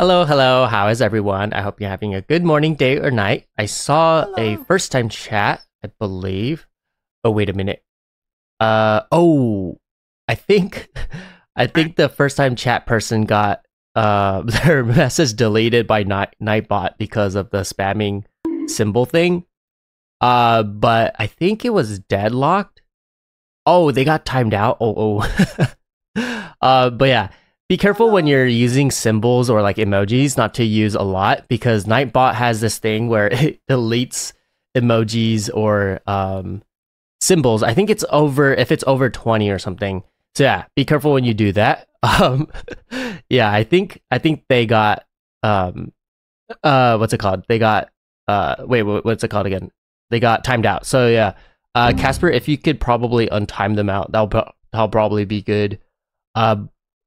Hello, hello. How is everyone? I hope you're having a good morning, day, or night. I saw a first time chat, I believe. Oh, wait a minute. Uh oh, I think I think the first time chat person got uh their message deleted by Night Nightbot because of the spamming symbol thing. Uh but I think it was deadlocked. Oh, they got timed out. Oh, oh. uh but yeah, be careful when you're using symbols or like emojis not to use a lot because Nightbot has this thing where it deletes emojis or um, symbols. I think it's over if it's over 20 or something. So yeah, be careful when you do that. Um, yeah, I think I think they got um uh what's it called? They got uh wait, what's it called again? They got timed out. So yeah, uh Casper, if you could probably untime them out, that'll that'll probably be good. Uh,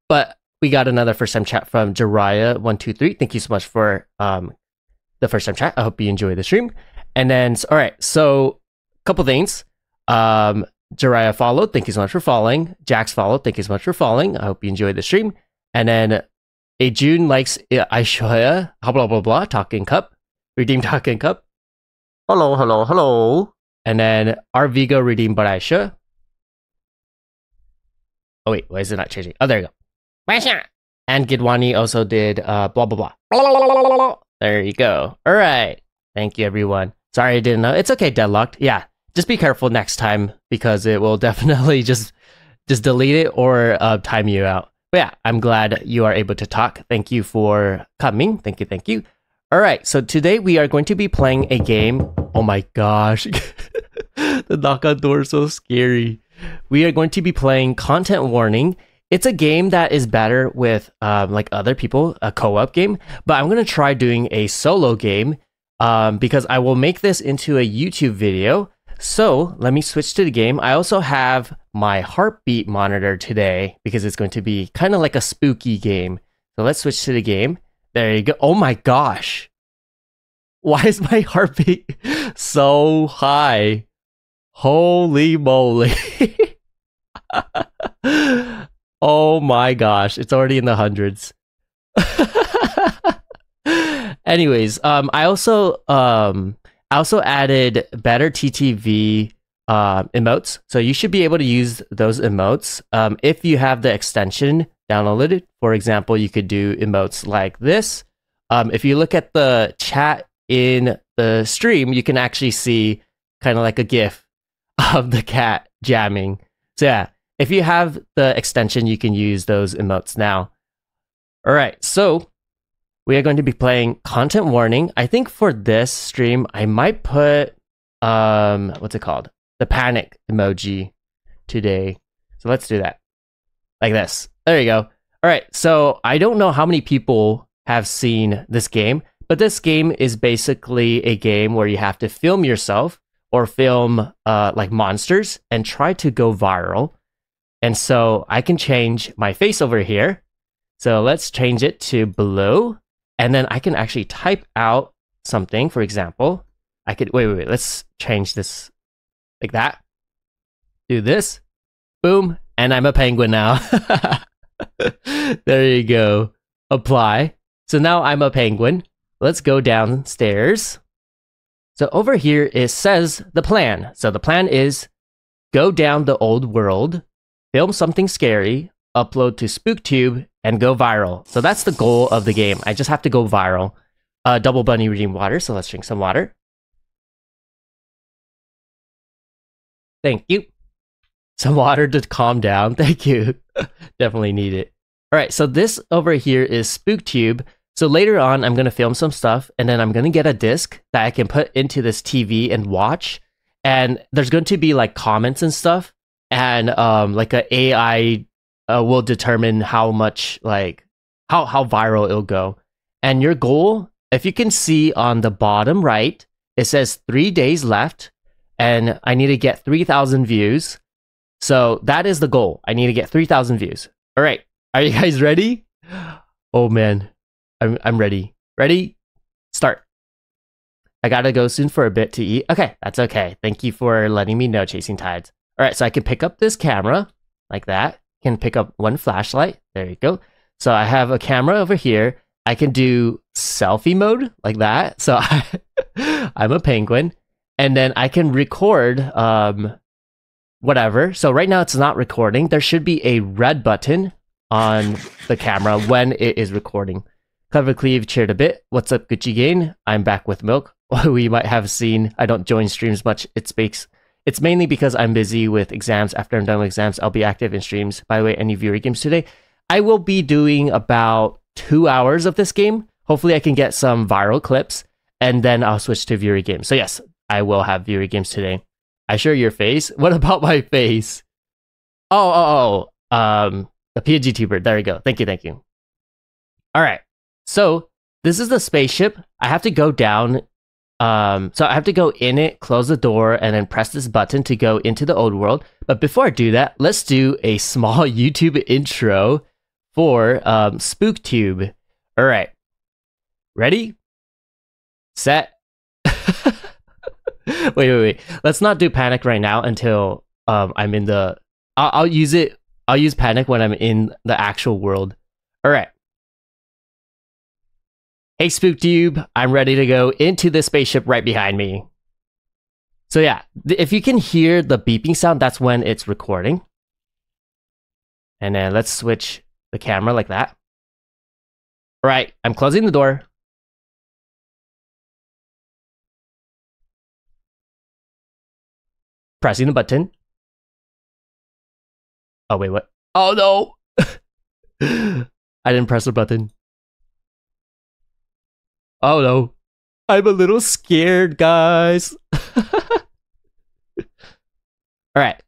but we got another first time chat from Jiraiya one two three. Thank you so much for um the first time chat. I hope you enjoy the stream. And then all right, so a couple things. Um Jiraiya followed. Thank you so much for following. Jax followed. Thank you so much for following. I hope you enjoyed the stream. And then a June likes uh, iShoya, blah blah blah blah, talking cup. Redeem talking cup. Hello, hello, hello. And then our Vigo redeemed Baraisha. Oh wait, why is it not changing? Oh, there you go. And Gidwani also did uh, blah blah blah. There you go. All right. Thank you, everyone. Sorry I didn't know. It's okay, deadlocked. Yeah, just be careful next time because it will definitely just just delete it or uh, time you out. But yeah, I'm glad you are able to talk. Thank you for coming. Thank you, thank you. All right, so today we are going to be playing a game. Oh my gosh, the knock on door is so scary. We are going to be playing Content Warning. It's a game that is better with um, like other people, a co-op game. But I'm gonna try doing a solo game um, because I will make this into a YouTube video. So let me switch to the game. I also have my heartbeat monitor today because it's going to be kind of like a spooky game. So let's switch to the game. There you go. Oh my gosh. Why is my heartbeat so high? Holy moly. oh my gosh. It's already in the hundreds. Anyways, um, I also um, I also added BetterTTV uh, emotes, so you should be able to use those emotes um, if you have the extension downloaded. For example, you could do emotes like this. Um, if you look at the chat in the stream, you can actually see kind of like a GIF of the cat jamming. So yeah, if you have the extension, you can use those emotes now. All right, so we are going to be playing content warning. I think for this stream, I might put um what's it called? The panic emoji today. So let's do that. Like this. There you go. All right. So I don't know how many people have seen this game, but this game is basically a game where you have to film yourself or film uh like monsters and try to go viral. And so I can change my face over here. So let's change it to blue and then I can actually type out something. For example, I could wait, wait, wait. Let's change this like that. Do this, boom, and I'm a penguin now. there you go. Apply. So now I'm a penguin. Let's go downstairs. So over here it says the plan. So the plan is go down the old world, film something scary, upload to SpookTube, and go viral. So that's the goal of the game. I just have to go viral. Uh, double bunny redeem water. So let's drink some water. Thank you. Some water to calm down. Thank you. Definitely need it. All right. So this over here is SpookTube. So later on, I'm going to film some stuff and then I'm going to get a disc that I can put into this TV and watch. And there's going to be like comments and stuff. And um, like a AI uh, will determine how much like how how viral it'll go. And your goal, if you can see on the bottom right, it says three days left, and I need to get three thousand views. So that is the goal. I need to get three thousand views. All right, are you guys ready? Oh man, I'm I'm ready. Ready? Start. I gotta go soon for a bit to eat. Okay, that's okay. Thank you for letting me know, Chasing Tides. All right, so I can pick up this camera like that can pick up one flashlight. There you go. So I have a camera over here. I can do selfie mode like that. So I, I'm a penguin, and then I can record um, whatever. So right now it's not recording. There should be a red button on the camera when it is recording. Clever Cleave cheered a bit. What's up, Gucci Gain? I'm back with milk. we might have seen I don't join streams much. It speaks. It's mainly because I'm busy with exams. After I'm done with exams, I'll be active in streams. By the way, any viewer games today? I will be doing about two hours of this game. Hopefully, I can get some viral clips, and then I'll switch to viewer games. So yes, I will have viewer games today. I share your face. What about my face? Oh, oh, oh. Um, the PNG tuber. There you go. Thank you, thank you. All right. So this is the spaceship. I have to go down. Um, so I have to go in it, close the door, and then press this button to go into the old world. But before I do that, let's do a small YouTube intro for um, SpookTube. All right. Ready? Set. wait, wait, wait. Let's not do panic right now until um, I'm in the. I'll, I'll use it. I'll use panic when I'm in the actual world. All right. Hey, SpookTube. I'm ready to go into the spaceship right behind me. So yeah, if you can hear the beeping sound, that's when it's recording. And then let's switch the camera like that. All right, I'm closing the door. Pressing the button. Oh, wait, what? Oh, no! I didn't press the button. Oh, no. I'm a little scared, guys. All right.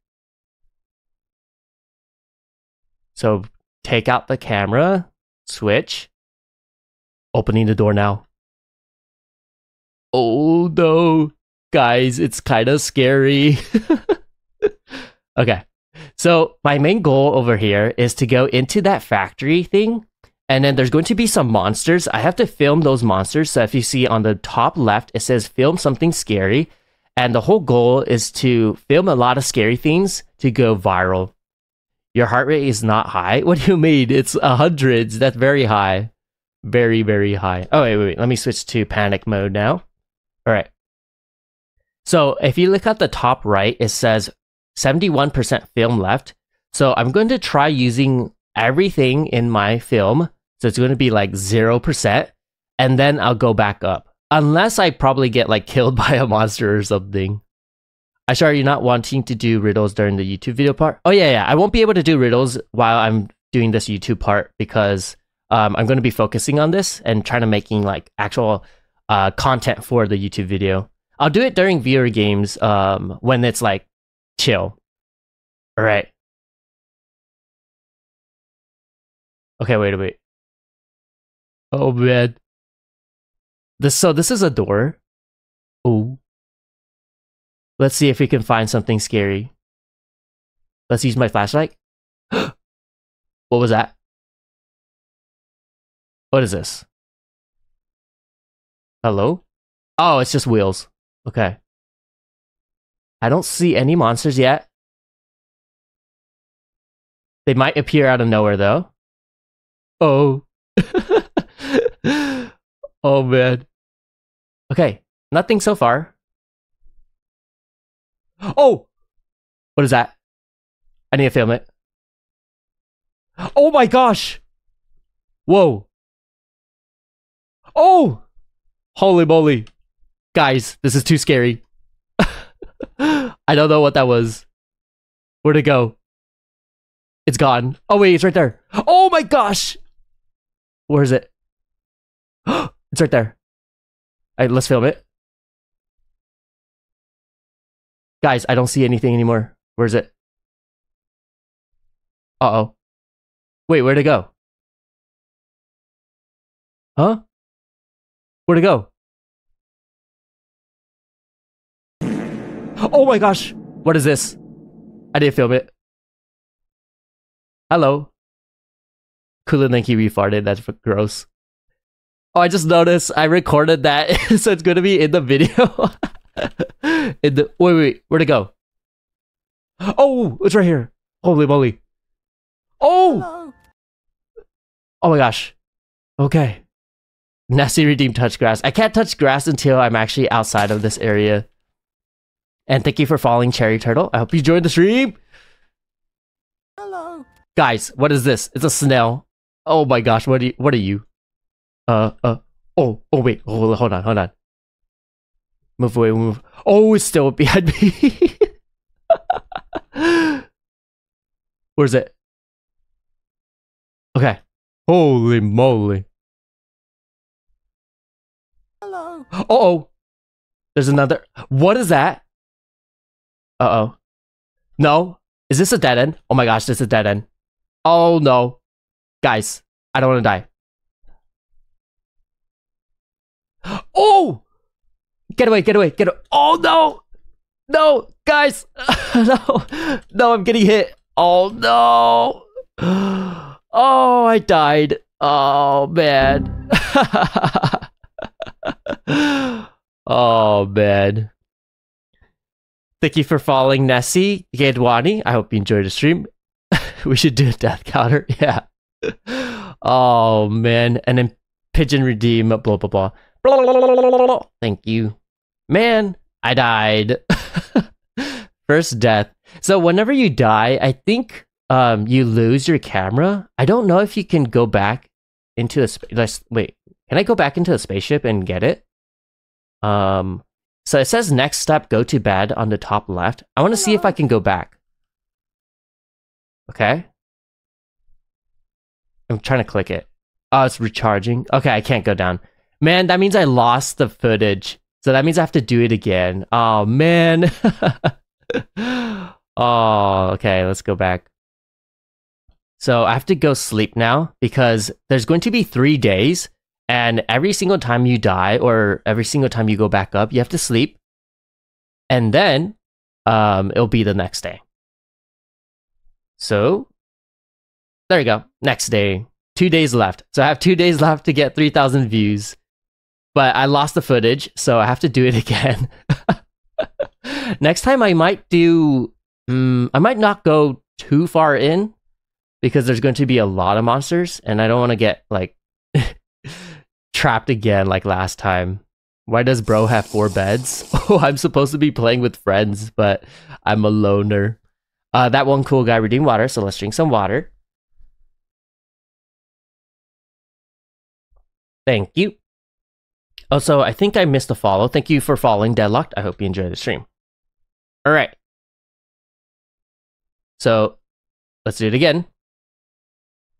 So take out the camera, switch, opening the door now. Oh no, guys, it's kind of scary. okay, so my main goal over here is to go into that factory thing, and then there's going to be some monsters. I have to film those monsters. So if you see on the top left, it says film something scary. And the whole goal is to film a lot of scary things to go viral. Your heart rate is not high. What do you mean? It's hundreds. That's very high. Very, very high. Oh, wait, wait, wait. Let me switch to panic mode now. All right. So if you look at the top right, it says 71% film left. So I'm going to try using everything in my film. So it's going to be like 0%. And then I'll go back up. Unless I probably get like killed by a monster or something. Aisha, are you not wanting to do riddles during the YouTube video part? Oh yeah, yeah. I won't be able to do riddles while I'm doing this YouTube part because um, I'm going to be focusing on this and trying to making like actual uh, content for the YouTube video. I'll do it during viewer games um, when it's like chill. All right. Okay, wait, a wait. Oh man. This so this is a door. Oh. Let's see if we can find something scary. Let's use my flashlight. what was that? What is this? Hello? Oh, it's just wheels. Okay. I don't see any monsters yet. They might appear out of nowhere though. Oh. oh man. Okay, nothing so far. Oh! What is that? I need to film it. Oh my gosh! Whoa. Oh! Holy moly. Guys, this is too scary. I don't know what that was. Where'd it go? It's gone. Oh wait, it's right there. Oh my gosh! Where is it? it's right there. Alright, let's film it. Guys, I don't see anything anymore. Where's it? Uh-oh. Wait, where'd it go? Huh? Where'd it go? Oh my gosh! What is this? I didn't film it. Hello. Cooler than he farted. That's gross. Oh, I just noticed I recorded that, so it's gonna be in the video. in the wait, wait, where'd it go? Oh, it's right here. Holy moly! Oh, Hello. oh my gosh. Okay, Nessie redeemed touch grass. I can't touch grass until I'm actually outside of this area. And thank you for following Cherry Turtle. I hope you joined the stream. Hello. Guys, what is this? It's a snail. Oh my gosh, what are you, what are you? Uh, uh, oh, oh wait, hold, hold on, hold on. Move away, move. Oh, it's still behind me. Where's it? Okay. Holy moly. Hello. Uh oh. There's another. What is that? Uh oh. No. Is this a dead end? Oh my gosh, this is a dead end. Oh no. Guys, I don't want to die. Oh! Get away, get away, get away. Oh no! No, guys! no, no, I'm getting hit. Oh no! Oh, I died. Oh man. oh man. Thank you for following Nessie Gidwani. I hope you enjoyed the stream. we should do a death counter. Yeah. Oh man. And then pigeon redeem, blah blah blah. Thank you. Man, I died. First death. So whenever you die, I think um you lose your camera. I don't know if you can go back into a space. Wait, can I go back into a spaceship and get it? Um, so it says next step, go to bed on the top left. I want to see if I can go back. Okay. I'm trying to click it. Oh, it's recharging. Okay, I can't go down. Man, that means I lost the footage. So that means I have to do it again. Oh, man. oh, okay, let's go back. So I have to go sleep now because there's going to be three days and every single time you die or every single time you go back up, you have to sleep. And then um, it'll be the next day. So there you go. Next day. Two days left. So I have two days left to get 3,000 views. But I lost the footage, so I have to do it again. next time I might do. Um, I might not go too far in because there's going to be a lot of monsters and I don't want to get like trapped again like last time. Why does bro have four beds? Oh, I'm supposed to be playing with friends, but I'm a loner. Uh, that one cool guy redeemed water, so let's drink some water. Thank you. Also, I think I missed a follow. Thank you for following Deadlocked. I hope you enjoy the stream. All right. So, let's do it again.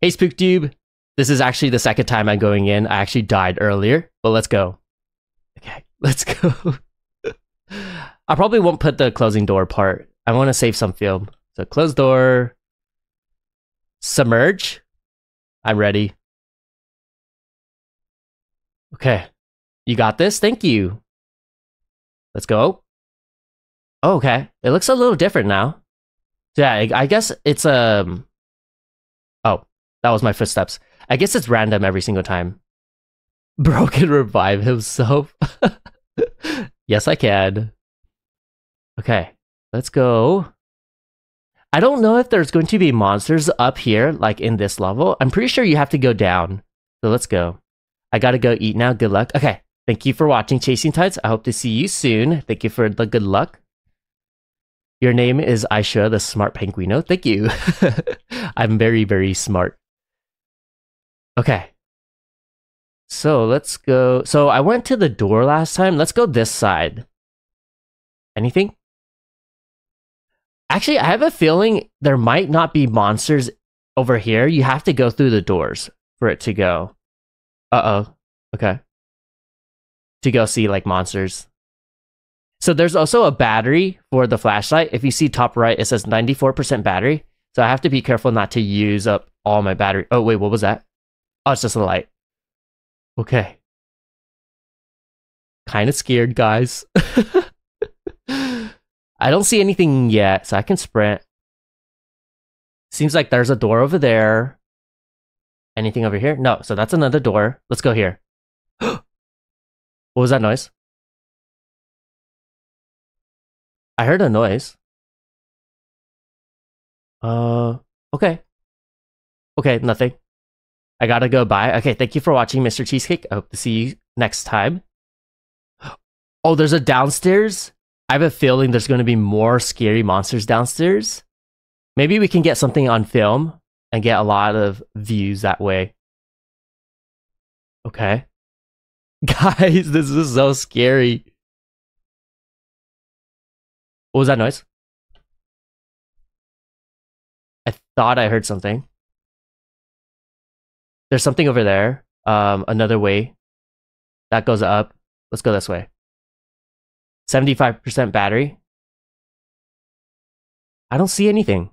Hey, SpookTube. This is actually the second time I'm going in. I actually died earlier, but let's go. Okay, let's go. I probably won't put the closing door part. I want to save some film. So close door. Submerge. I'm ready. Okay. You got this? Thank you. Let's go. Oh, okay. It looks a little different now. Yeah, I, guess it's um Oh, that was my footsteps. I guess it's random every single time. Bro can revive himself. yes, I can. Okay, let's go. I don't know if there's going to be monsters up here, like in this level. I'm pretty sure you have to go down. So let's go. I gotta go eat now. Good luck. Okay, thank you for watching Chasing Tides. I hope to see you soon. Thank you for the good luck. Your name is Aisha, the smart penguino. Thank you. I'm very, very smart. Okay. So let's go. So I went to the door last time. Let's go this side. Anything? Actually, I have a feeling there might not be monsters over here. You have to go through the doors for it to go. Uh oh. Okay. To go see like monsters. So there's also a battery for the flashlight. If you see top right, it says 94% battery. So I have to be careful not to use up all my battery. Oh, wait, what was that? Oh, it's just a light. Okay. Kind of scared, guys. I don't see anything yet, so I can sprint. Seems like there's a door over there. Anything over here? No, so that's another door. Let's go here. What was that noise? I heard a noise. Uh, okay. Okay, nothing. I gotta go bye. Okay, thank you for watching, Mr. Cheesecake. I hope to see you next time. Oh, there's a downstairs. I have a feeling there's to be more scary monsters downstairs. Maybe we can get something on film and get a lot of views that way. Okay. Guys, this is so scary. What was that noise? I thought I heard something. There's something over there. Um, another way. That goes up. Let's go this way. 75% battery. I don't see anything.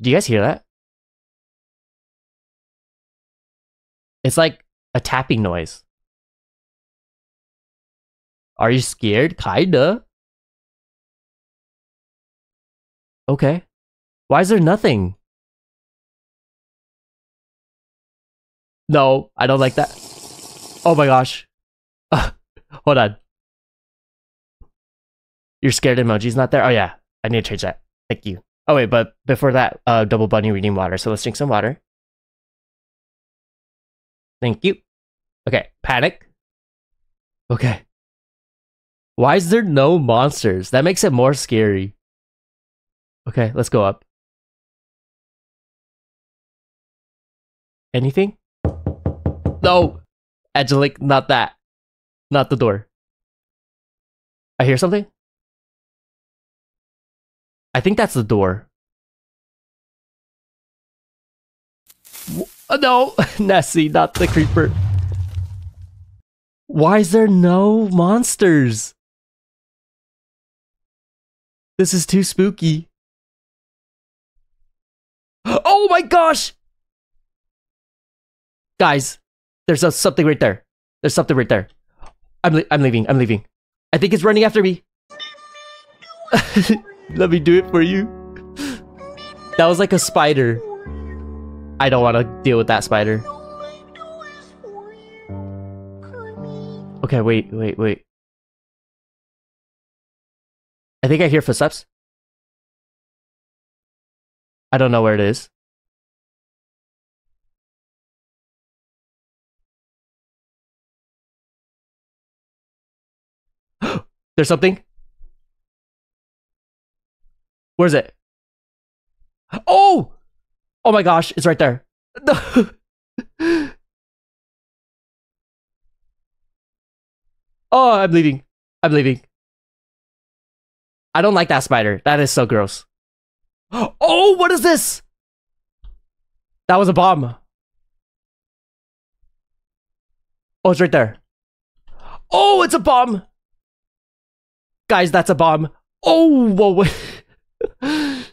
Do you guys hear that? It's like a tapping noise. Are you scared? Kinda. Okay. Why is there nothing? No, I don't like that. Oh my gosh. hold on. You're scared emoji's not there? Oh yeah, I need to change that. Thank you. Oh wait, but before that, uh, double bunny reading water. So let's drink some water. Thank you. Okay, panic. Okay. Why is there no monsters? That makes it more scary. Okay, let's go up. Anything? No! Angelic, not that. Not the door. I hear something? I think that's the door. Oh, no, Nessie, not the creeper. Why is there no monsters? This is too spooky. Oh my gosh! Guys, there's a, something right there. There's something right there. I'm, I'm leaving. I'm leaving. I think it's running after me. Let me do it for you. That was like a spider. I don't want to deal with that spider. Okay, wait, wait, wait. I think I hear footsteps. I don't know where it is. There's something. Where's it? Oh! Oh my gosh, it's right there. oh, I'm leaving. I'm leaving. I don't like that spider. That is so gross. Oh, what is this? That was a bomb. Oh, it's right there. Oh, it's a bomb. Guys, that's a bomb. Oh, whoa,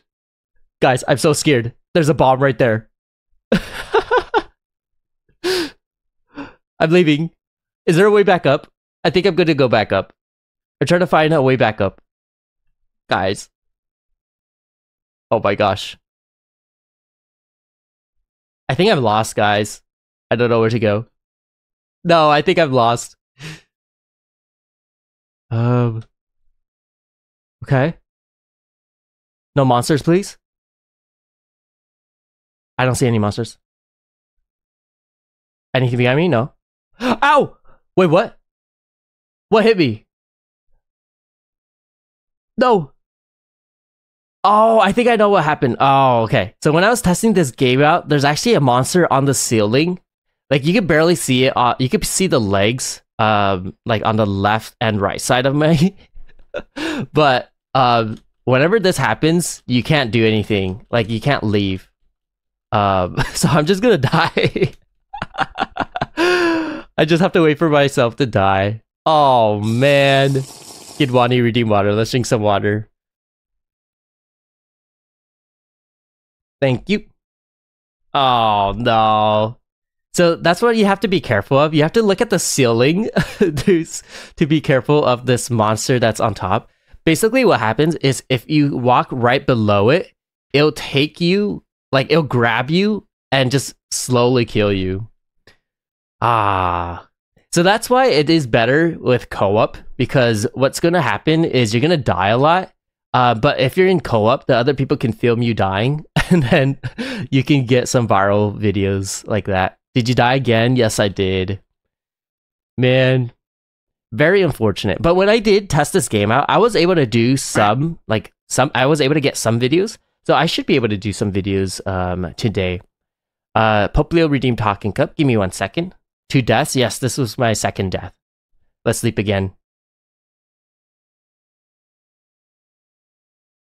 Guys, I'm so scared. There's a bomb right there. I'm leaving. Is there a way back up? I think I'm going to go back up. I'm trying to find a way back up. Guys. Oh my gosh. I think I'm lost, guys. I don't know where to go. No, I think I'm lost. Um. Okay. No monsters, please? I don't see any monsters. Anything behind me? No. Ow! Wait, what? What hit me? No. Oh, I think I know what happened. Oh, okay. So when I was testing this game out, there's actually a monster on the ceiling. Like you could barely see it. Uh, you could see the legs, um, like on the left and right side of me. but um, whenever this happens, you can't do anything. Like you can't leave. Um, so I'm just gonna die. I just have to wait for myself to die. Oh man. Kidwani redeem water. Let's drink some water. Thank you. Oh no. So that's what you have to be careful of. You have to look at the ceiling to, to be careful of this monster that's on top. Basically, what happens is if you walk right below it, it'll take you, like, it'll grab you and just slowly kill you. Ah. So that's why it is better with co op because what's going to happen is you're going to die a lot. Uh, but if you're in co op, the other people can film you dying and then you can get some viral videos like that. Did you die again? Yes, I did. Man, very unfortunate. But when I did test this game out, I was able to do some like some I was able to get some videos. So I should be able to do some videos um today. Uh Poplio redeemed talking cup. Give me one second. Two deaths. Yes, this was my second death. Let's sleep again.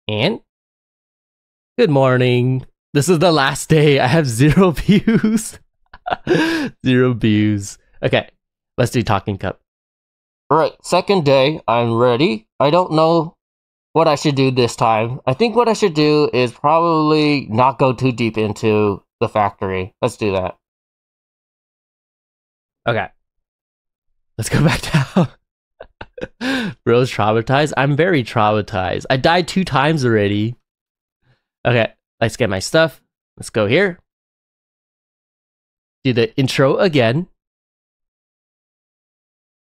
And good morning. This is the last day. I have zero views. zero views. Okay, let's do talking cup. All right, second day. I'm ready. I don't know what I should do this time. I think what I should do is probably not go too deep into the factory. Let's do that. Okay. Let's go back down. Bro's traumatized. I'm very traumatized. I died two times already. Okay, let's get my stuff. Let's go here. Do the intro again.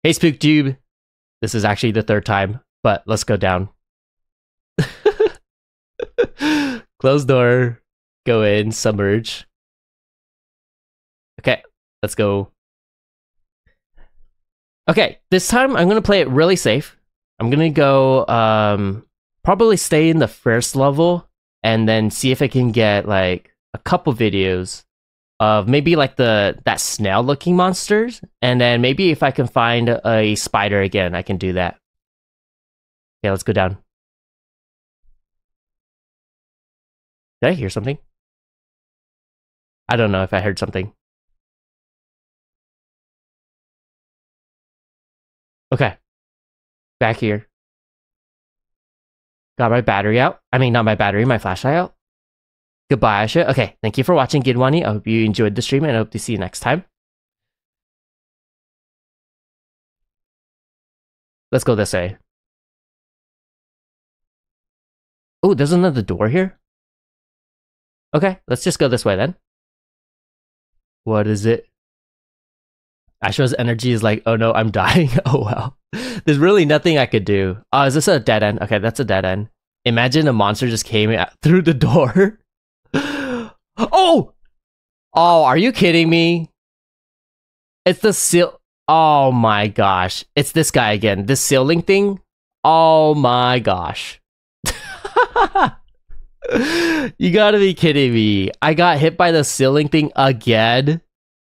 Hey, SpookTube. This is actually the third time, but let's go down. Close door. Go in. Submerge. Okay, let's go. Okay, this time I'm gonna play it really safe. I'm gonna go um probably stay in the first level and then see if I can get like a couple videos of maybe like the that snail looking monsters and then maybe if i can find a spider again i can do that okay let's go down did i hear something i don't know if i heard something okay back here got my battery out i mean not my battery my flashlight out Goodbye, Asha. Okay, thank you for watching, Gidwani. I hope you enjoyed the stream and I hope to see you next time. Let's go this way. Oh, there's another door here? Okay, let's just go this way then. What is it? Asha's energy is like, oh no, I'm dying. oh well. There's really nothing I could do. Oh, is this a dead end? Okay, that's a dead end. Imagine a monster just came through the door. Oh! Oh, are you kidding me? It's the seal. Oh my gosh. It's this guy again. This ceiling thing. Oh my gosh. you gotta be kidding me. I got hit by the ceiling thing again.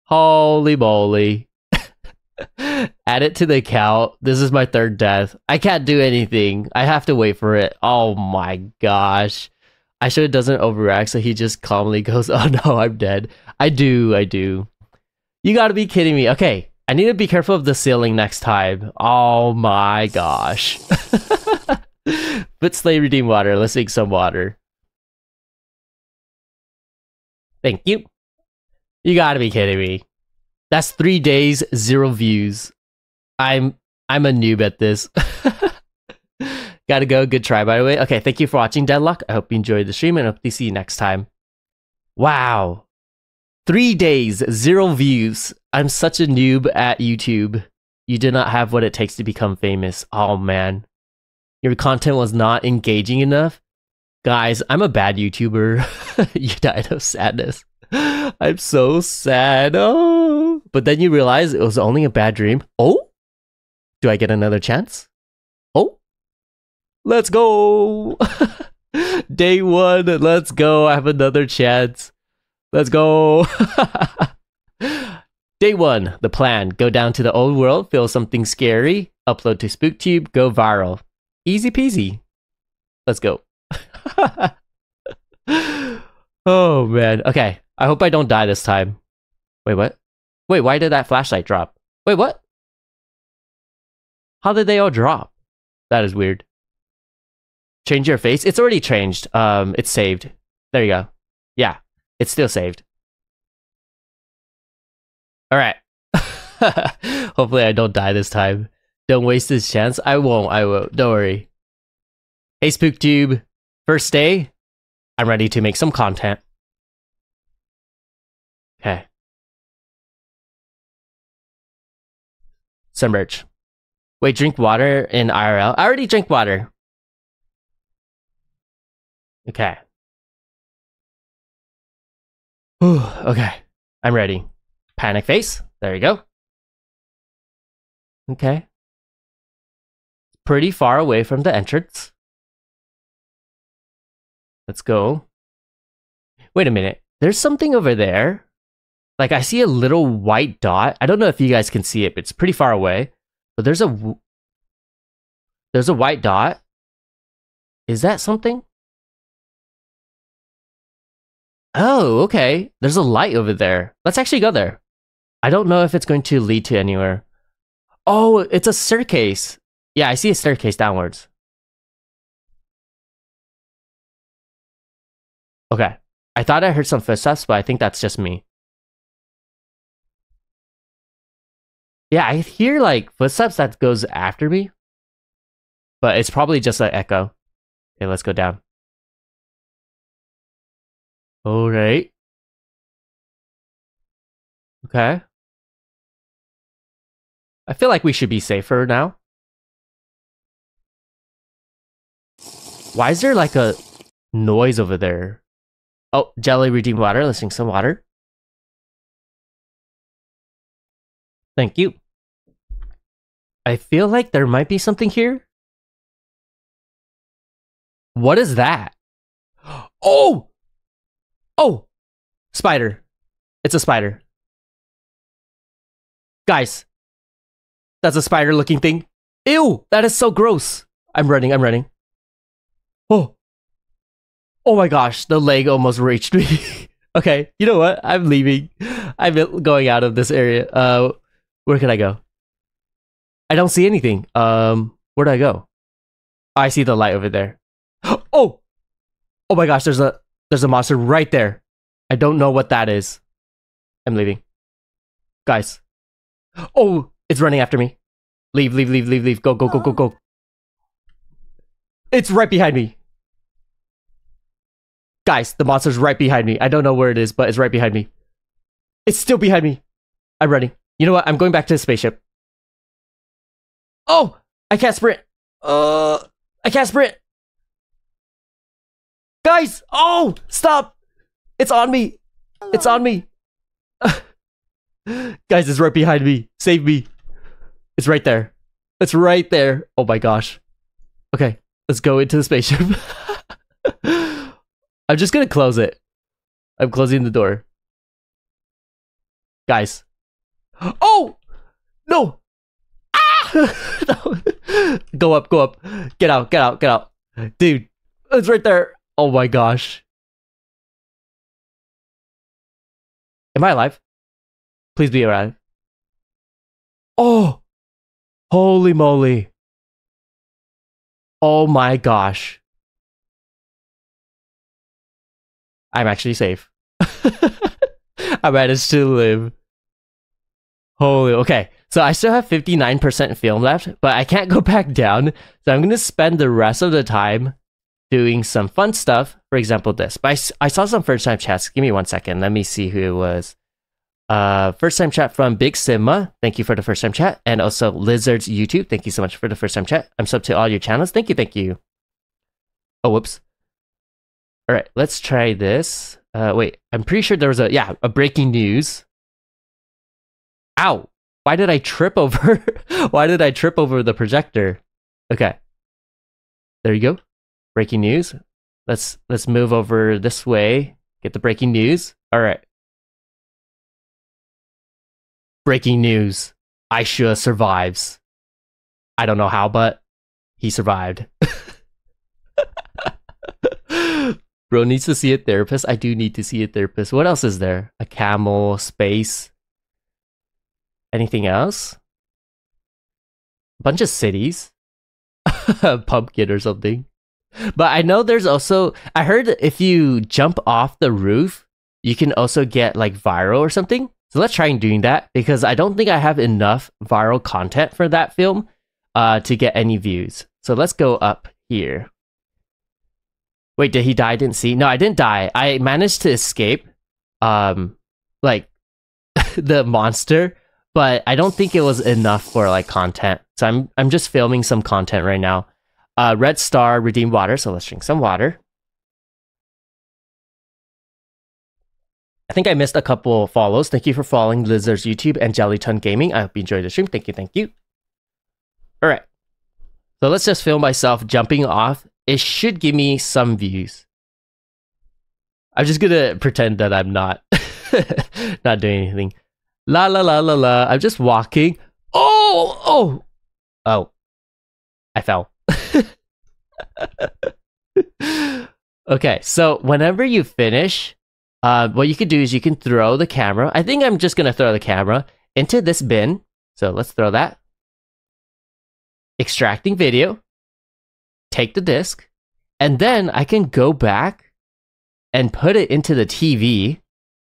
Holy moly. Add it to the count. This is my third death. I can't do anything. I have to wait for it. Oh my gosh. Aisha doesn't overreact, so he just calmly goes, "Oh no, I'm dead." I do, I do. You got to be kidding me. Okay, I need to be careful of the ceiling next time. Oh my gosh. but slay redeem water. Let's make some water. Thank you. You got to be kidding me. That's three days, zero views. I'm I'm a noob at this. Gotta go. Good try, by the way. Okay, thank you for watching, Deadlock. I hope you enjoyed the stream and I hope to see you next time. Wow. Three days, zero views. I'm such a noob at YouTube. You did not have what it takes to become famous. Oh man. Your content was not engaging enough. Guys, I'm a bad YouTuber. you died of sadness. I'm so sad. Oh. But then you realize it was only a bad dream. Oh? Do I get another chance? Oh? Let's go. Day one. Let's go. I have another chance. Let's go. Day one. The plan. Go down to the old world, feel something scary, upload to SpookTube, go viral. Easy peasy. Let's go. oh man. Okay. I hope I don't die this time. Wait, what? Wait, why did that flashlight drop? Wait, what? How did they all drop? That is weird. Change your face. It's already changed. Um, it's saved. There you go. Yeah, it's still saved. All right. Hopefully, I don't die this time. Don't waste this chance. I won't. I won't. Don't worry. Hey, SpookTube. First day. I'm ready to make some content. Okay. Submerge. Wait, drink water in IRL. I already drink water. Okay. okay, I'm ready. Panic face. There you go. Okay. Pretty far away from the entrance. Let's go. Wait a minute. There's something over there. Like I see a little white dot. I don't know if you guys can see it, but it's pretty far away. But there's a there's a white dot. Is that something? Oh, okay. There's a light over there. Let's actually go there. I don't know if it's going to lead to anywhere. Oh, it's a staircase. Yeah, I see a staircase downwards. Okay. I thought I heard some footsteps, but I think that's just me. Yeah, I hear like footsteps that goes after me. But it's probably just an echo. Okay, let's go down. Alright. Okay. I feel like we should be safer now. Why is there like a noise over there? Oh, jelly redeem water. Let's drink some water. Thank you. I feel like there might be something here. What is that? Oh! Oh! Spider. It's a spider. Guys. That's a spider looking thing. Ew! That is so gross. I'm running, I'm running. Oh! Oh my gosh, the leg almost reached me. okay, you know what? I'm leaving. I'm going out of this area. Uh, where can I go? I don't see anything. Um, where do I go? I see the light over there. Oh! Oh my gosh, there's a there's a monster right there. I don't know what that is. I'm leaving. Guys. Oh, it's running after me. Leave, leave, leave, leave, leave. Go, go, go, go, go. It's right behind me. Guys, the monster's right behind me. I don't know where it is, but it's right behind me. It's still behind me. I'm running. You know what? I'm going back to the spaceship. Oh! I can't sprint. Uh, I can't sprint. Guys! Oh! Stop! It's on me. Hello. It's on me. Guys, it's right behind me. Save me. It's right there. It's right there. Oh my gosh. Okay, let's go into the spaceship. I'm just gonna close it. I'm closing the door. Guys. Oh! No! Ah! no. Go up, go up. Get out, get out, get out. Dude, it's right there. Oh my gosh. Am I alive? Please be alive. Oh! Holy moly. Oh my gosh. I'm actually safe. I managed to live. Holy, okay. So I still have 59% film left, but I can't go back down. So I'm going to spend the rest of the time doing some fun stuff. For example, this. But I, I saw some first time chats. Give me one second. Let me see who it was. Uh, first time chat from Big Sigma. Thank you for the first time chat. And also Lizards YouTube. Thank you so much for the first time chat. I'm sub to all your channels. Thank you. Thank you. Oh, whoops. All right, let's try this. Uh, wait, I'm pretty sure there was a, yeah, a breaking news. Ow. Why did I trip over? Why did I trip over the projector? Okay. There you go. Breaking news. Let's let's move over this way. Get the breaking news. All right. Breaking news. Aisha survives. I don't know how, but he survived. Bro needs to see a therapist. I do need to see a therapist. What else is there? A camel, space. Anything else? A bunch of cities. pumpkin or something. But I know there's also I heard if you jump off the roof, you can also get like viral or something. So let's try doing that because I don't think I have enough viral content for that film uh, to get any views. So let's go up here. Wait, did he die? I didn't see. No, I didn't die. I managed to escape, um, like the monster, but I don't think it was enough for like content. So I'm I'm just filming some content right now. Uh, red star, redeem water. So let's drink some water. I think I missed a couple follows. Thank you for following Lizard's YouTube and Jellyton Gaming. I hope you enjoyed the stream. Thank you, thank you. All right. So let's just film myself jumping off. It should give me some views. I'm just gonna pretend that I'm not not doing anything. La la la la la. I'm just walking. Oh oh oh. I fell. okay, so whenever you finish, uh, what you can do is you can throw the camera. I think I'm just gonna throw the camera into this bin. So let's throw that. Extracting video. Take the disk, and then I can go back and put it into the TV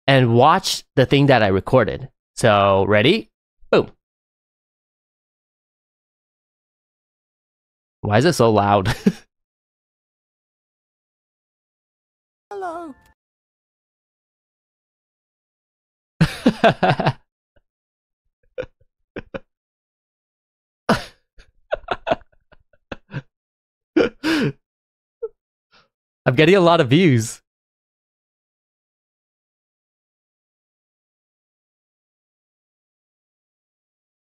and watch the thing that I recorded. So ready? Boom. Why is it so loud? Hello. I'm getting a lot of views.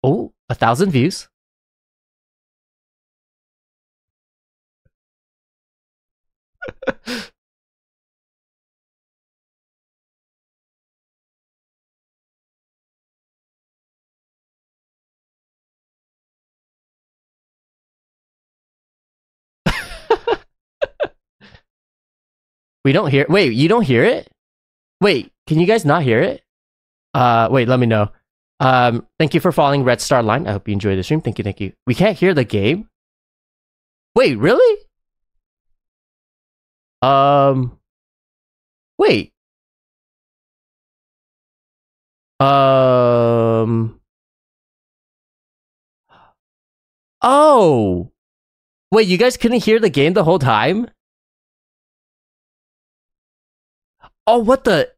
Oh, a thousand views. we don't hear. Wait, you don't hear it? Wait, can you guys not hear it? Uh, wait, let me know. Um, thank you for following Red Star Line. I hope you enjoy the stream. Thank you, thank you. We can't hear the game. Wait, really? Um, wait. Um. Oh. Wait, you guys couldn't hear the game the whole time? Oh, what the?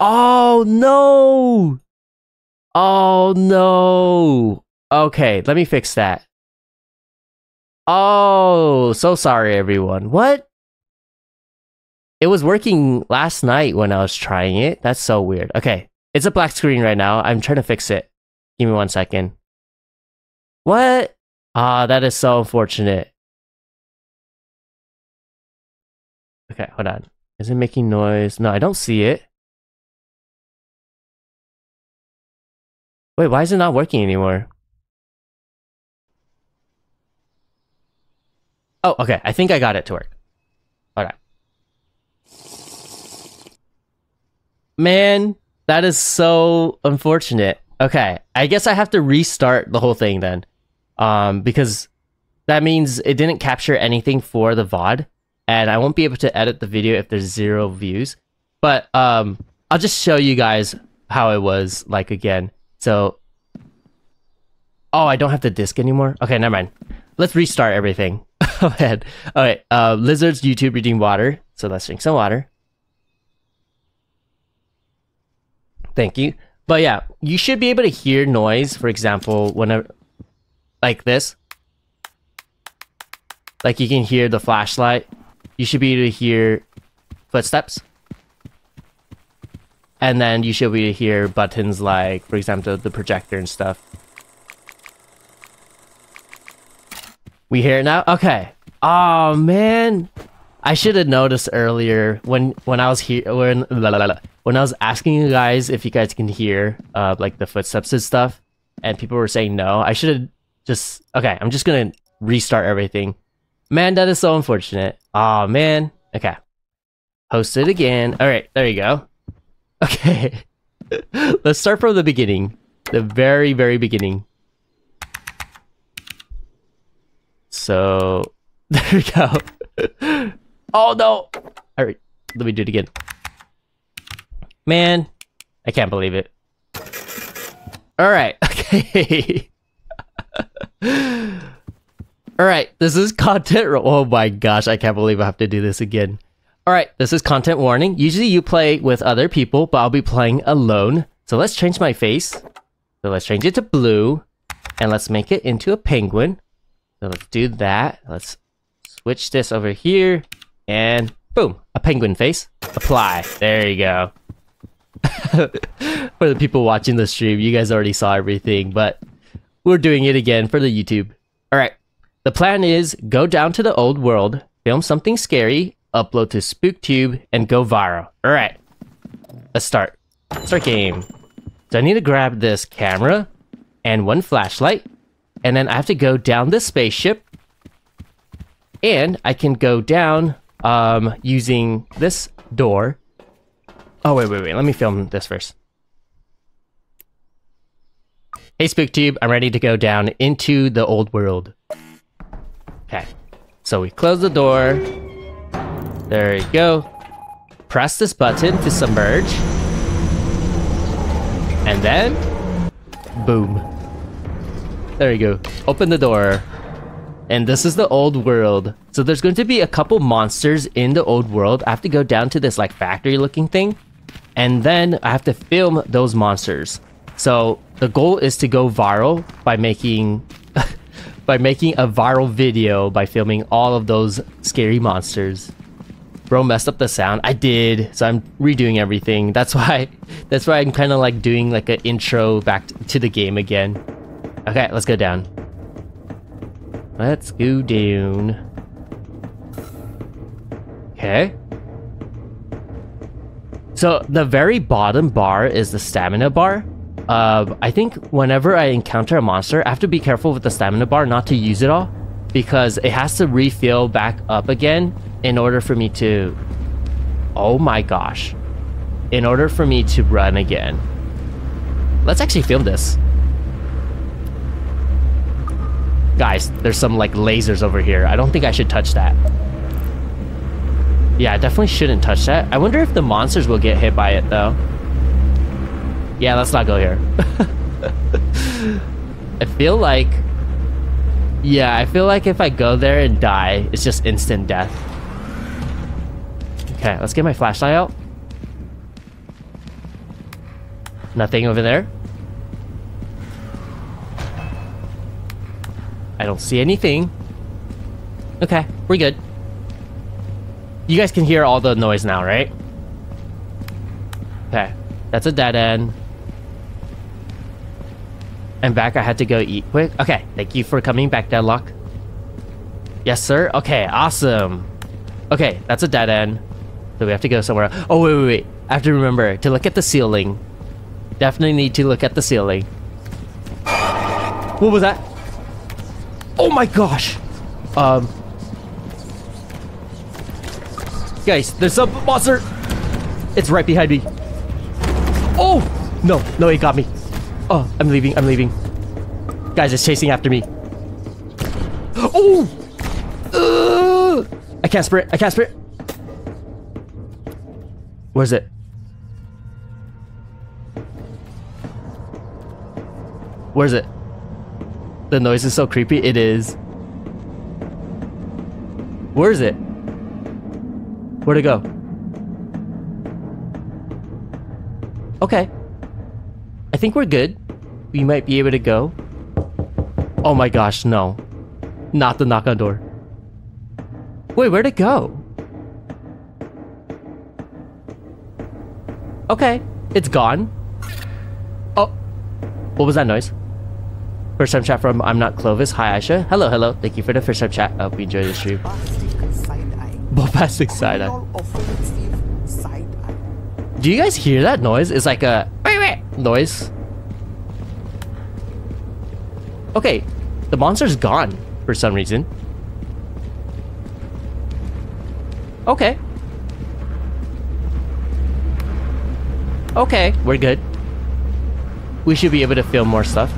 Oh, no. Oh, no. Okay, let me fix that. Oh, so sorry, everyone. What? It was working last night when I was trying it. That's so weird. Okay, it's a black screen right now. I'm trying to fix it. Give me one second. What? Ah, that is so unfortunate. Okay, hold on. Is it making noise? No, I don't see it. Wait, why is it not working anymore? Oh, okay. I think I got it to work. Alright. Man, that is so unfortunate. Okay, I guess I have to restart the whole thing then. Um, because that means it didn't capture anything for the VOD, and I won't be able to edit the video if there's zero views. But um, I'll just show you guys how it was like again. So, oh, I don't have the disc anymore. Okay, never mind. Let's restart everything. Go ahead. All right. Uh, lizards YouTube reading water. So let's drink some water. Thank you. But yeah, you should be able to hear noise. For example, whenever, like this, like you can hear the flashlight. You should be able to hear footsteps. And then you should be able to hear buttons like, for example, the projector and stuff. We hear it now? Okay. Oh man. I should have noticed earlier when when I was here when la, la, la, when I was asking you guys if you guys can hear uh like the footsteps and stuff and people were saying no. I should have just okay, I'm just going to restart everything. Man, that is so unfortunate. Oh man. Okay. Host it again. All right, there you go. Okay. Let's start from the beginning. The very very beginning. So there we go. oh no! Alright, let me do it again. Man, I can't believe it. Alright, okay. Alright, this is content. Oh my gosh, I can't believe I have to do this again. Alright, this is content warning. Usually you play with other people, but I'll be playing alone. So let's change my face. So let's change it to blue. And let's make it into a penguin. So let's do that. Let's switch this over here. And boom, a penguin face. Apply. There you go. for the people watching the stream, you guys already saw everything, but we're doing it again for the YouTube. All right. The plan is go down to the old world, film something scary, upload to SpookTube, and go viral. All right. Let's start. Start game. So I need to grab this camera and one flashlight, and then I have to go down this spaceship, and I can go down um, using this door. Oh, wait, wait, wait. Let me film this first. Hey, SpookTube. I'm ready to go down into the old world. Okay. So we close the door. There you go. Press this button to submerge. And then... Boom. There you go. Open the door. And this is the old world. So there's going to be a couple monsters in the old world. I have to go down to this like factory looking thing. And then I have to film those monsters. So the goal is to go viral by making by making a viral video by filming all of those scary monsters. Bro messed up the sound. I did, so I'm redoing everything. That's why that's why I'm kind of like doing like an intro back to the game again. Okay, let's go down. Let's go down. Okay. So the very bottom bar is the stamina bar. Uh, I think whenever I encounter a monster, I have to be careful with the stamina bar not to use it all because it has to refill back up again in order for me to... Oh my gosh. In order for me to run again. Let's actually film this. Guys, there's some like lasers over here. I don't think I should touch that. Yeah, I definitely shouldn't touch that. I wonder if the monsters will get hit by it though. Yeah, let's not go here. I feel like... Yeah, I feel like if I go there and die, it's just instant death. Okay, let's get my flashlight out. Nothing over there. I don't see anything. Okay, we're good. You guys can hear all the noise now, right? Okay, that's a dead end. And back, I had to go eat quick. Okay, thank you for coming back, Deadlock. Yes, sir? Okay, awesome. Okay, that's a dead end. So we have to go somewhere. Oh, wait, wait, wait. I have to remember to look at the ceiling. Definitely need to look at the ceiling. What was that? Oh my gosh! Um... Guys, there's a monster! It's right behind me. Oh! No, no, he got me. Oh, I'm leaving, I'm leaving. Guys, it's chasing after me. Oh! Uh, I can't sprint, I can't sprint. Where's it? Where's it? The noise is so creepy. It is. Where is it? Where'd it go? Okay. I think we're good. We might be able to go. Oh my gosh, no. Not the knock on door. Wait, where'd it go? Okay, it's gone. Oh, what was that noise? First time chat from I'm not Clovis. Hi iShoya. Hello, hello. Thank you for the first time chat. I hope you enjoy the stream. Bombastic side eye. Do you guys hear that noise? It's like a noise. Okay, the monster's gone for some reason. Okay. Okay, we're good. We should be able to film more stuff.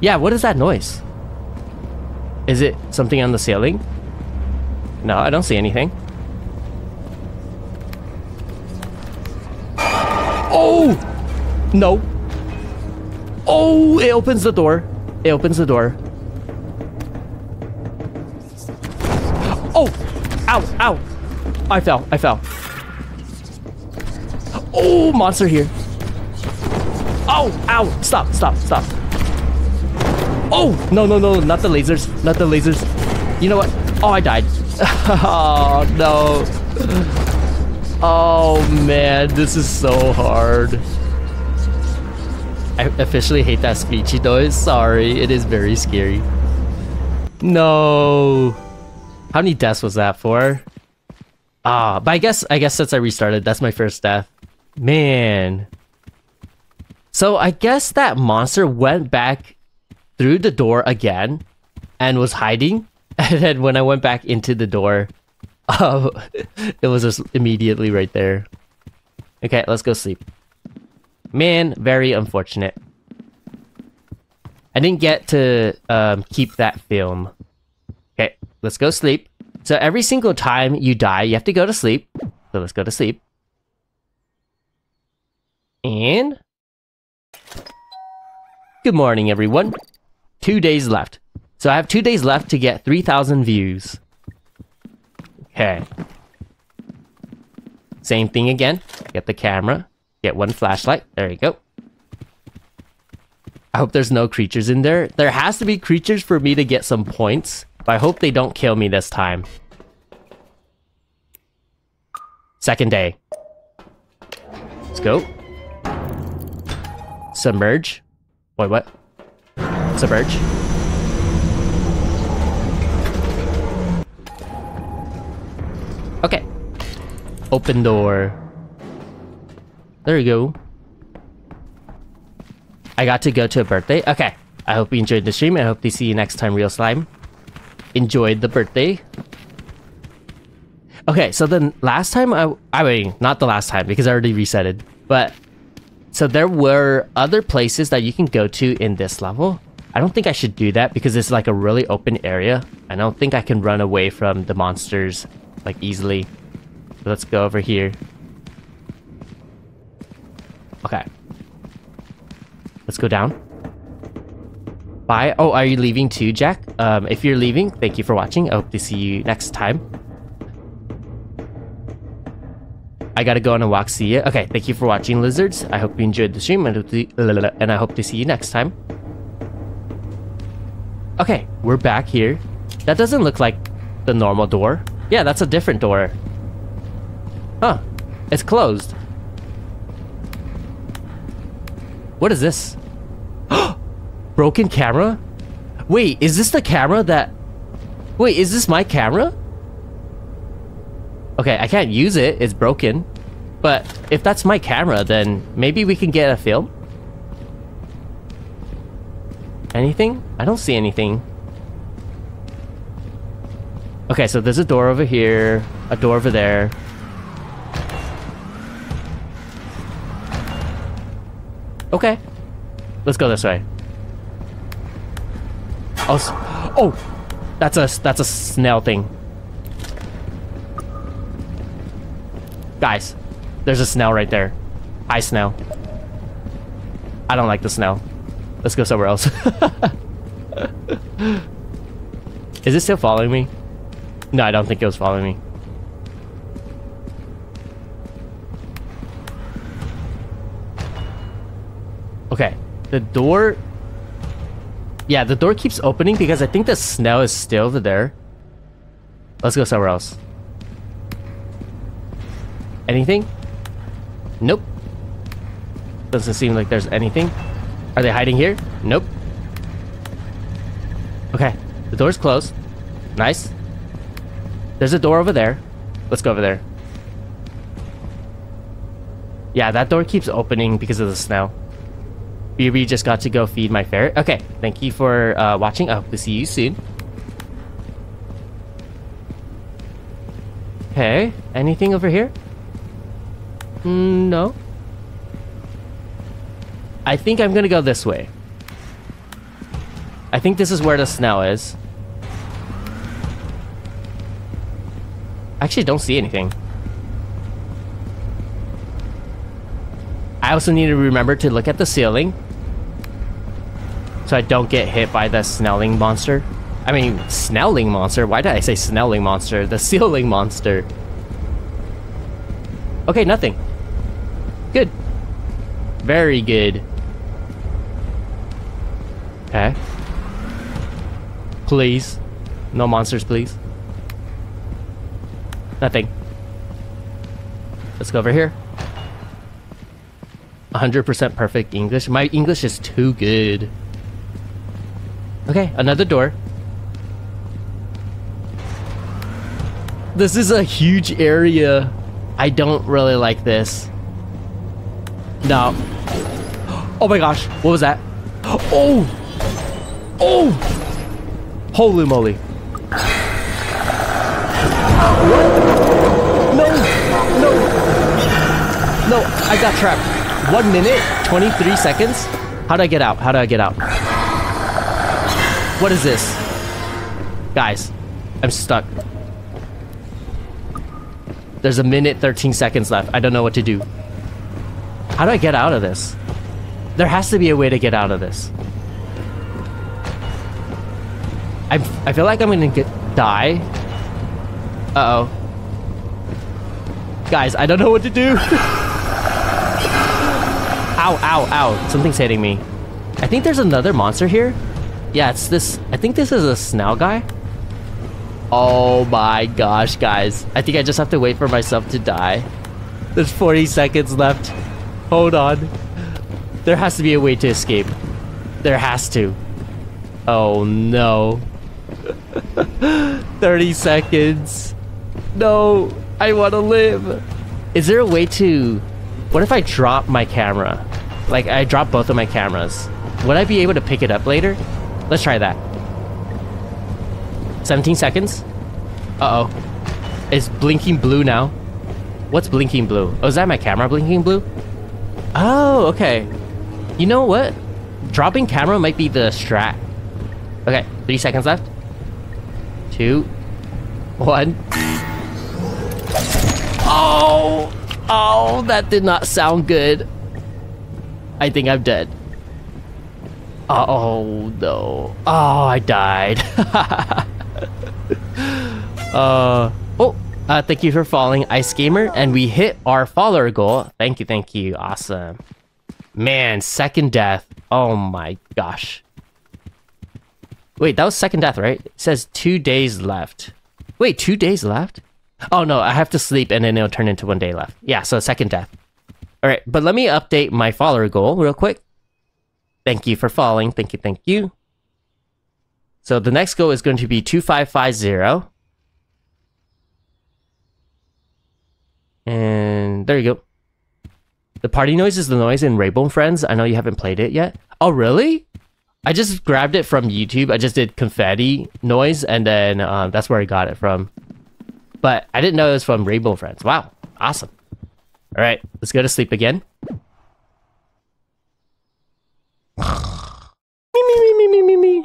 Yeah, what is that noise? Is it something on the ceiling? No, I don't see anything. Oh! No. Oh, it opens the door. It opens the door. Oh! Ow, ow! I fell, I fell. Oh, monster here. Oh, ow! Stop, stop, stop. Oh! No, no, no, not the lasers. Not the lasers. You know what? Oh, I died. oh, no. Oh man, this is so hard. I officially hate that screechy noise. Sorry, it is very scary. No. How many deaths was that for? Ah, but I guess I guess since I restarted, that's my first death. Man. So I guess that monster went back through the door again and was hiding. And then when I went back into the door, it was just immediately right there. Okay, let's go sleep. Man, very unfortunate. I didn't get to um, keep that film. Okay, let's go sleep. So every single time you die, you have to go to sleep. So let's go to sleep. And... Good morning, everyone. Two days left. So I have two days left to get 3,000 views. Okay. Same thing again. Get the camera. Get one flashlight. There you go. I hope there's no creatures in there. There has to be creatures for me to get some points. But I hope they don't kill me this time. Second day. Let's go. Submerge. Wait, what? Submerge. Okay. Open door. There you go. I got to go to a birthday. Okay. I hope you enjoyed the stream. I hope to see you next time, Real Slime. Enjoyed the birthday. Okay, so then last time I I mean not the last time because I already reset it, but so there were other places that you can go to in this level. I don't think I should do that because it's like a really open area. I don't think I can run away from the monsters like easily. So let's go over here. Okay. Let's go down. Bye. Oh, are you leaving too, Jack? Um, if you're leaving, thank you for watching. I hope to see you next time. I gotta go on a walk. See ya. Okay, thank you for watching, lizards. I hope you enjoyed the stream, and, and I hope to see you next time. Okay, we're back here. That doesn't look like the normal door. Yeah, that's a different door. Huh. It's closed. What is this? Broken camera? Wait, is this the camera that... Wait, is this my camera? Okay, I can't use it. It's broken. But if that's my camera, then maybe we can get a film? Anything? I don't see anything. Okay, so there's a door over here, a door over there. Okay. Let's go this way. Oh, oh, that's a that's a snail thing. Guys, there's a snail right there. Hi, snail. I don't like the snail. Let's go somewhere else. Is it still following me? No, I don't think it was following me. Okay, the door... Yeah, the door keeps opening because I think the snow is still there. Let's go somewhere else. Anything? Nope. Doesn't seem like there's anything. Are they hiding here? Nope. Okay, the door's closed. Nice. There's a door over there. Let's go over there. Yeah, that door keeps opening because of the snow. BB just got to go feed my ferret. Okay, thank you for uh, watching. I hope to see you soon. Okay, anything over here? Mm, no. I think I'm gonna go this way. I think this is where the snow is. Actually, don't see anything. I also need to remember to look at the ceiling. So I don't get hit by the Snelling monster. I mean, Snelling monster? Why did I say Snelling monster? The ceiling monster. Okay, nothing. Good. Very good. Okay. Please. No monsters, please. Nothing. let's go over here. 100% perfect English. My English is too good. Okay, another door. This is a huge area. I don't really like this. No. Oh my gosh, what was that? Oh! Oh! Holy moly. What? No! No! No, I got trapped. One minute, 23 seconds? How do I get out? How do I get out? What is this? Guys, I'm stuck. There's a minute, 13 seconds left. I don't know what to do. How do I get out of this? There has to be a way to get out of this. I I feel like I'm gonna get die. Uh oh. Guys, I don't know what to do. ow, ow, ow. Something's hitting me. I think there's another monster here. Yeah, it's this. I think this is a snail guy. Oh my gosh, guys. I think I just have to wait for myself to die. There's 40 seconds left. Hold on. There has to be a way to escape. There has to. Oh no. 30 seconds. No, I want to live. Is there a way to... What if I drop my camera? Like, I drop both of my cameras. Would I be able to pick it up later? Let's try that. 17 seconds. Uh-oh. It's blinking blue now. What's blinking blue? Oh, is that my camera blinking blue? Oh, okay. You know what? Dropping camera might be the strat. Okay, three seconds left. Two. One. Oh! Oh, that did not sound good. I think I'm dead. Oh, no. Oh, I died. uh, oh, uh, thank you for following Ice Gamer, and we hit our follower goal. Thank you, thank you. Awesome. Man, second death. Oh my gosh. Wait, that was second death, right? It says two days left. Wait, two days left? Oh no, I have to sleep and then it'll turn into one day left. Yeah, so second death. Alright, but let me update my follower goal real quick. Thank you for following. Thank you, thank you. So the next goal is going to be 2550. And there you go. The party noise is the noise in Rainbow Friends. I know you haven't played it yet. Oh, really? I just grabbed it from YouTube. I just did confetti noise, and then uh, that's where I got it from. But I didn't know it was from Rainbow Friends. Wow, awesome. All right, let's go to sleep again. Me, me, me, me, me, me.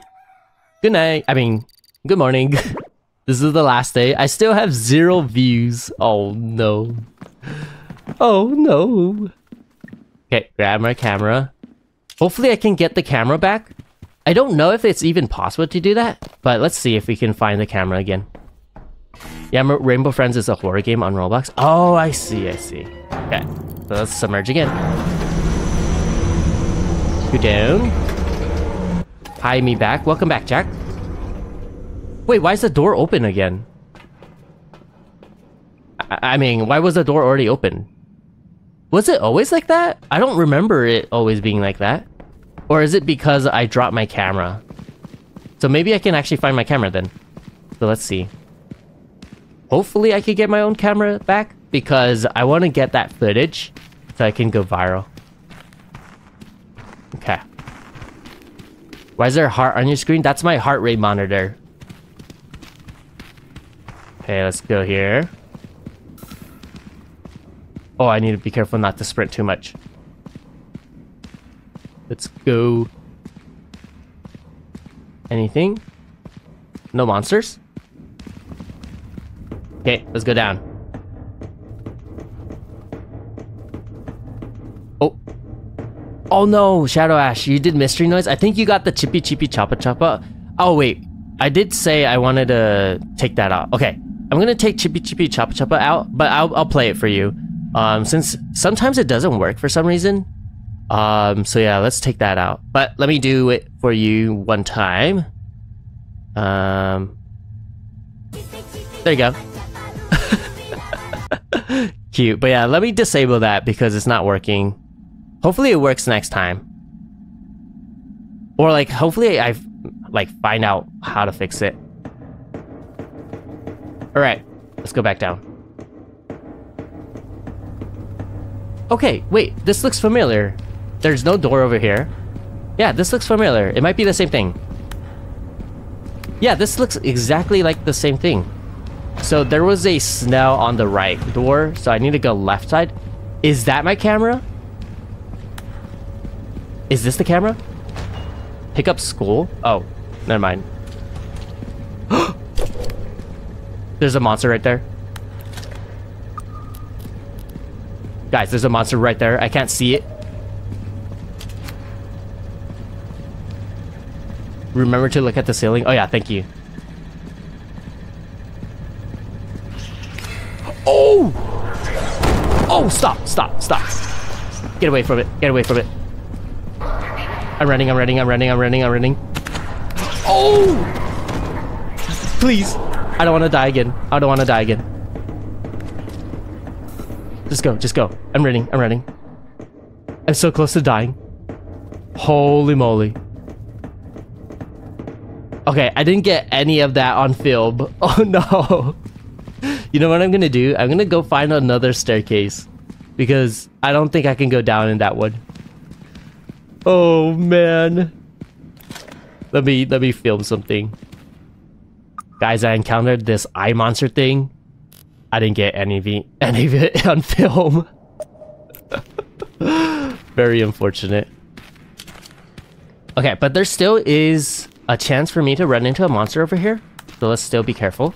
Good night. I mean, good morning. this is the last day. I still have zero views. Oh, no. Oh, no. Okay, grab my camera. Hopefully I can get the camera back. I don't know if it's even possible to do that, but let's see if we can find the camera again. Yeah, Rainbow Friends is a horror game on Roblox. Oh, I see, I see. Okay, so let's submerge again. Go down. Hi, me back. Welcome back, Jack. Wait, why is the door open again? I, I mean, why was the door already open? Was it always like that? I don't remember it always being like that. Or is it because I dropped my camera? So maybe I can actually find my camera then. So let's see. Hopefully I could get my own camera back because I want to get that footage so I can go viral. Okay. Why is there a heart on your screen? That's my heart rate monitor. Okay, let's go here. Oh, I need to be careful not to sprint too much. Let's go. Anything? No monsters? Okay, let's go down. Oh no, Shadow Ash, you did mystery noise? I think you got the chippy chippy choppa choppa. Oh wait, I did say I wanted to take that out. Okay, I'm gonna take chippy chippy choppa choppa out, but I'll, I'll play it for you. Um, since sometimes it doesn't work for some reason. Um, so yeah, let's take that out. But let me do it for you one time. Um, there you go. Cute. But yeah, let me disable that because it's not working. Hopefully it works next time. Or like, hopefully I like find out how to fix it. All right, let's go back down. Okay, wait, this looks familiar. There's no door over here. Yeah, this looks familiar. It might be the same thing. Yeah, this looks exactly like the same thing. So there was a Snell on the right door, so I need to go left side. Is that my camera? Is this the camera? Pick up school? Oh, never mind. there's a monster right there. Guys, there's a monster right there. I can't see it. Remember to look at the ceiling. Oh yeah, thank you. Oh! Oh, stop, stop, stop. Get away from it. Get away from it. I'm running, I'm running, I'm running, I'm running, I'm running. Oh! Please. I don't want to die again. I don't want to die again. Just go, just go. I'm running, I'm running. I'm so close to dying. Holy moly. Okay, I didn't get any of that on film. Oh no. You know what I'm gonna do? I'm gonna go find another staircase. Because I don't think I can go down in that one. Oh man. Let me let me film something. Guys, I encountered this eye monster thing. I didn't get any of it, any of it on film. Very unfortunate. Okay, but there still is a chance for me to run into a monster over here. So let's still be careful.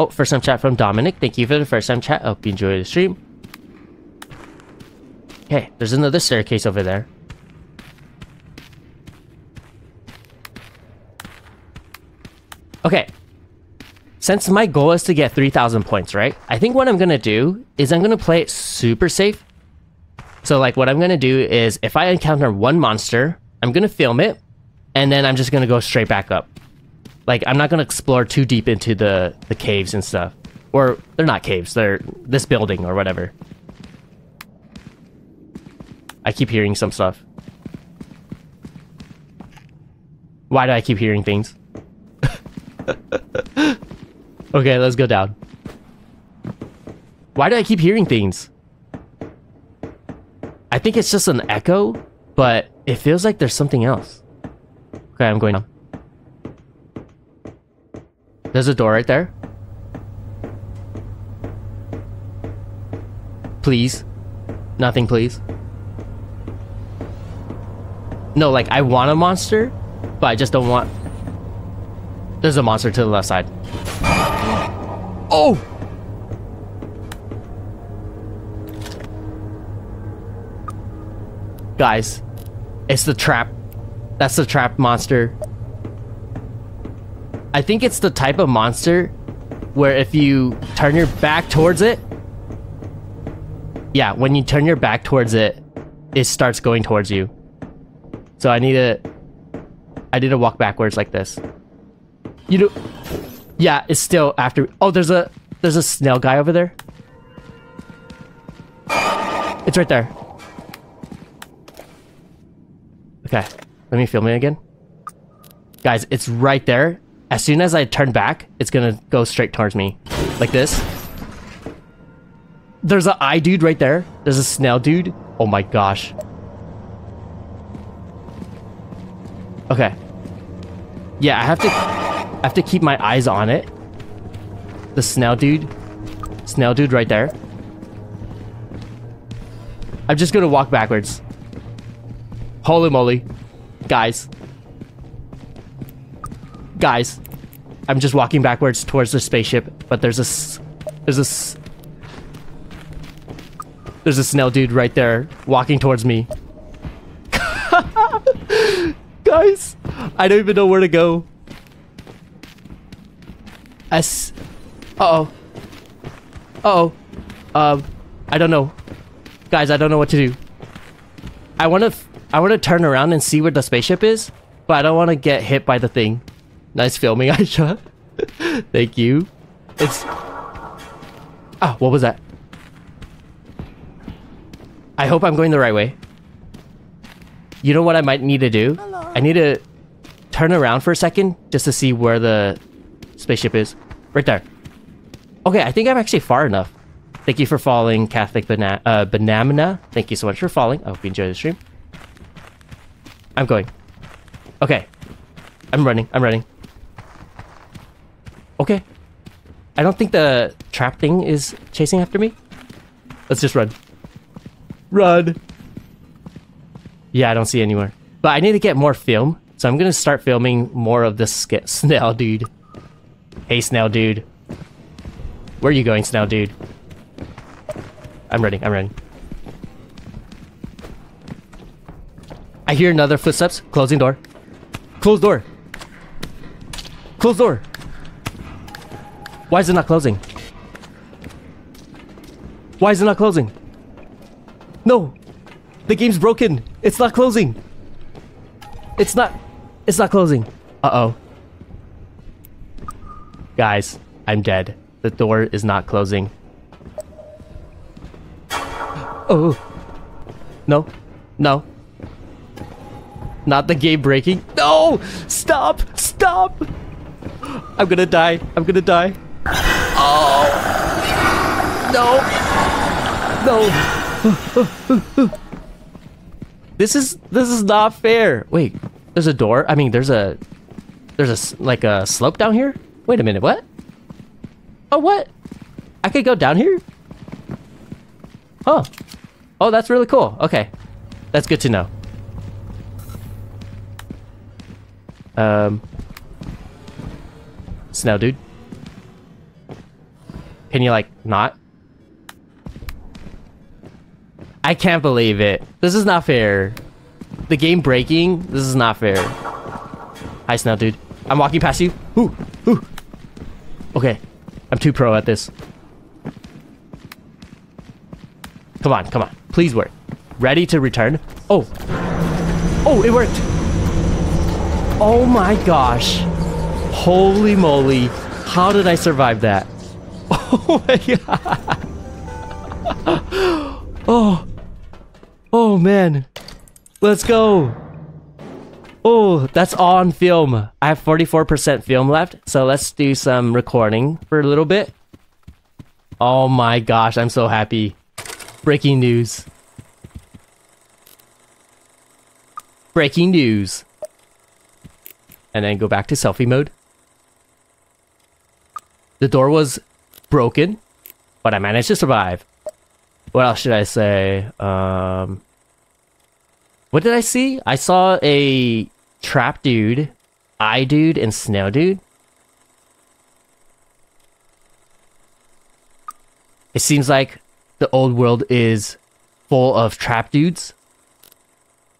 Oh, first time chat from Dominic. Thank you for the first time chat. I hope you enjoy the stream. Okay, there's another staircase over there. Okay. Since my goal is to get 3,000 points, right? I think what I'm going to do is I'm going to play it super safe. So like what I'm going to do is if I encounter one monster, I'm going to film it and then I'm just going to go straight back up. Like I'm not going to explore too deep into the the caves and stuff. Or they're not caves, they're this building or whatever. I keep hearing some stuff. Why do I keep hearing things? okay, let's go down. Why do I keep hearing things? I think it's just an echo, but it feels like there's something else. Okay, I'm going down. There's a door right there. Please. Nothing, please. No, like, I want a monster, but I just don't want... There's a monster to the left side. Oh! Guys, it's the trap. That's the trap monster. I think it's the type of monster where if you turn your back towards it, yeah, when you turn your back towards it, it starts going towards you. So I need to, I need to walk backwards like this. You do. yeah, it's still after. Oh, there's a, there's a snail guy over there. It's right there. Okay, let me film it again. Guys, it's right there. As soon as I turn back, it's gonna go straight towards me. Like this. There's a eye dude right there. There's a snail dude. Oh my gosh. Okay. Yeah, I have to I have to keep my eyes on it. The snail dude. Snail dude right there. I'm just gonna walk backwards. Holy moly. Guys. Guys. I'm just walking backwards towards the spaceship, but there's a... There's a... There's a snail dude right there, walking towards me. Guys! I don't even know where to go. S... Uh-oh. Uh-oh. Um, I don't know. Guys, I don't know what to do. I want to... I want to turn around and see where the spaceship is, but I don't want to get hit by the thing. Nice filming, iShoya. Thank you. It's... Ah, what was that? I hope I'm going the right way. You know what I might need to do? I need to turn around for a second just to see where the spaceship is. Right there. Okay, I think I'm actually far enough. Thank you for following Catholic Bana uh, Banana. Thank you so much for following. I hope you enjoy the stream. I'm going. Okay. I'm running. I'm running. Okay. I don't think the trap thing is chasing after me. Let's just run. Run. Yeah, I don't see anywhere. But I need to get more film. So I'm to start filming more of this snail dude. Hey, snail dude. Where are you going, snail dude? I'm running, I'm running. I hear another footsteps. Closing door. Close door. Close door. Why is it not closing? Why is it not closing? No! The game's broken! It's not closing! It's not... It's not closing. Uh-oh. Guys, I'm dead. The door is not closing. Oh. No. No. Not the game breaking. No! Stop! Stop! I'm gonna die. I'm gonna die. Oh! No! No! This is this is not fair. Wait, there's a door. I mean, there's a there's a like a slope down here. Wait a minute. What? Oh, what? I could go down here? Oh. Oh, that's really cool. Okay. That's good to know. Um. Snow, dude. Can you, like, not? I can't believe it. This is not fair. The game breaking? This is not fair. Hi, Snow, dude. I'm walking past you. Ooh, ooh. Okay. I'm too pro at this. Come on, come on. Please work. Ready to return? Oh. Oh, it worked. Oh my gosh. Holy moly. How did I survive that? Oh my god. Oh. Oh man. Let's go. Oh, that's all on film. I have 44% film left, so let's do some recording for a little bit. Oh my gosh, I'm so happy. Breaking news. Breaking news. And then go back to selfie mode. The door was broken, but I managed to survive. What else should I say? Um, what did I see? I saw a trap dude, eye dude, and snail dude. It seems like the old world is full of trap dudes,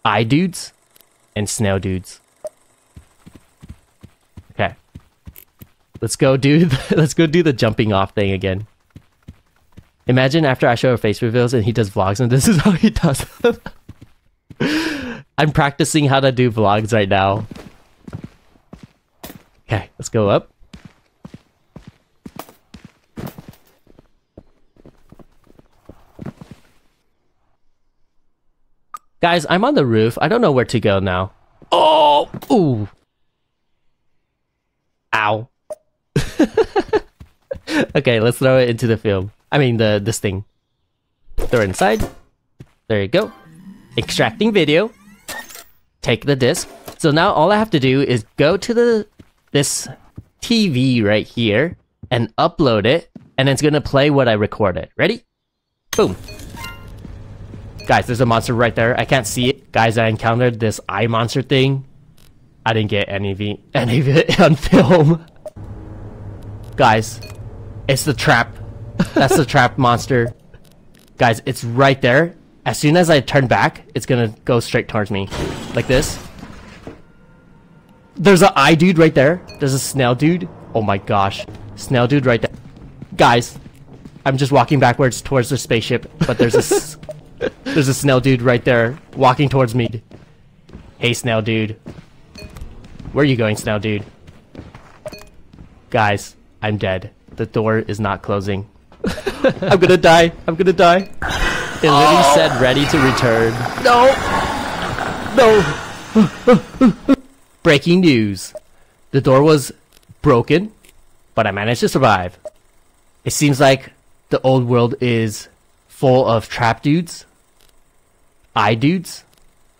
eye dudes, and snail dudes. Okay. Let's go do the, let's go do the jumping off thing again. Imagine after I show her face reveals and he does vlogs and this is how he does them. I'm practicing how to do vlogs right now. Okay, let's go up. Guys, I'm on the roof. I don't know where to go now. Oh! Ooh! Ow. okay, let's throw it into the film. I mean, the this thing. Throw it inside. There you go. Extracting video. Take the disc. So now all I have to do is go to the this TV right here and upload it, and it's gonna play what I recorded. Ready? Boom. Guys, there's a monster right there. I can't see it. Guys, I encountered this eye monster thing. I didn't get any of it, any of it on film. Guys, it's the trap. That's the trap monster. Guys, it's right there. As soon as I turn back, it's gonna go straight towards me. Like this. There's a eye dude right there. There's a snail dude. Oh my gosh. Snail dude right there. Guys, I'm just walking backwards towards the spaceship, but there's a there's a snail dude right there walking towards me. Hey, snail dude. Where are you going, snail dude? Guys, I'm dead. The door is not closing. I'm gonna die. I'm gonna die. It literally oh. said ready to return. No! No! Breaking news. The door was broken, but I managed to survive. It seems like the old world is full of trap dudes, eye dudes,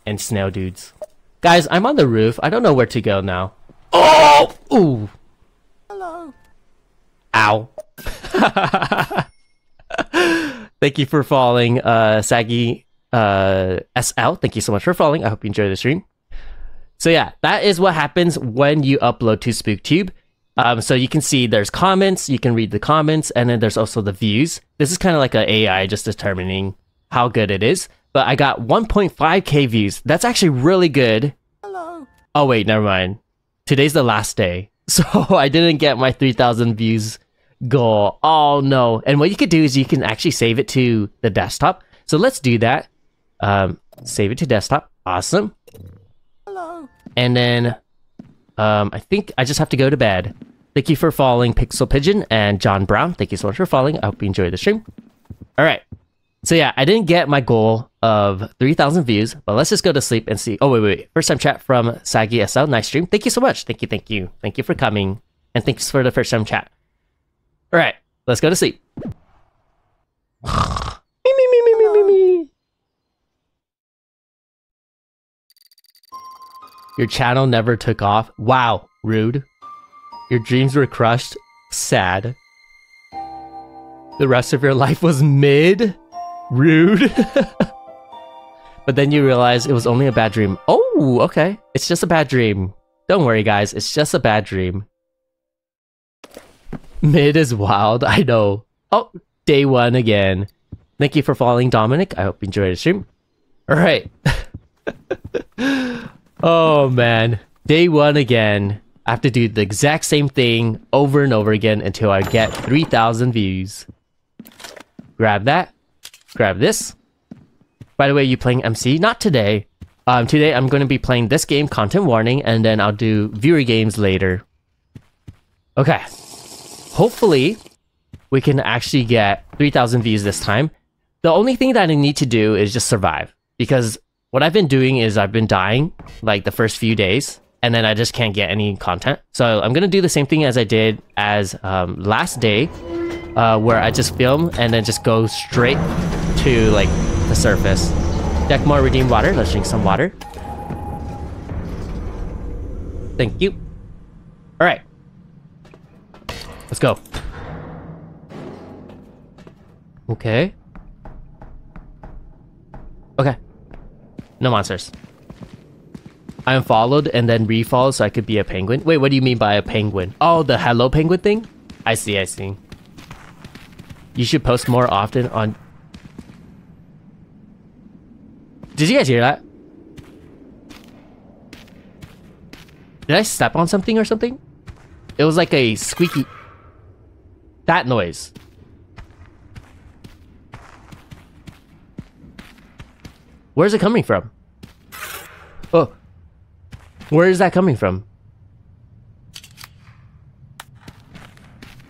and snail dudes. Guys, I'm on the roof. I don't know where to go now. Oh! Ooh! Hello. Ow. Thank you for following, uh, Saggy uh, SL. Thank you so much for following. I hope you enjoy the stream. So yeah, that is what happens when you upload to SpookTube. Um, so you can see there's comments, you can read the comments, and then there's also the views. This is kind of like an AI just determining how good it is. But I got 1.5k views. That's actually really good. Hello. Oh wait, never mind. Today's the last day. So I didn't get my 3000 views goal. Oh no. And what you could do is you can actually save it to the desktop. So let's do that. Um, save it to desktop. Awesome. Hello. And then um, I think I just have to go to bed. Thank you for following Pixel Pigeon and John Brown. Thank you so much for following. I hope you enjoyed the stream. All right. So yeah, I didn't get my goal of 3,000 views, but let's just go to sleep and see. Oh, wait, wait, wait. First time chat from Saggy SL. Nice stream. Thank you so much. Thank you, thank you. Thank you for coming. And thanks for the first time chat. All right, let's go to sleep. me, me, me, me, me, me, me. Your channel never took off. Wow, rude. Your dreams were crushed. Sad. The rest of your life was mid. Rude. but then you realize it was only a bad dream. Oh, okay. It's just a bad dream. Don't worry, guys. It's just a bad dream. Mid is wild. I know. Oh, day one again. Thank you for following Dominic. I hope you enjoyed the stream. All right. Oh man, day one again. I have to do the exact same thing over and over again until I get 3,000 views. Grab that. Grab this. By the way, you playing MC? Not today. Um, today I'm going to be playing this game, Content Warning, and then I'll do viewer games later. Okay. Hopefully, we can actually get 3,000 views this time. The only thing that I need to do is just survive. Because what I've been doing is I've been dying like the first few days and then I just can't get any content. So I'm gonna do the same thing as I did as um, last day, uh, where I just film and then just go straight to like the surface. Deckmore redeem water. Let's drink some water. Thank you. All right, let's go. Okay. Okay. No monsters. I am followed and then refollowed so I could be a penguin. Wait, what do you mean by a penguin? Oh, the hello penguin thing? I see, I see. You should post more often on... Did you guys hear that? Did I step on something or something? It was like a squeaky... That noise. Where's it coming from? Oh. Where is that coming from?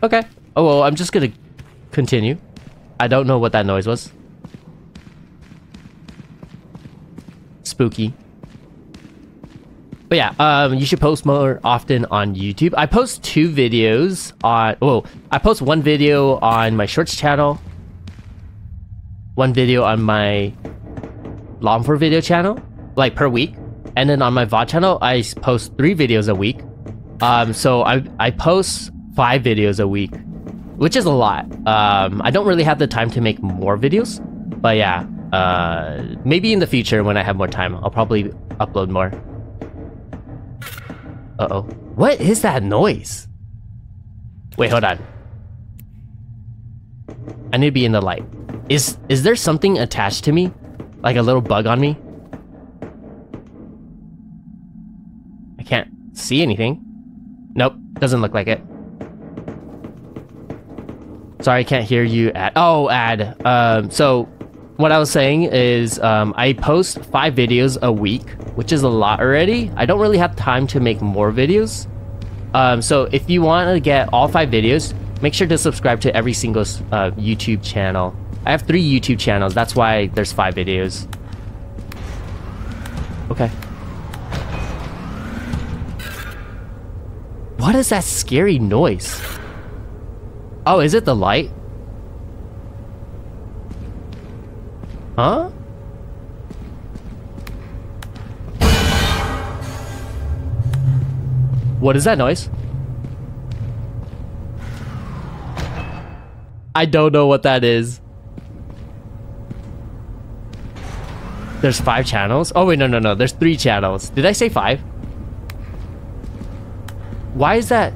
Okay. Oh, well, I'm just gonna continue. I don't know what that noise was. Spooky. But yeah, um, you should post more often on YouTube. I post two videos on... Oh, I post one video on my Shorts channel. One video on my long form video channel, like per week. And then on my VOD channel, I post three videos a week. Um, so I, I post five videos a week, which is a lot. Um, I don't really have the time to make more videos, but yeah, uh, maybe in the future when I have more time, I'll probably upload more. Uh-oh. What is that noise? Wait, hold on. I need to be in the light. Is is there something attached to me? Like a little bug on me? I can't see anything. Nope, doesn't look like it. Sorry, I can't hear you ad. Oh, ad. Um, so what I was saying is um, I post five videos a week, which is a lot already. I don't really have time to make more videos. Um, so if you want to get all five videos, make sure to subscribe to every single uh, YouTube channel I have three YouTube channels. That's why there's five videos. Okay. What is that scary noise? Oh, is it the light? Huh? What is that noise? I don't know what that is. There's five channels? Oh wait, no, no, no. There's three channels. Did I say five? Why is that?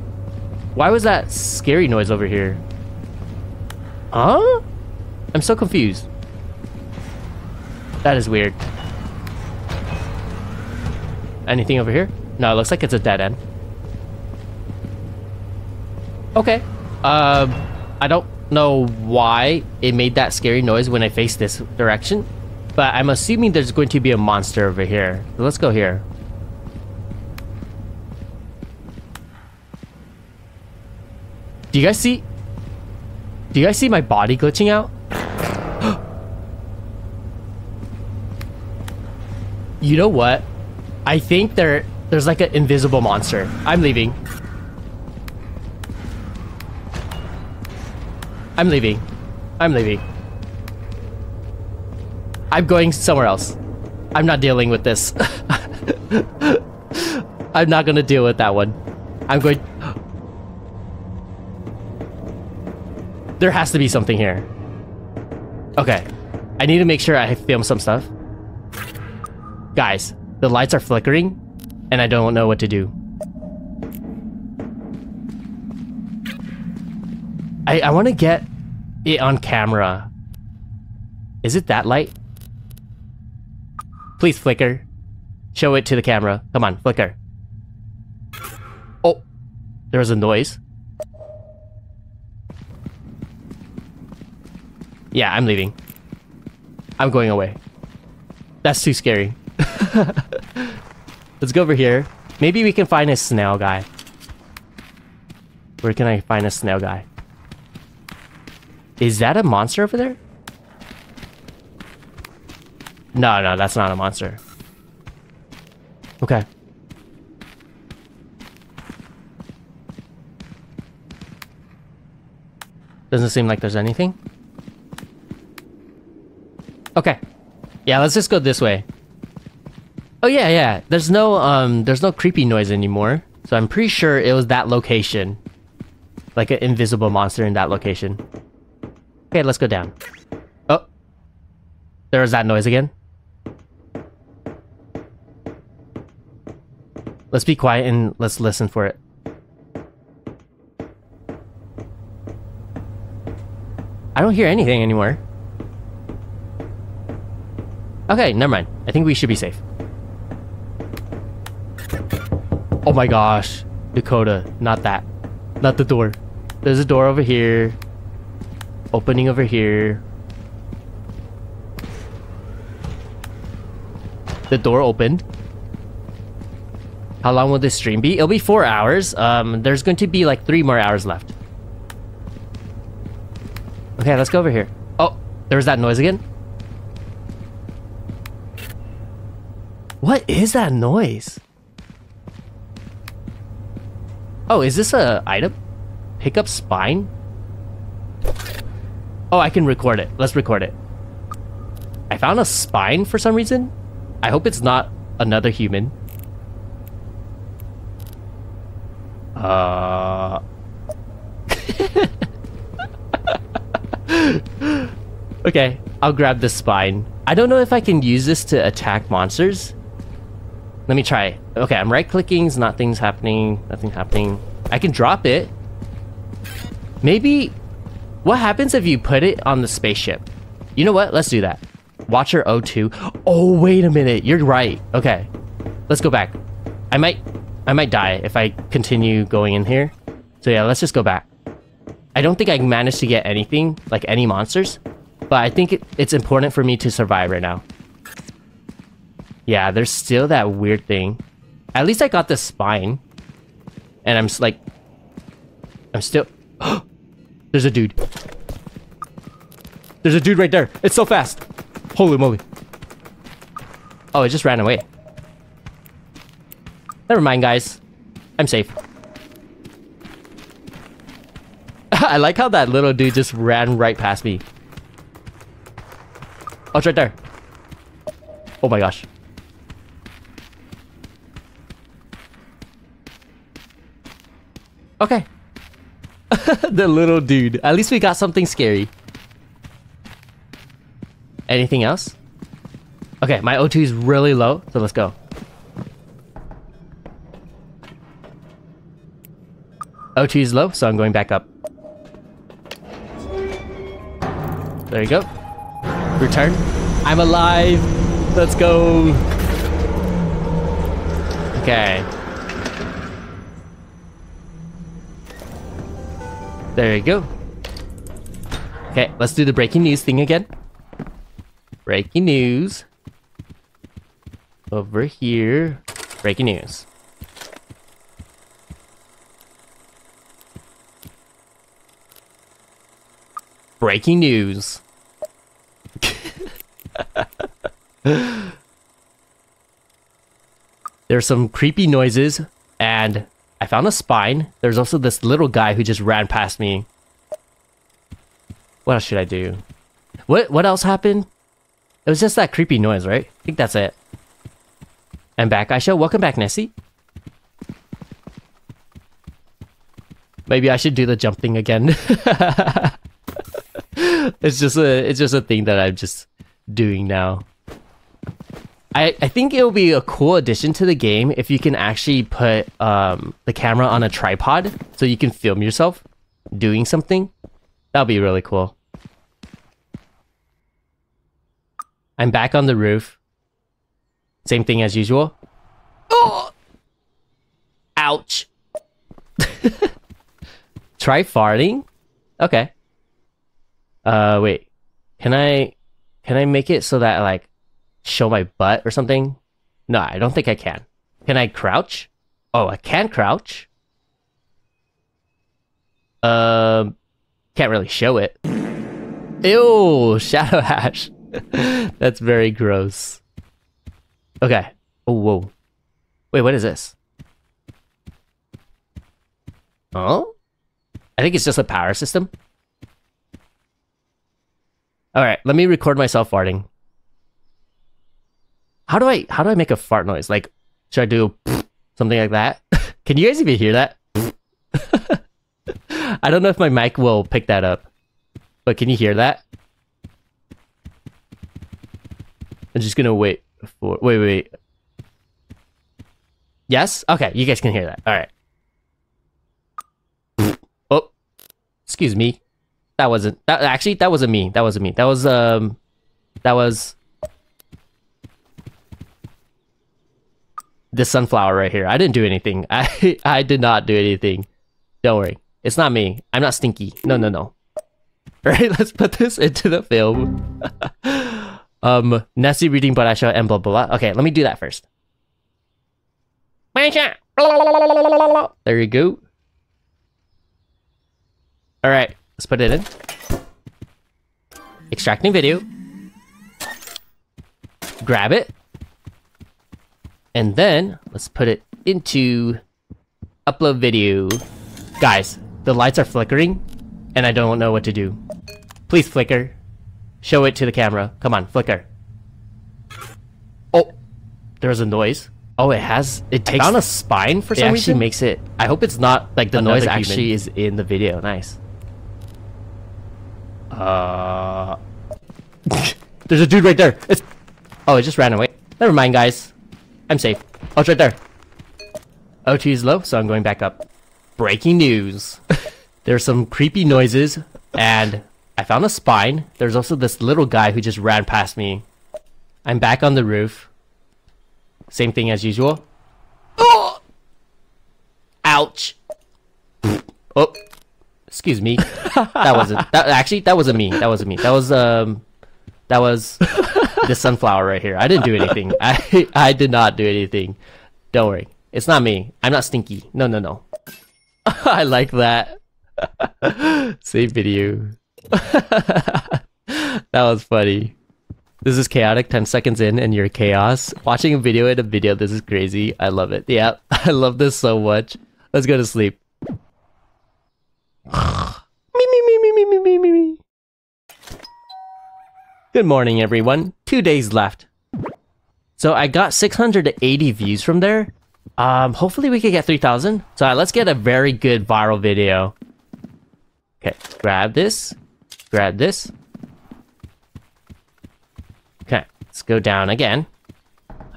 Why was that scary noise over here? Huh? I'm so confused. That is weird. Anything over here? No, it looks like it's a dead end. Okay. Um, I don't know why it made that scary noise when I faced this direction, but I'm assuming there's going to be a monster over here. Let's go here. Do you guys see? Do you guys see my body glitching out? You know what? I think there there's like an invisible monster. I'm leaving. I'm leaving. I'm leaving. I'm going somewhere else. I'm not dealing with this. I'm not gonna deal with that one. I'm going... There has to be something here. Okay. I need to make sure I film some stuff. Guys, the lights are flickering, and I don't know what to do. I, I want to get it on camera. Is it that light? Please flicker. Show it to the camera. Come on, flicker. Oh, there was a noise. Yeah, I'm leaving. I'm going away. That's too scary. Let's go over here. Maybe we can find a snail guy. Where can I find a snail guy? Is that a monster over there? No, no, that's not a monster. Okay. Doesn't seem like there's anything. Okay. Yeah, let's just go this way. Oh yeah, yeah. There's no um there's no creepy noise anymore. So I'm pretty sure it was that location. Like an invisible monster in that location. Okay, let's go down. Oh. There was that noise again. Let's be quiet and let's listen for it. I don't hear anything anymore. Okay, never mind. I think we should be safe. Oh my gosh. Dakota, not that. Not the door. There's a door over here. Opening over here. The door opened. How long will this stream be? It'll be four hours. Um, there's going to be like three more hours left. Okay, let's go over here. Oh, there's that noise again. What is that noise? Oh, is this a item? Pick up spine? Oh, I can record it. Let's record it. I found a spine for some reason. I hope it's not another human. Uh... okay, I'll grab the spine. I don't know if I can use this to attack monsters. Let me try. Okay, I'm right clicking, it's nothing's happening, nothing happening. I can drop it. Maybe, what happens if you put it on the spaceship? You know what? Let's do that. Watcher O2. Oh, wait a minute. You're right. Okay. Let's go back. I might, I might die if I continue going in here. So yeah, let's just go back. I don't think I managed to get anything, like any monsters. But I think it, it's important for me to survive right now. Yeah, there's still that weird thing. At least I got the spine. And I'm like... I'm still... there's a dude. There's a dude right there. It's so fast. Holy moly. Oh, it just ran away. Never mind, guys. I'm safe. I like how that little dude just ran right past me. Oh, it's right there. Oh my gosh. Okay. the little dude. At least we got something scary. Anything else? Okay, my O2 is really low, so let's go. O2 is low, so I'm going back up. There you go. Return. I'm alive. Let's go. Okay. There you go. Okay, let's do the breaking news thing again. Breaking news. Over here. Breaking news. Breaking news. There's some creepy noises, and I found a spine. There's also this little guy who just ran past me. What else should I do? What what else happened? It was just that creepy noise, right? I think that's it. I'm back, Aisha. Welcome back, Nessie. Maybe I should do the jump thing again. it's just a it's just a thing that I'm just doing now. I, I think it'll be a cool addition to the game if you can actually put um, the camera on a tripod so you can film yourself doing something. That'll be really cool. I'm back on the roof. Same thing as usual. Oh! Ouch. Try farting? Okay. Uh, wait. Can I... Can I make it so that, like, show my butt or something? No, I don't think I can. Can I crouch? Oh, I can crouch. Um, can't really show it. Ew, Shadow Hash. That's very gross. Okay. Oh, whoa. Wait, what is this? Oh? I think it's just a power system. Alright, let me record myself farting. How do I how do I make a fart noise? Like, should I do something like that? Can you guys even hear that? I don't know if my mic will pick that up. But can you hear that? I'm just gonna wait for wait wait. Yes? Okay, you guys can hear that. Alright. Oh. Excuse me. That wasn't that actually that wasn't me. That wasn't me. That was um that was this sunflower right here. I didn't do anything. I I did not do anything. Don't worry. It's not me. I'm not stinky. No, no, no. All right, let's put this into the film. um, Nessie reading Barasha and blah, blah, blah. Okay, let me do that first. There you go. All right, let's put it in. Extracting video. Grab it. And then let's put it into upload video. Guys, the lights are flickering and I don't know what to do. Please flicker. Show it to the camera. Come on, flicker. Oh, there's a noise. Oh, it has. It takes on a spine for some it reason. makes it. I hope it's not like the noise human. actually is in the video. Nice. Uh, there's a dude right there. It's. Oh, it just ran away. Never mind, guys. I'm safe. Oh, it's right there. O2 is low, so I'm going back up. Breaking news. There's some creepy noises, and I found a spine. There's also this little guy who just ran past me. I'm back on the roof. Same thing as usual. Oh! Ouch. Oh. Excuse me. that wasn't that actually that wasn't me. That wasn't me. That was um that was this sunflower right here. I didn't do anything. I I did not do anything. Don't worry. It's not me. I'm not stinky. No, no, no. I like that. Save video. that was funny. This is chaotic 10 seconds in and you're chaos. Watching a video in a video, this is crazy. I love it. Yeah, I love this so much. Let's go to sleep. me, me, me, me, me, me, me, me. Good morning, everyone. Two days left. So I got 680 views from there. Um, hopefully we can get 3,000. So uh, let's get a very good viral video. Okay, grab this. Grab this. Okay, let's go down again.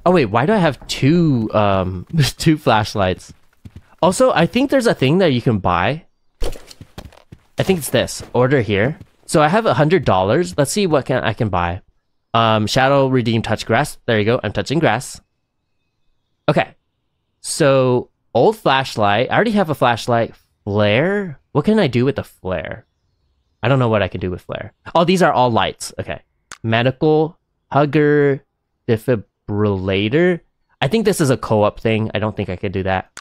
Oh wait, why do I have two um two flashlights? Also, I think there's a thing that you can buy. I think it's this. Order here. So I have a hundred dollars. Let's see what can I can buy. Um, shadow redeem touch grass. There you go. I'm touching grass. Okay. So old flashlight. I already have a flashlight. Flare. What can I do with the flare? I don't know what I can do with flare. Oh, these are all lights. Okay. Medical hugger defibrillator. I think this is a co-op thing. I don't think I could do that.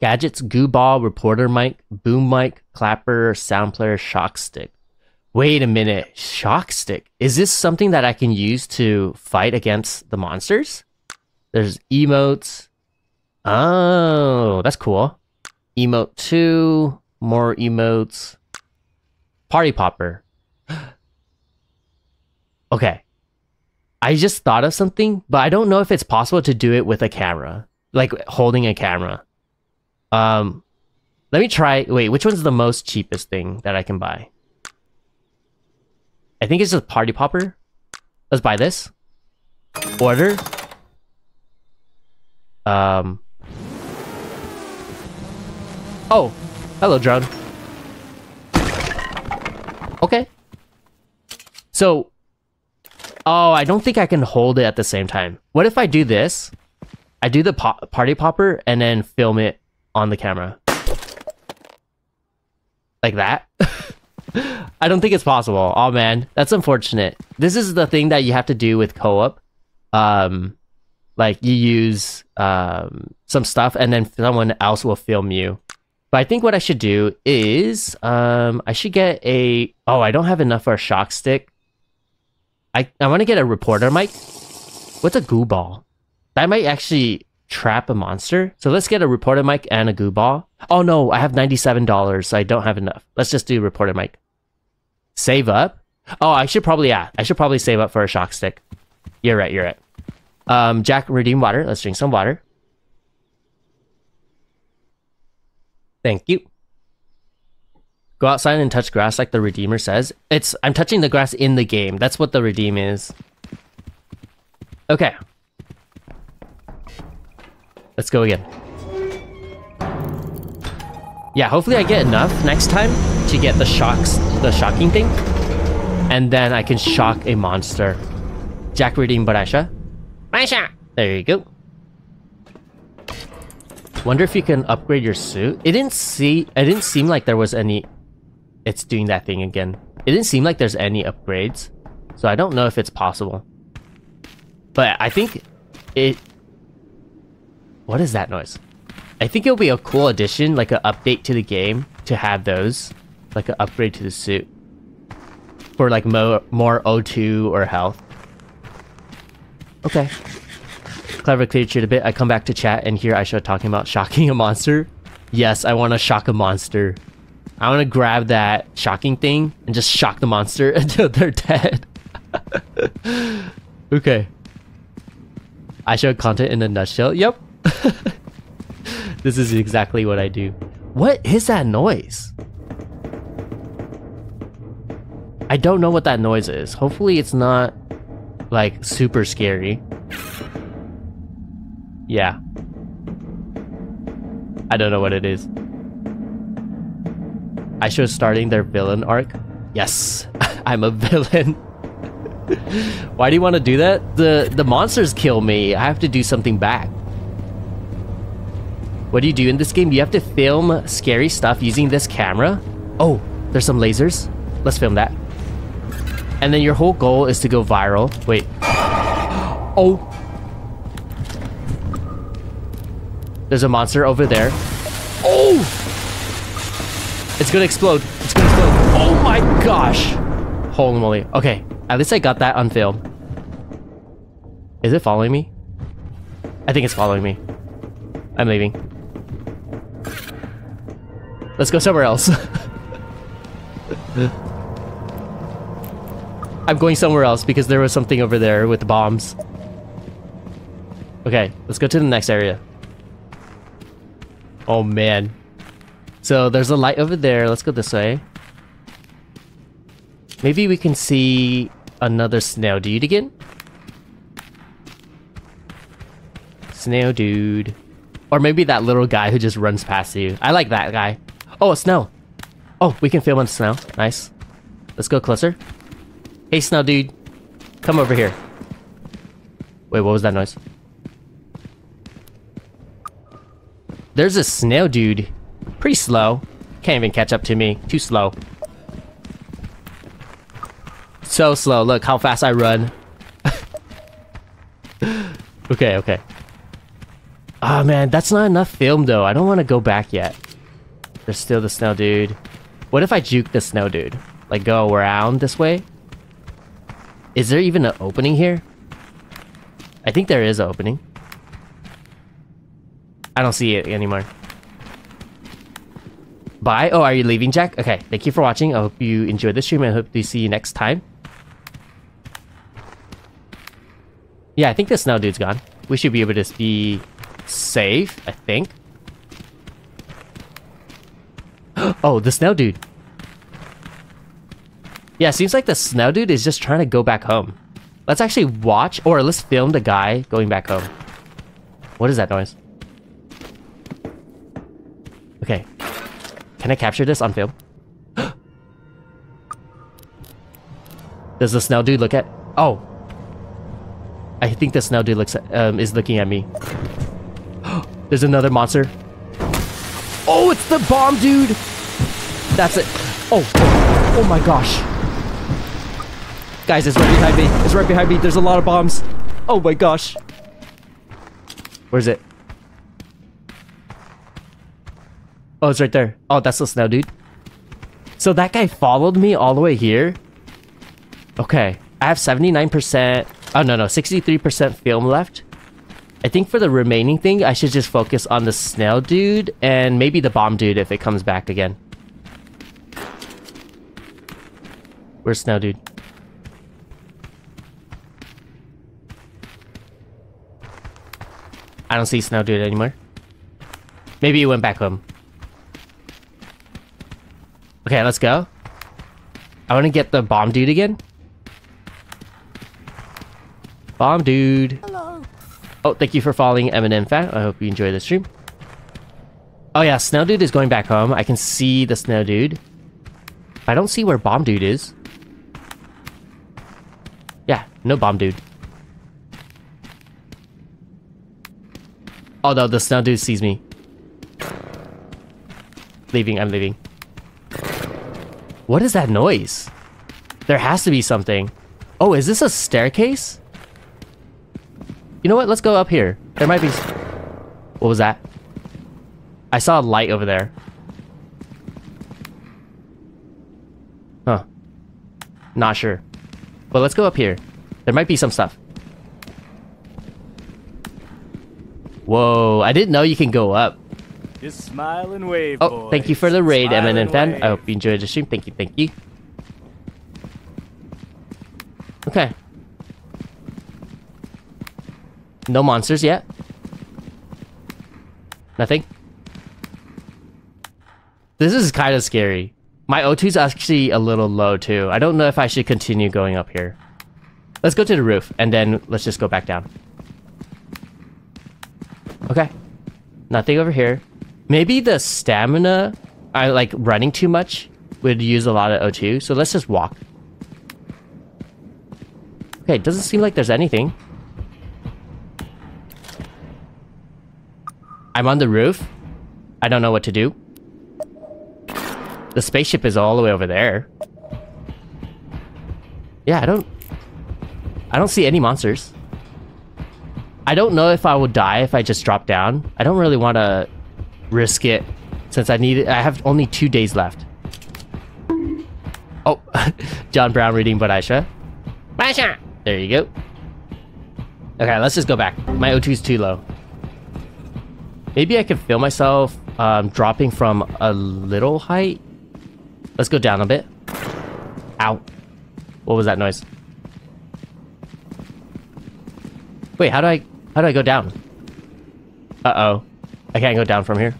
Gadgets, goo ball, reporter mic, boom mic, clapper, sound player, shock stick. Wait a minute, shock stick. Is this something that I can use to fight against the monsters? There's emotes. Oh, that's cool. Emote 2, more emotes. Party popper. okay. I just thought of something, but I don't know if it's possible to do it with a camera, like holding a camera. Um, let me try. Wait, which one's the most cheapest thing that I can buy? I think it's just party popper. Let's buy this. Order. Um. Oh, hello, drone. Okay. So, oh, I don't think I can hold it at the same time. What if I do this? I do the po party popper and then film it on the camera. Like that? I don't think it's possible. Oh man, that's unfortunate. This is the thing that you have to do with co-op. Um, like you use um, some stuff and then someone else will film you. But I think what I should do is um, I should get a. Oh, I don't have enough for a shock stick. I I want to get a reporter mic. What's a goo ball? That might actually trap a monster. So let's get a reporter mic and a goo ball. Oh no, I have $97, so I don't have enough. Let's just do reporter mic. Save up. Oh, I should probably, yeah, I should probably save up for a shock stick. You're right, you're right. Um, Jack, redeem water. Let's drink some water. Thank you. Go outside and touch grass like the Redeemer says. It's, I'm touching the grass in the game. That's what the Redeem is. Okay, Let's go again. Yeah, hopefully I get enough next time to get the shocks, the shocking thing. And then I can shock a monster. Jack reading Barasha. Barasha! There you go. Wonder if you can upgrade your suit. It didn't see it didn't seem like there was any it's doing that thing again. It didn't seem like there's any upgrades. So I don't know if it's possible. But I think it what is that noise? I think it'll be a cool addition, like an update to the game, to have those. Like an upgrade to the suit. For like more, more O2 or health. Okay. Clever cleared shit a bit. I come back to chat and here I start talking about shocking a monster. Yes, I want to shock a monster. I want to grab that shocking thing and just shock the monster until they're dead. okay. I showed content in a nutshell. Yep. this is exactly what I do. What is that noise? I don't know what that noise is. Hopefully it's not like super scary. Yeah. I don't know what it is. I should starting their villain arc. Yes, I'm a villain. Why do you want to do that? The the monsters kill me. I have to do something back. What do you do in this game? You have to film scary stuff using this camera. Oh, there's some lasers. Let's film that. And then your whole goal is to go viral. Wait. Oh. There's a monster over there. Oh! It's gonna explode. It's gonna explode. Oh my gosh. Holy moly. Okay, at least I got that on film. Is it following me? I think it's following me. I'm leaving. Let's go somewhere else. I'm going somewhere else because there was something over there with the bombs. Okay, let's go to the next area. Oh man. So there's a light over there. Let's go this way. Maybe we can see another snail dude again? Snail dude. Or maybe that little guy who just runs past you. I like that guy. Oh, a snail. Oh, we can film on snail. Nice. Let's go closer. Hey, snail dude. Come over here. Wait, what was that noise? There's a snail dude. Pretty slow. Can't even catch up to me. Too slow. So slow. Look how fast I run. okay, okay. Oh man, that's not enough film though. I don't want to go back yet. There's still the snow dude. What if I juke the snow dude? Like go around this way? Is there even an opening here? I think there is an opening. I don't see it anymore. Bye. Oh, are you leaving, Jack? Okay, thank you for watching. I hope you enjoyed the stream and I hope to see you next time. Yeah, I think the snow dude's gone. We should be able to be safe, I think. oh, the snow dude. Yeah, seems like the snow dude is just trying to go back home. Let's actually watch, or let's film the guy going back home. What is that noise? Okay. Can I capture this on film? Does the snow dude look at... Oh. I think the snow dude looks at, um, is looking at me. There's another monster. Oh, it's the bomb dude! That's it. Oh, oh, my gosh. Guys, it's right behind me. It's right behind me. There's a lot of bombs. Oh my gosh. Where's it? Oh, it's right there. Oh, that's the snow dude. So that guy followed me all the way here. Okay. I have 79%. Oh, no, no. 63% film left. I think for the remaining thing, I should just focus on the snail dude and maybe the bomb dude if it comes back again. Where's snail dude? I don't see snail dude anymore. Maybe he went back home. Okay, let's go. I want to get the bomb dude again. Bomb dude. Hello. Oh, thank you for following Eminem Fan. I hope you enjoy the stream. Oh yeah, Snow Dude is going back home. I can see the Snow Dude. I don't see where Bomb Dude is. Yeah, no Bomb Dude. Oh no, the Snow Dude sees me. Leaving, I'm leaving. What is that noise? There has to be something. Oh, is this a staircase? You know what? Let's go up here. There might be... What was that? I saw a light over there. Huh. Not sure. But let's go up here. There might be some stuff. Whoa, I didn't know you can go up. Just smile and wave, Oh, thank you for the raid, Eminent Fan. I hope you enjoyed the stream. Thank you, thank you. Okay. No monsters yet. Nothing. This is kind of scary. My O2 is actually a little low too. I don't know if I should continue going up here. Let's go to the roof and then let's just go back down. Okay. Nothing over here. Maybe the stamina, I like running too much, would use a lot of O2. So let's just walk. Okay, doesn't seem like there's anything. I'm on the roof. I don't know what to do. The spaceship is all the way over there. Yeah, I don't... I don't see any monsters. I don't know if I will die if I just drop down. I don't really want to risk it since I need. I have only two days left. Oh, John Brown reading Baisha. Baisha! There you go. Okay, let's just go back. My O2 is too low. Maybe I can feel myself um, dropping from a little height. Let's go down a bit. Ow. What was that noise? Wait, how do I how do I go down? Uh-oh. I can't go down from here.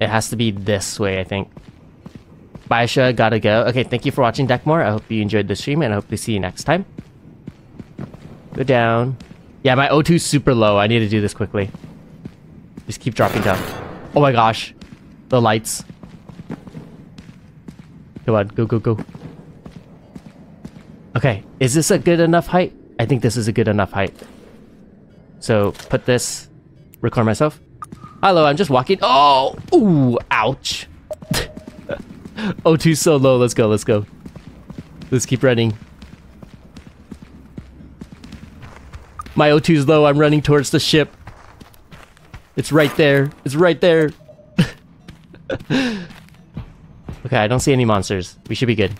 It has to be this way, I think. Baisha, gotta go. Okay, thank you for watching Deckmore. I hope you enjoyed the stream and I hope to see you next time. Go down. Yeah, my O2 is super low. I need to do this quickly. Just keep dropping down. Oh my gosh. The lights. Come on, go, go, go. Okay, is this a good enough height? I think this is a good enough height. So, put this... Record myself. Hello, I'm just walking. Oh! Ooh, ouch. O2 so low. Let's go, let's go. Let's keep running. My O2 is low. I'm running towards the ship. It's right there. It's right there. okay, I don't see any monsters. We should be good.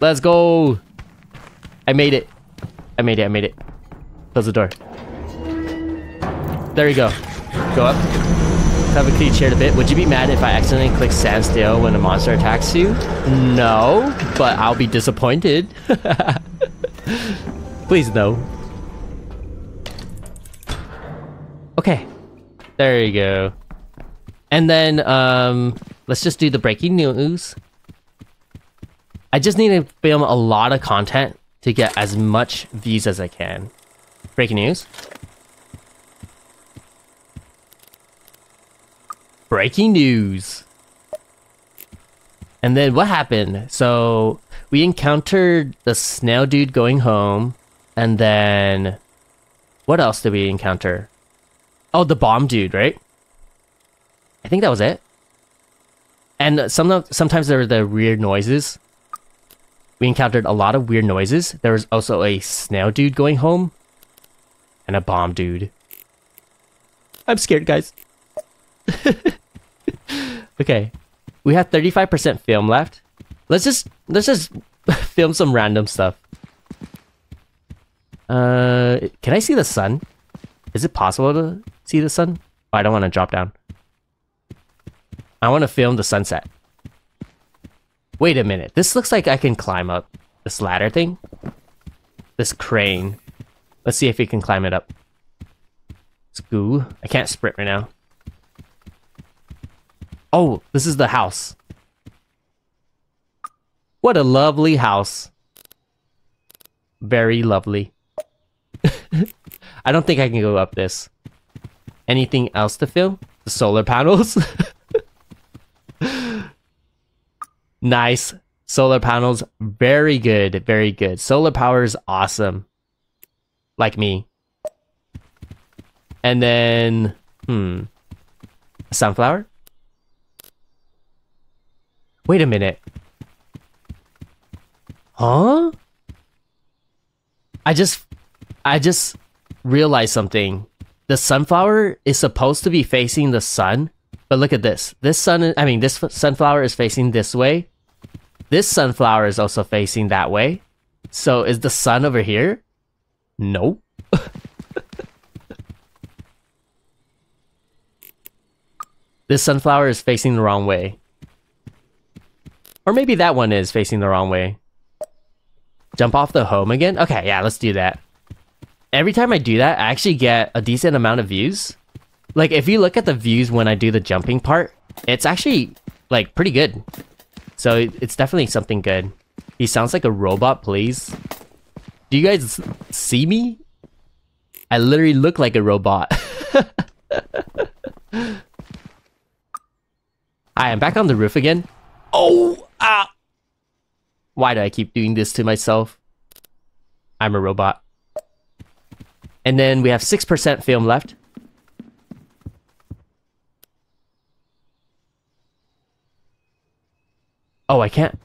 Let's go. I made it. I made it. I made it. Close the door. There you go. Go up. Have a clean shared a bit. Would you be mad if I accidentally click stand still when a monster attacks you? No, but I'll be disappointed. Please no. Okay. There you go. And then, um, let's just do the breaking news. I just need to film a lot of content to get as much views as I can. Breaking news. Breaking news. And then what happened? So we encountered the snail dude going home, and then what else did we encounter? Oh, the bomb dude, right? I think that was it. And some sometimes there were the weird noises. We encountered a lot of weird noises. There was also a snail dude going home, and a bomb dude. I'm scared, guys. okay, we have 35% film left. Let's just let's just film some random stuff. Uh, can I see the sun? Is it possible to see the sun? I don't want to drop down. I want to film the sunset. Wait a minute. This looks like I can climb up this ladder thing. This crane. Let's see if we can climb it up. Scoo. I can't sprint right now. Oh, this is the house. What a lovely house. Very lovely. I don't think I can go up this. Anything else to fill? The solar panels? nice. Solar panels, very good, very good. Solar power is awesome. Like me. And then, hmm. Sunflower? Wait a minute. Huh? I just I just realized something. The sunflower is supposed to be facing the sun, but look at this. This sun I mean this sunflower is facing this way. This sunflower is also facing that way. So is the sun over here? Nope. this sunflower is facing the wrong way. Or maybe that one is facing the wrong way. Jump off the home again? Okay, yeah, let's do that. Every time I do that, I actually get a decent amount of views. Like, if you look at the views when I do the jumping part, it's actually, like, pretty good. So, it's definitely something good. He sounds like a robot, please. Do you guys see me? I literally look like a robot. Hi, I'm back on the roof again. Oh, ah! Why do I keep doing this to myself? I'm a robot. And then we have 6% film left. Oh, I can't.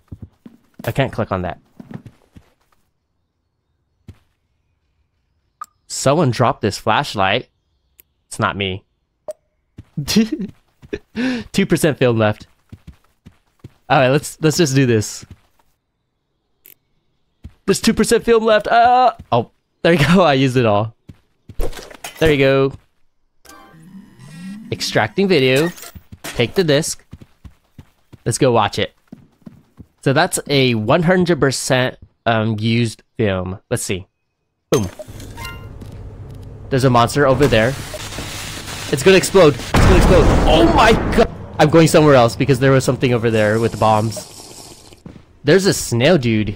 I can't click on that. Someone dropped this flashlight. It's not me. 2% film left. All right, let's let's just do this. There's two percent film left. Uh oh, there you go. I used it all. There you go. Extracting video. Take the disc. Let's go watch it. So that's a 100% um, used film. Let's see. Boom. There's a monster over there. It's gonna explode. It's gonna explode. Oh my god! I'm going somewhere else because there was something over there with the bombs. There's a snail dude.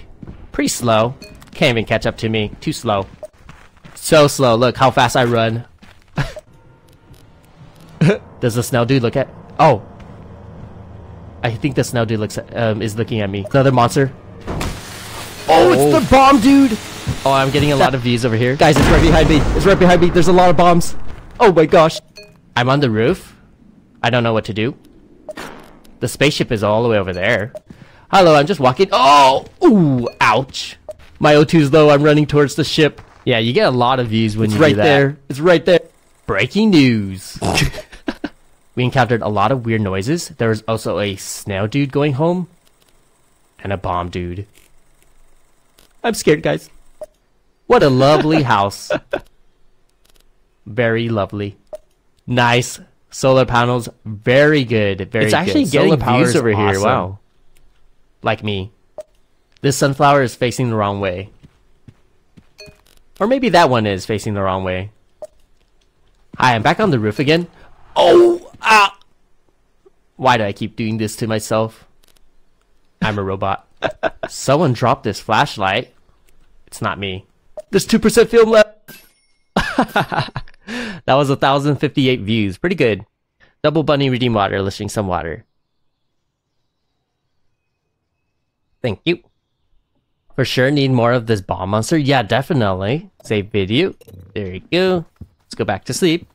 Pretty slow. Can't even catch up to me. Too slow. So slow. Look how fast I run. Does the snail dude look at? Oh. I think the snail dude looks at, um, is looking at me. Another monster. Oh, it's the bomb dude! Oh, I'm getting a lot of views over here. Guys, it's right behind me. It's right behind me. There's a lot of bombs. Oh my gosh. I'm on the roof. I don't know what to do. The spaceship is all the way over there. Hello, I'm just walking. Oh! Ooh, ouch. My O2's low. I'm running towards the ship. Yeah, you get a lot of views when It's you right do that. there. It's right there. Breaking news. we encountered a lot of weird noises. There was also a snail dude going home. And a bomb dude. I'm scared, guys. What a lovely house. Very lovely. Nice. Solar panels. Very good. Very good. It's actually Solar getting power views over here, wow. Like me. This sunflower is facing the wrong way. Or maybe that one is facing the wrong way. Hi, I'm back on the roof again. Oh! Ah! Why do I keep doing this to myself? I'm a robot. Someone dropped this flashlight. It's not me. There's 2% film left! that was 1,058 views. Pretty good. Double Bunny Redeem Water, listing some water. Thank you. For sure need more of this bomb monster. Yeah, definitely. Save video. There you go. Let's go back to sleep.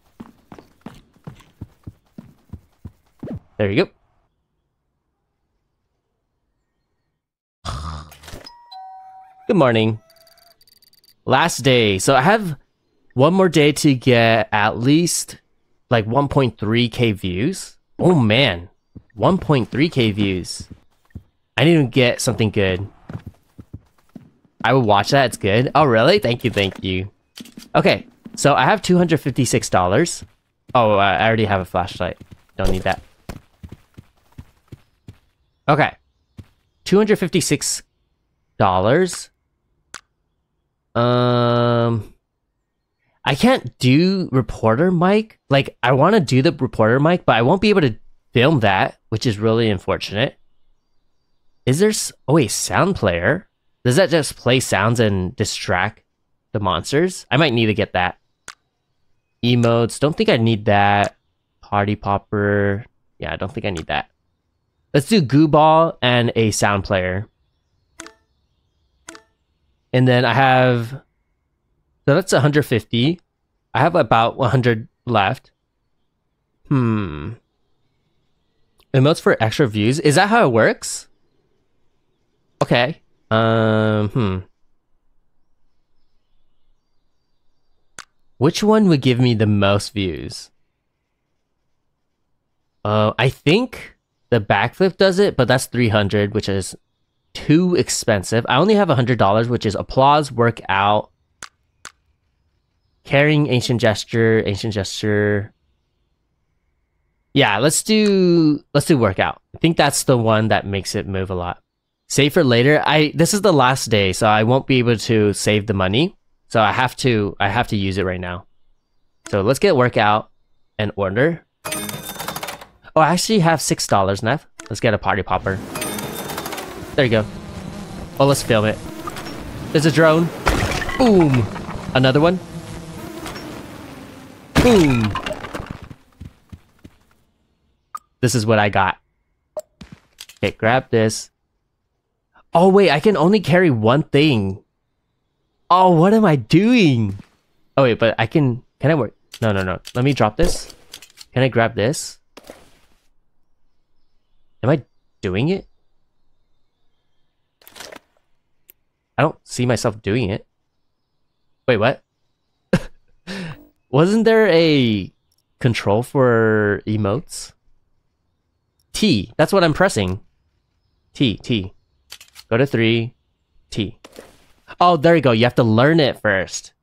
There you go. Good morning. Last day. So I have one more day to get at least like 1.3k views. Oh man. 1.3k views. I need to get something good. I would watch that. It's good. Oh, really? Thank you. Thank you. Okay. So I have $256. Oh, I already have a flashlight. Don't need that. Okay. $256. Um, I can't do reporter mic. Like, I want to do the reporter mic, but I won't be able to film that, which is really unfortunate. Is there? Oh wait, sound player. Does that just play sounds and distract the monsters? I might need to get that. Emotes. Don't think I need that. Party popper. Yeah, I don't think I need that. Let's do goo ball and a sound player. And then I have. So that's 150. I have about 100 left. Hmm. Emotes for extra views. Is that how it works? Okay. Um, hmm. Which one would give me the most views? Uh, I think the backflip does it, but that's 300, which is too expensive. I only have $100, which is applause, workout, carrying ancient gesture, ancient gesture. Yeah, let's do let's do workout. I think that's the one that makes it move a lot. Save for later. I this is the last day, so I won't be able to save the money. So I have to I have to use it right now. So let's get workout and order. Oh, I actually have six dollars left. Let's get a party popper. There you go. Oh, let's film it. There's a drone. Boom. Another one. Boom. This is what I got. Okay, grab this. Oh wait, I can only carry one thing. Oh, what am I doing? Oh wait, but I can. Can I work? No, no, no. Let me drop this. Can I grab this? Am I doing it? I don't see myself doing it. Wait, what? Wasn't there a control for emotes? T. That's what I'm pressing. T, T. Go to three, T. Oh, there you go. You have to learn it first.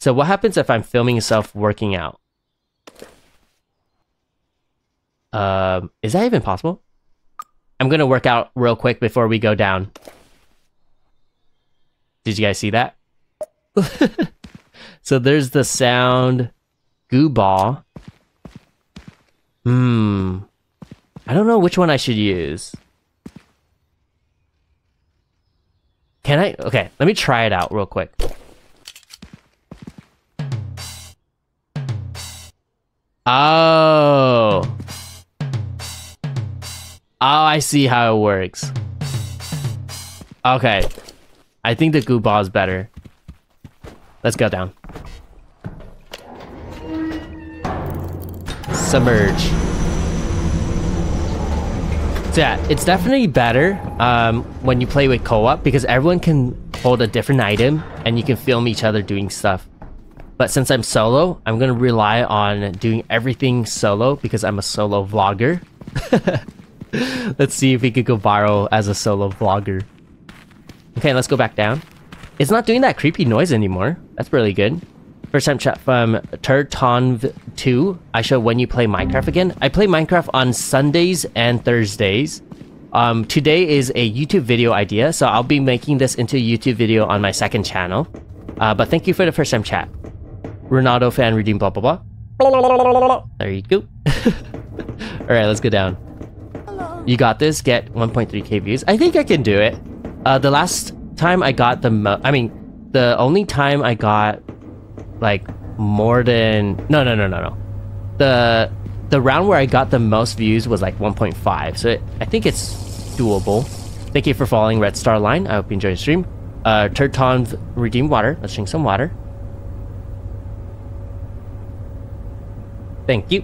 So what happens if I'm filming myself working out? Um, is that even possible? I'm gonna work out real quick before we go down. Did you guys see that? so there's the sound goo ball. Hmm. I don't know which one I should use. Can I? Okay, let me try it out real quick. Oh. Oh, I see how it works. Okay. I think the goo ball is better. Let's go down. Submerge. So yeah, it's definitely better um, when you play with co-op because everyone can hold a different item and you can film each other doing stuff. But since I'm solo, I'm gonna rely on doing everything solo because I'm a solo vlogger. let's see if we could go viral as a solo vlogger. Okay, let's go back down. It's not doing that creepy noise anymore. That's really good. First time chat from Turtonv2. iShoya when you play Minecraft again. I play Minecraft on Sundays and Thursdays. Um, today is a YouTube video idea, so I'll be making this into a YouTube video on my second channel. Uh, but thank you for the first time chat. Ronaldo fan redeem blah blah blah. There you go. Alright, let's go down. You got this. Get 1.3k views. I think I can do it. Uh, the last time I got the I mean, the only time I got like more than no no no no no. The the round where I got the most views was like 1.5 so it, I think it's doable. Thank you for following Red Star Line. I hope you enjoy the stream. Uh Turton redeem water. Let's drink some water. Thank you.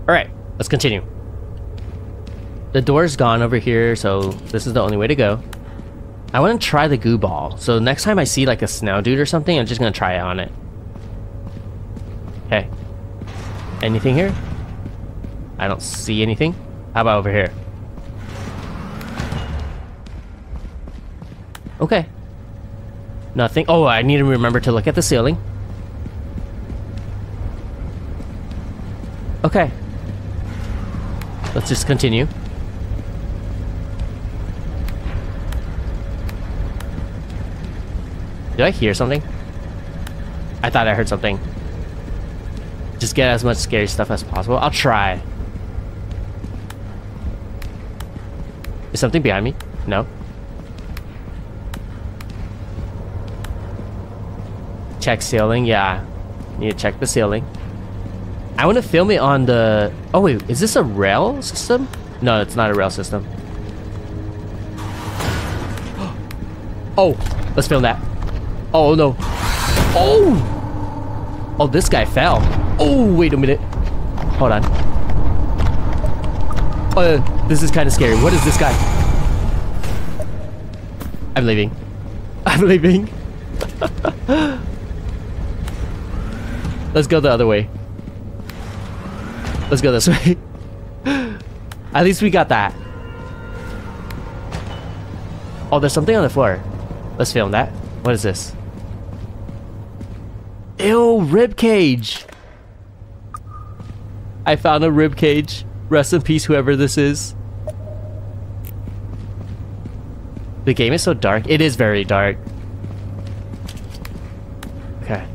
All right let's continue. The door's gone over here so this is the only way to go. I want to try the goo ball. So next time I see like a snow dude or something I'm just gonna try it on it Okay. Anything here? I don't see anything. How about over here? Okay. Nothing. Oh, I need to remember to look at the ceiling. Okay. Let's just continue. Did I hear something? I thought I heard something. Just get as much scary stuff as possible. I'll try. Is something behind me? No. Check ceiling, yeah. Need to check the ceiling. I want to film it on the... Oh wait, is this a rail system? No, it's not a rail system. Oh, let's film that. Oh no. Oh! Oh, this guy fell. Oh, wait a minute. Hold on. Uh, this is kind of scary. What is this guy? I'm leaving. I'm leaving. Let's go the other way. Let's go this way. At least we got that. Oh, there's something on the floor. Let's film that. What is this? Ew, rib cage. I found a rib cage. Rest in peace, whoever this is. The game is so dark. It is very dark. Okay.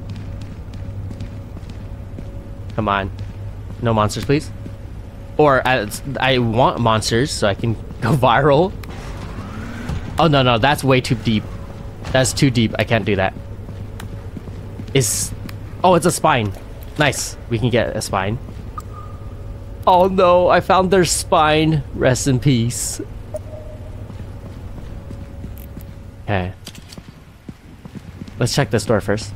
Come on. No monsters, please. Or I, I want monsters so I can go viral. Oh, no, no. That's way too deep. That's too deep. I can't do that. Is... Oh, it's a spine. Nice. We can get a spine. Oh no, I found their spine. Rest in peace. Okay. Let's check this door first.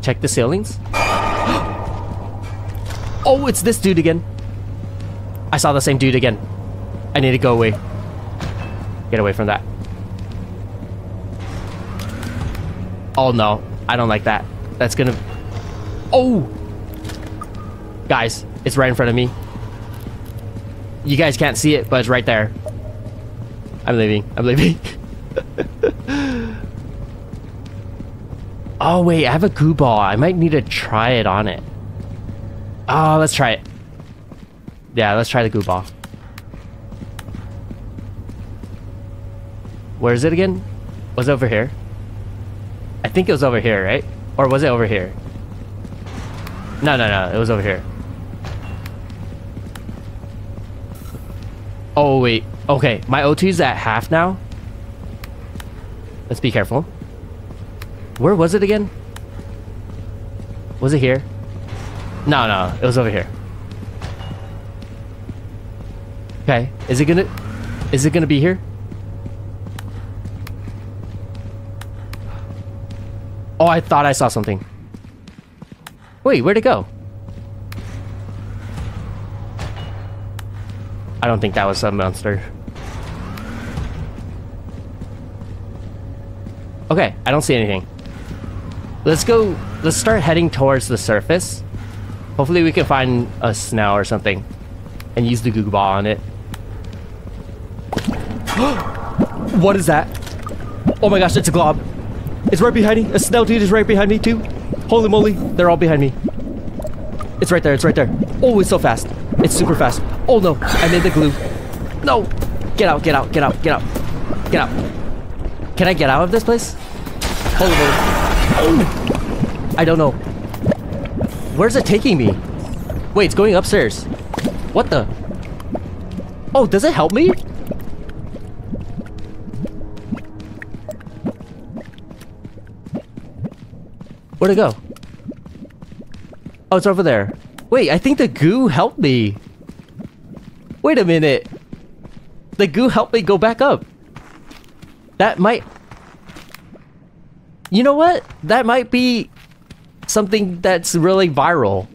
Check the ceilings. oh, it's this dude again. I saw the same dude again. I need to go away. Get away from that. Oh no, I don't like that. That's gonna... Oh! Guys, it's right in front of me. You guys can't see it, but it's right there. I'm leaving. I'm leaving. oh, wait. I have a goo ball. I might need to try it on it. Oh, let's try it. Yeah, let's try the goo ball. Where is it again? Was over here? I think it was over here, right? Or was it over here? No, no, no. It was over here. Oh, wait. Okay, my O2 is at half now. Let's be careful. Where was it again? Was it here? No, no. It was over here. Okay. Is it gonna... Is it gonna be here? Oh, I thought I saw something. Wait, where'd it go? I don't think that was a monster. Okay, I don't see anything. Let's go, let's start heading towards the surface. Hopefully we can find a snail or something. And use the goo ball on it. what is that? Oh my gosh, it's a glob. It's right behind me. A snail dude is right behind me too. Holy moly, they're all behind me. It's right there, it's right there. Oh, it's so fast. It's super fast. Oh no, I'm in the glue. No! Get out, get out, get out, get out. Get out. Can I get out of this place? Holy moly. Oh! I don't know. Where's it taking me? Wait, it's going upstairs. What the? Oh, does it help me? Where'd it go? Oh, it's over there. Wait, I think the goo helped me. Wait a minute. The goo helped me go back up. That might... You know what? That might be something that's really viral.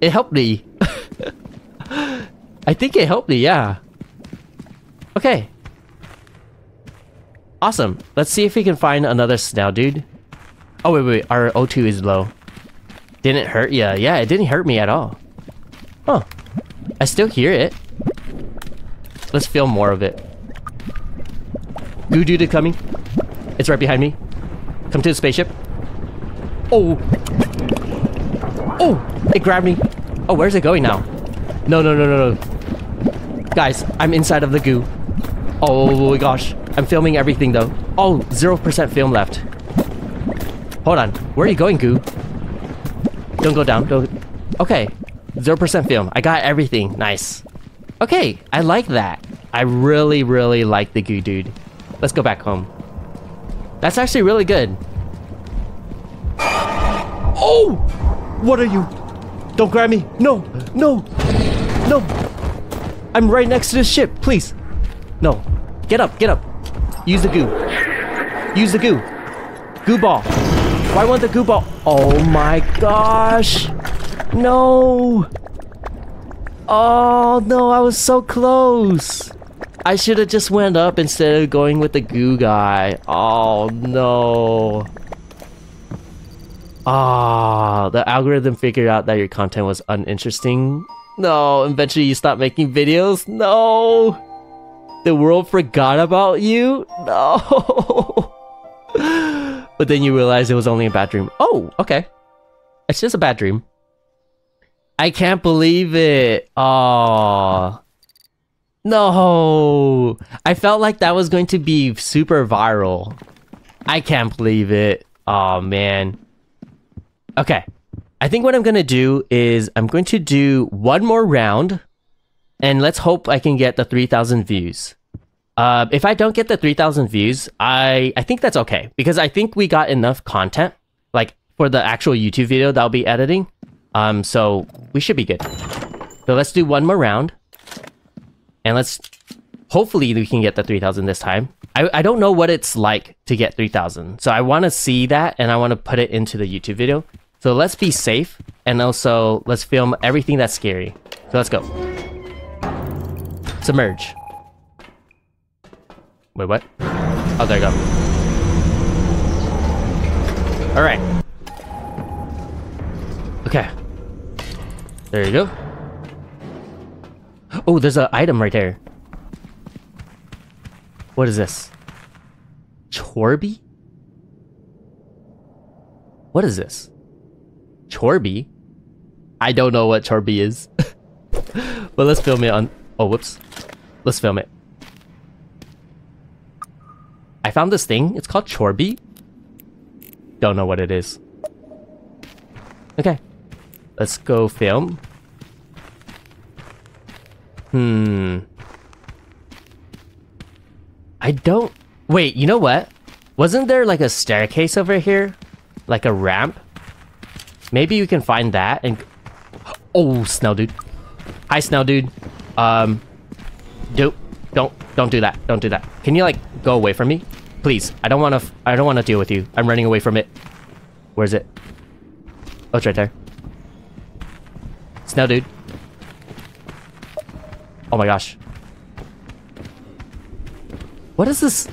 It helped me. I think it helped me, yeah. Okay. Awesome. Let's see if we can find another snail dude. Oh, wait, wait. Our O2 is low. Didn't hurt ya? Yeah, it didn't hurt me at all. Huh. I still hear it. Let's film more of it. Goo dude coming. It's right behind me. Come to the spaceship. Oh. Oh, it grabbed me. Oh, where's it going now? No, no, no, no, no. Guys, I'm inside of the goo. Oh my gosh. I'm filming everything though. Oh, 0% film left. Hold on. Where are you going, goo? Don't go down. Don't. Okay. 0% film. I got everything. Nice. Okay, I like that. I really, really like the goo dude. Let's go back home. That's actually really good. Oh! What are you? Don't grab me. No, no, no. I'm right next to the ship. Please. No. Get up, get up. Use the goo. Use the goo. Goo ball. Why want the goo ball? Oh my gosh. No. Oh no, I was so close. I should have just went up instead of going with the goo guy. Oh no. Ah, the algorithm figured out that your content was uninteresting. No, eventually you stopped making videos. No. The world forgot about you. No. but then you realize it was only a bad dream. Oh, okay. It's just a bad dream. I can't believe it. Oh. No. I felt like that was going to be super viral. I can't believe it. Oh, man. Okay. I think what I'm going to do is I'm going to do one more round and let's hope I can get the 3000 views. Uh, if I don't get the 3000 views, I, I think that's okay because I think we got enough content like for the actual YouTube video that I'll be editing. Um, so we should be good. So let's do one more round. And let's... Hopefully we can get the 3000 this time. I, I don't know what it's like to get 3000. So I want to see that and I want to put it into the YouTube video. So let's be safe and also let's film everything that's scary. So let's go. Submerge. Wait, what? Oh, there you go. Alright. Okay. There you go. Oh, there's an item right there. What is this? Chorby? What is this? Chorby? I don't know what Chorby is. but let's film it on... Oh, whoops. Let's film it. I found this thing. It's called Chorby. Don't know what it is. Okay. Let's go film. Hmm. I don't... Wait, you know what? Wasn't there like a staircase over here? Like a ramp? Maybe you can find that and... Oh, Snell Dude. Hi, Snell Dude. Um... Don't, don't, don't do that. Don't do that. Can you like go away from me? Please. I don't want to, I don't want to deal with you. I'm running away from it. Where is it? Oh, it's right there. Snow Dude. Oh my gosh. What is this?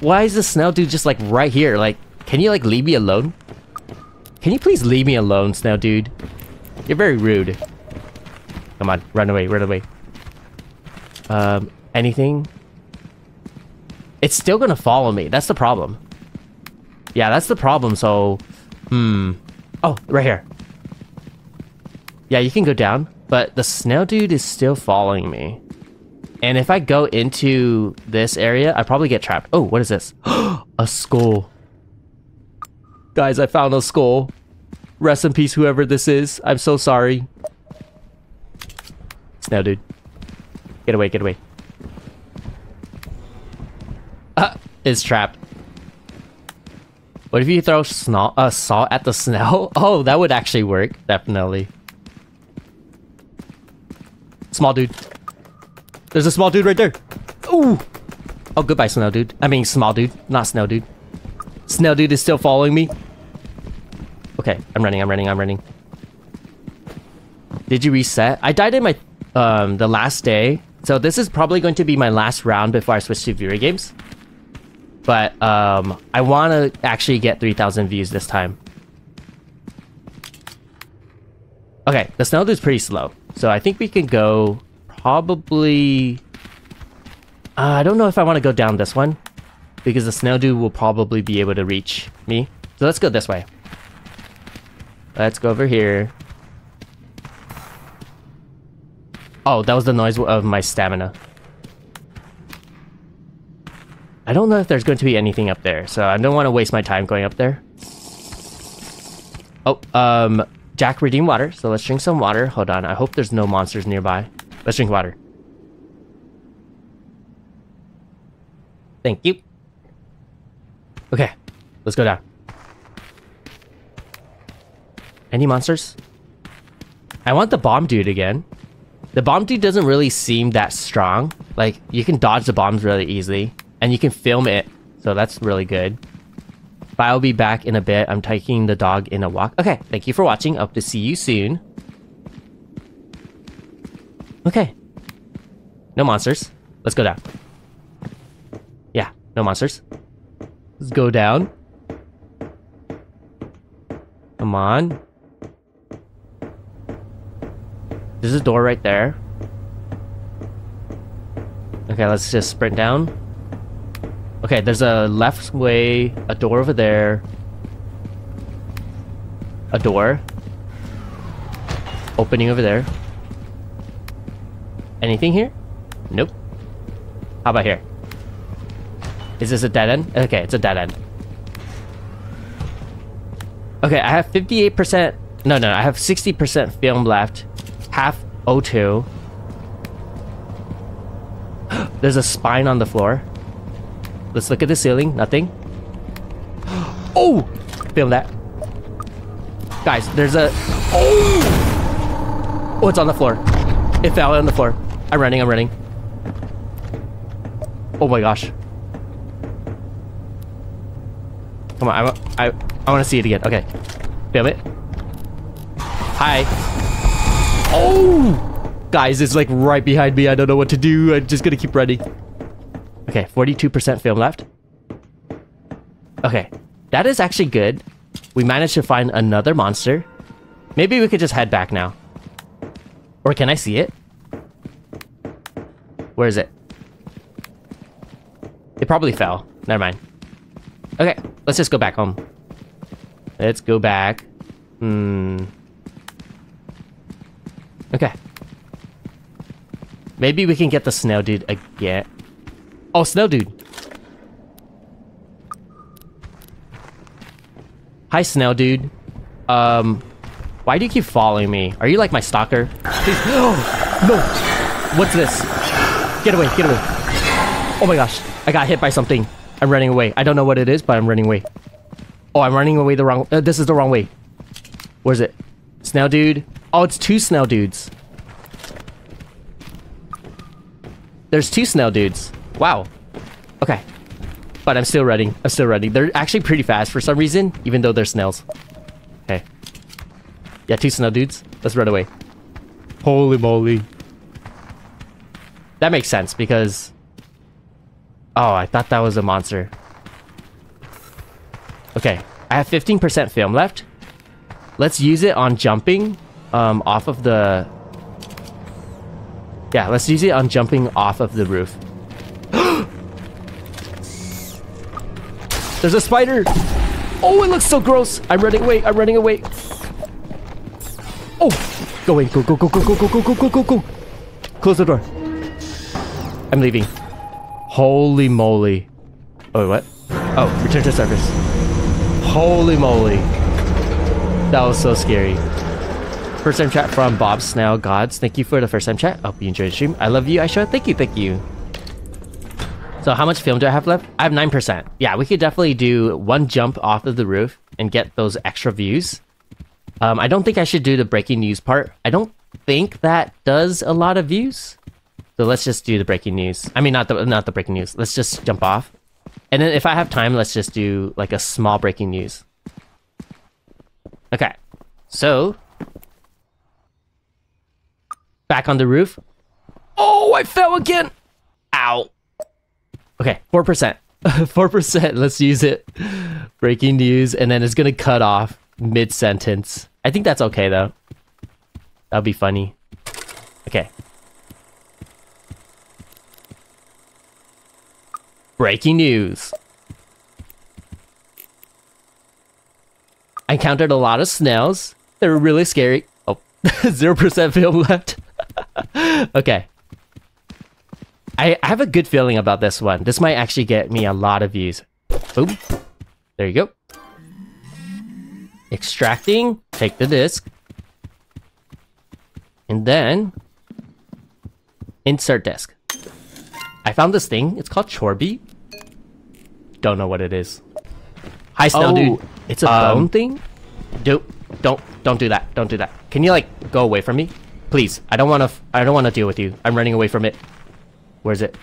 Why is this snow dude just like right here? Like, can you like leave me alone? Can you please leave me alone, snow dude? You're very rude. Come on, run away, run away. Um, anything? It's still gonna follow me. That's the problem. Yeah, that's the problem, so... Hmm. Oh, right here. Yeah, you can go down, but the snail dude is still following me. And if I go into this area, I probably get trapped. Oh, what is this? a skull. Guys, I found a skull. Rest in peace, whoever this is. I'm so sorry. Snail dude. Get away, get away. Ah, it's trapped. What if you throw snow uh, at the snail? Oh, that would actually work, definitely. Small dude. There's a small dude right there. Ooh. Oh, goodbye, Snail Dude. I mean, small dude, not Snail Dude. Snail Dude is still following me. Okay, I'm running, I'm running, I'm running. Did you reset? I died in my, um, the last day. So this is probably going to be my last round before I switch to viewer games. But, um, I want to actually get 3,000 views this time. Okay, the Snail Dude's pretty slow. So I think we can go probably... Uh, I don't know if I want to go down this one. Because the Snail Dude will probably be able to reach me. So let's go this way. Let's go over here. Oh, that was the noise of my stamina. I don't know if there's going to be anything up there, so I don't want to waste my time going up there. Oh, um, Jack redeem water, so let's drink some water. Hold on, I hope there's no monsters nearby. Let's drink water. Thank you. Okay, let's go down. Any monsters? I want the bomb dude again. The bomb dude doesn't really seem that strong. Like, you can dodge the bombs really easily. And you can film it. So that's really good. But I'll be back in a bit. I'm taking the dog in a walk. Okay, thank you for watching. Hope to see you soon. Okay. No monsters. Let's go down. Yeah, no monsters. Let's go down. Come on. There's a door right there. Okay, let's just sprint down. Okay, there's a left way, a door over there. A door. Opening over there. Anything here? Nope. How about here? Is this a dead end? Okay, it's a dead end. Okay, I have 58%... No, no, I have 60% film left. Half O2. There's a spine on the floor. Let's look at the ceiling. Nothing. Oh! Film that. Guys, there's a... Oh! Oh, it's on the floor. It fell on the floor. I'm running, I'm running. Oh my gosh. Come on, I, I, I want to see it again. Okay. Film it. Hi. Oh! Guys, it's like right behind me. I don't know what to do. I'm just gonna keep running. Okay, 42% film left. Okay, that is actually good. We managed to find another monster. Maybe we could just head back now. Or can I see it? Where is it? It probably fell. Never mind. Okay, let's just go back home. Let's go back. Hmm. Okay. Maybe we can get the snail dude again. Oh, snail dude. Hi, snail dude. Um, why do you keep following me? Are you like my stalker? Please. no. What's this? Get away, get away. Oh my gosh. I got hit by something. I'm running away. I don't know what it is, but I'm running away. Oh, I'm running away the wrong... Uh, this is the wrong way. Where's it? Snail dude. Oh, it's two snail dudes. There's two snail dudes. Wow. Okay. But I'm still running. I'm still running. They're actually pretty fast for some reason, even though they're snails. Okay. Yeah, two snail dudes. Let's run away. Holy moly. That makes sense because... Oh, I thought that was a monster. Okay, I have 15% film left. Let's use it on jumping um, off of the... Yeah, let's use it on jumping off of the roof. There's a spider! Oh, it looks so gross! I'm running away, I'm running away. Oh! Go in, go, go, go, go, go, go, go, go, go, go, go! Close the door. I'm leaving. Holy moly. Oh, what? Oh, return to surface. Holy moly. That was so scary. First time chat from Bob Snail Gods. Thank you for the first time chat. I hope you enjoyed the stream. I love you, iShoya. Thank you, thank you. So how much film do I have left? I have 9%. Yeah, we could definitely do one jump off of the roof and get those extra views. Um, I don't think I should do the breaking news part. I don't think that does a lot of views. So let's just do the breaking news. I mean, not the not the breaking news. Let's just jump off. And then if I have time, let's just do like a small breaking news. Okay. So back on the roof. Oh, I fell again. Ow. Okay, 4%. 4%. Let's use it. Breaking news and then it's going to cut off mid sentence. I think that's okay though. That'll be funny. Okay. Breaking news. I encountered a lot of snails. They were really scary. Oh, 0% film left. okay. I, I have a good feeling about this one. This might actually get me a lot of views. Boom. There you go. Extracting. Take the disc. And then... Insert disc. I found this thing. It's called Chorby. Don't know what it is. Hi, Snow Oh, Dude. It's a um, bone thing? Do don't don't do that. Don't do that. Can you like go away from me? Please. I don't want to I don't want to deal with you. I'm running away from it. Where is it?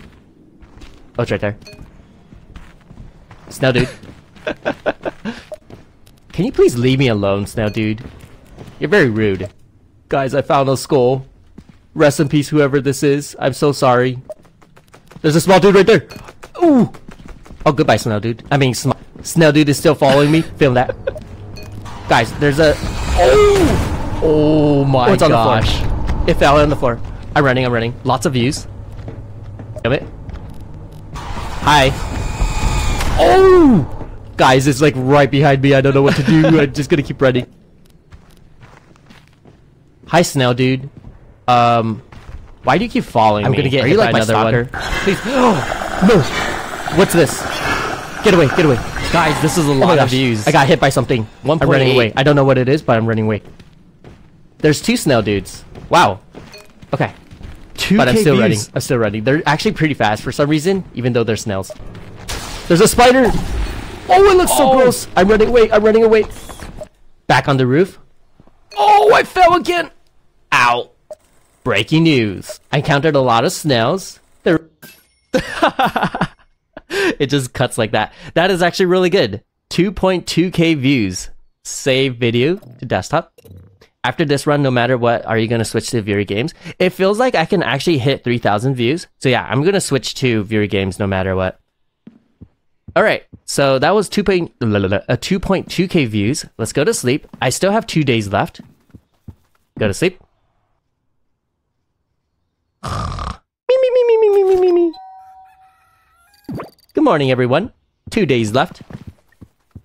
Oh, it's right there. Snow Dude. Can you please leave me alone, Snow Dude? You're very rude. Guys, I found a skull. Rest in peace, whoever this is. I'm so sorry. There's a small dude right there. Ooh. Oh, goodbye, Snow Dude. I mean, Snow, Snow Dude is still following me. Film that. Guys, there's a. Oh. Oh my Oh, it's on the floor. gosh. It fell on the floor. I'm running. I'm running. Lots of views. Damn it. Hi. Oh. Guys, it's like right behind me. I don't know what to do. I'm just gonna keep running. Hi, Snail Dude. Um, why do you keep following I'm me? gonna get Are hit you like another stalker? Please. no. What's this? Get away! Get away! Guys, this is a Oh lot of views. I got hit by something. I'm running 1.8. away. I don't know what it is, but I'm running away. There's two snail dudes. Wow. Okay. Two But I'm still running. I'm still running. They're actually pretty fast for some reason, even though they're snails. There's a spider! Oh, it looks so Oh. gross! I'm running away. I'm running away. Back on the roof. Oh, I fell again! Ow. Breaking news. I encountered a lot of snails. They're... it just cuts like that. That is actually really good. 2.2k views. Save video to desktop. After this run, no matter what, are you going to switch to viewer games? It feels like I can actually hit 3,000 views. So yeah, I'm going to switch to viewer games no matter what. All right, so that was 2. Point, a 2.2k uh, views. Let's go to sleep. I still have two days left. Go to sleep. me, me, me, me, me, me, me, me, Good morning, everyone. Two days left.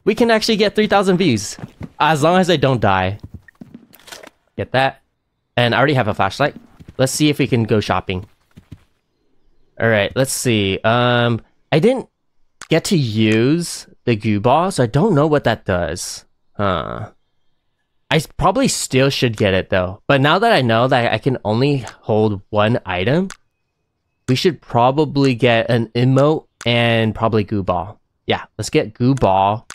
We can actually get 3,000 views. As long as I don't die. Get that. And I already have a flashlight. Let's see if we can go shopping. Alright, let's see. Um, I didn't get to use the goo ball, so I don't know what that does. Huh. I probably still should get it though. But now that I know that I can only hold one item, we should probably get an emote and probably goo ball. Yeah, let's get goo ball.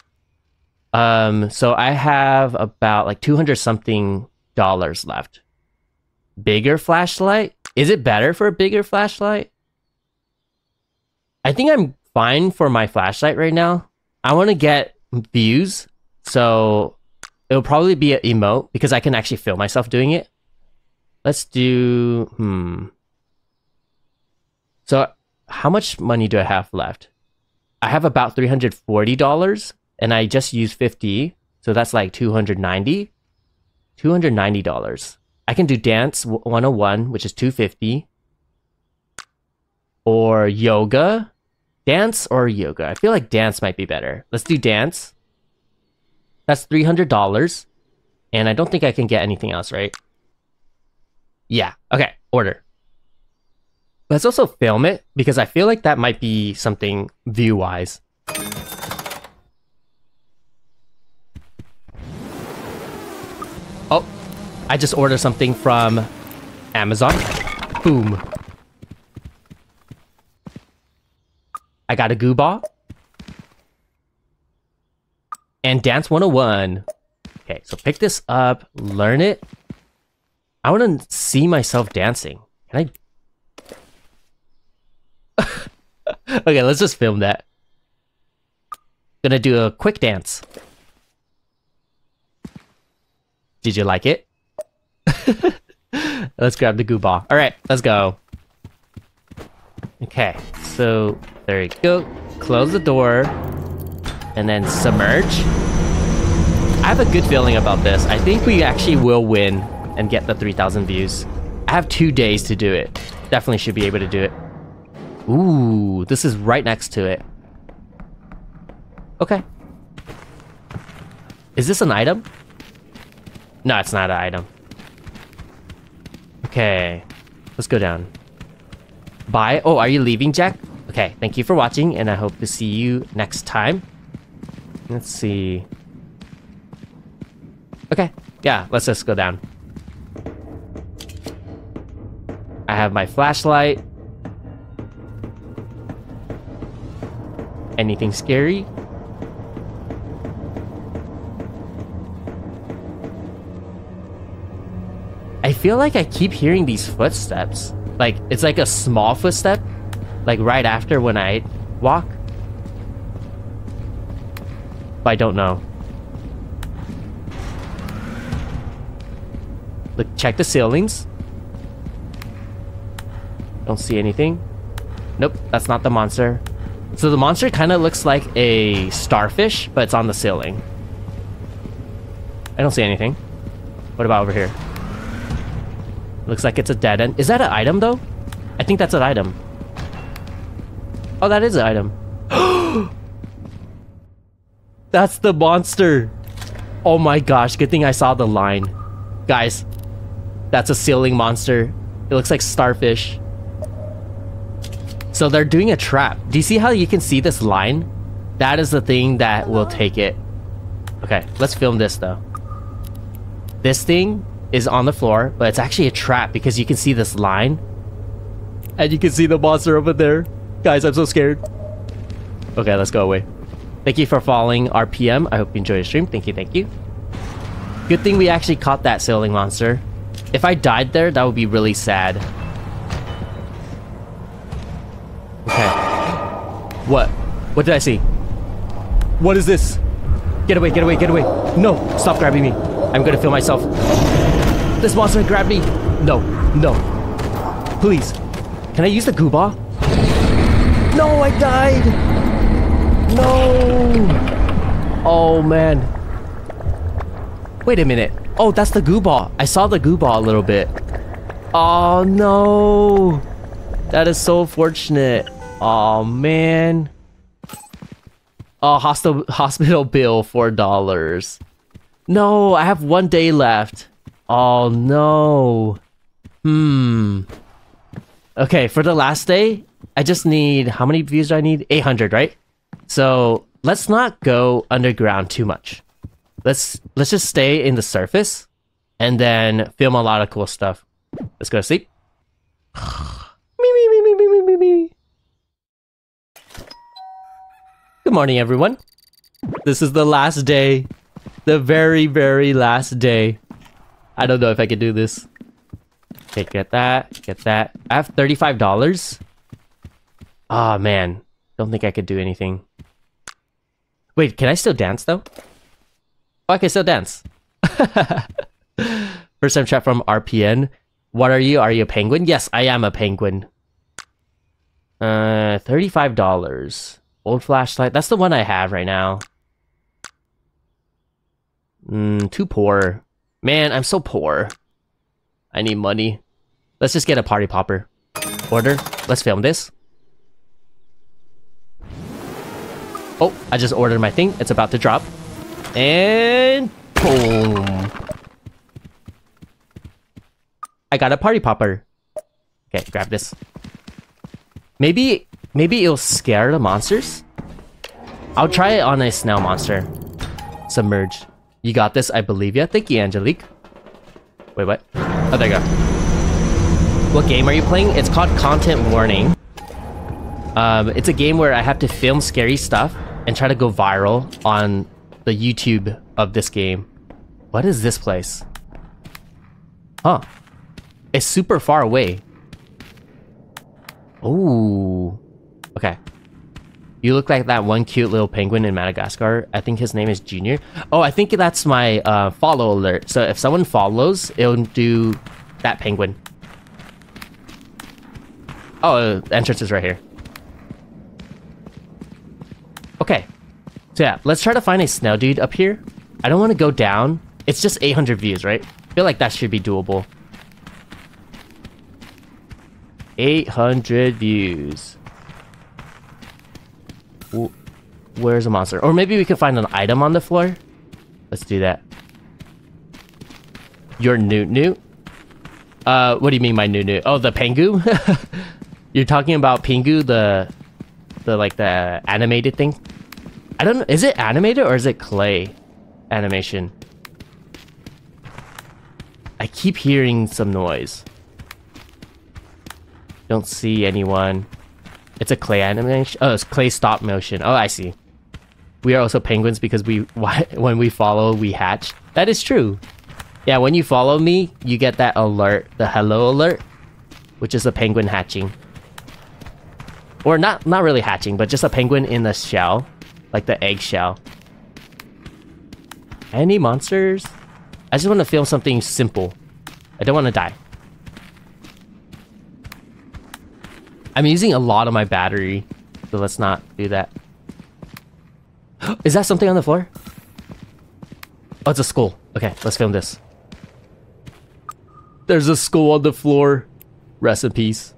Um, so I have about like 200 something dollars left. Bigger flashlight? Is it better for a bigger flashlight? I think I'm fine for my flashlight right now. I want to get views, so it'll probably be an emote because I can actually feel myself doing it. Let's do hmm. So how much money do I have left? I have about three hundred forty dollars, and I just used fifty, so that's like two hundred ninety. Two hundred ninety dollars. I can do dance one hundred one, which is two fifty, or yoga. Dance or yoga? I feel like dance might be better. Let's do dance. That's three hundred dollars, and I don't think I can get anything else, right? Yeah. Okay. Order. Let's also film it because I feel like that might be something view wise. Oh, I just ordered something from Amazon. Boom. I got a goo ball. And Dance 101. Okay, so pick this up, learn it. I want to see myself dancing. Can I? okay, let's just film that. Gonna do a quick dance. Did you like it? let's grab the goo ball. All right, let's go. Okay, so there you go. Close the door and then submerge. I have a good feeling about this. I think we actually will win and get the 3,000 views. I have two days to do it. Definitely should be able to do it. Ooh, this is right next to it. Okay. Is this an item? No, it's not an item. Okay. Let's go down. Bye. Oh, are you leaving, Jack? Okay, thank you for watching, and I hope to see you next time. Let's see. Okay, yeah, let's just go down. I have my flashlight. Anything scary? Feel like I keep hearing these footsteps. Like, it's like a small footstep. Like, right after when I walk. But I don't know. Look, check the ceilings. Don't see anything. Nope, that's not the monster. So the monster kind of looks like a starfish, but it's on the ceiling. I don't see anything. What about over here? Looks like it's a dead end. Is that an item though? I think that's an item. Oh, that is an item. that's the monster. Oh my gosh, good thing I saw the line. Guys, that's a ceiling monster. It looks like starfish. So they're doing a trap. Do you see how you can see this line? That is the thing that will take it. Okay, let's film this though. This thing is on the floor, but it's actually a trap because you can see this line. And you can see the monster over there. Guys, I'm so scared. Okay, let's go away. Thank you for following RPM. I hope you enjoy the stream. Thank you, thank you. Good thing we actually caught that ceiling monster. If I died there, that would be really sad. Okay. What? What did I see? What is this? Get away, get away, get away. No, stop grabbing me. I'm gonna feel myself. This monster grabbed me. No, no. Please. Can I use the gooba? No, I died. No. Oh, man. Wait a minute. Oh, that's the goo ball. I saw the goo ball a little bit. Oh, no. That is so fortunate. Oh, man. Oh, hospital hospital bill four dollars. No, I have one day left. Oh no. Hmm. Okay, for the last day, I just need how many views do I need? 800, right? So let's not go underground too much. Let's let's just stay in the surface and then film a lot of cool stuff. Let's go to sleep. me, me, me, me, me, me, me, me. Good morning, everyone. This is the last day. The very, very last day. I don't know if I can do this. Okay, get that. Get that. I have $35. Oh, man. Don't think I could do anything. Wait, can I still dance, though? Oh, I can still dance. First time chat from RPN. What are you? Are you a penguin? Yes, I am a penguin. Uh, $35. Old flashlight. That's the one I have right now. Mm, too poor. Man, I'm so poor. I need money. Let's just get a party popper. Order. Let's film this. Oh, I just ordered my thing. It's about to drop. And boom. I got a party popper. Okay, grab this. Maybe maybe it'll scare the monsters. I'll try it on a snail monster. Submerge. You got this, I believe you. Thank you, Angelique. Wait, what? Oh, there you go. What game are you playing? It's called Content Warning. Um, it's a game where I have to film scary stuff and try to go viral on the YouTube of this game. What is this place? Huh. It's super far away. Ooh. Okay. You look like that one cute little penguin in Madagascar. I think his name is Junior. Oh, I think that's my uh, follow alert. So if someone follows, it'll do that penguin. Oh, the entrance is right here. Okay. So yeah, let's try to find a snail dude up here. I don't want to go down. It's just 800 views, right? I feel like that should be doable. 800 views. Where's a monster? Or maybe we can find an item on the floor. Let's do that. Your newt newt? Uh, what do you mean my newt newt? Oh, the Pengu? You're talking about Pingu, the, the like the animated thing? I don't know. Is it animated or is it clay animation? I keep hearing some noise. Don't see anyone. It's a clay animation. Oh, it's clay stop motion. Oh, I see. We are also penguins because we when we follow, we hatch. That is true. Yeah, when you follow me, you get that alert, the hello alert, which is a penguin hatching. Or not not really hatching, but just a penguin in the shell, like the egg shell. Any monsters? I just want to film something simple. I don't want to die. I'm using a lot of my battery, so let's not do that. Is that something on the floor? Oh, it's a skull. Okay, let's film this. There's a skull on the floor. Rest in peace.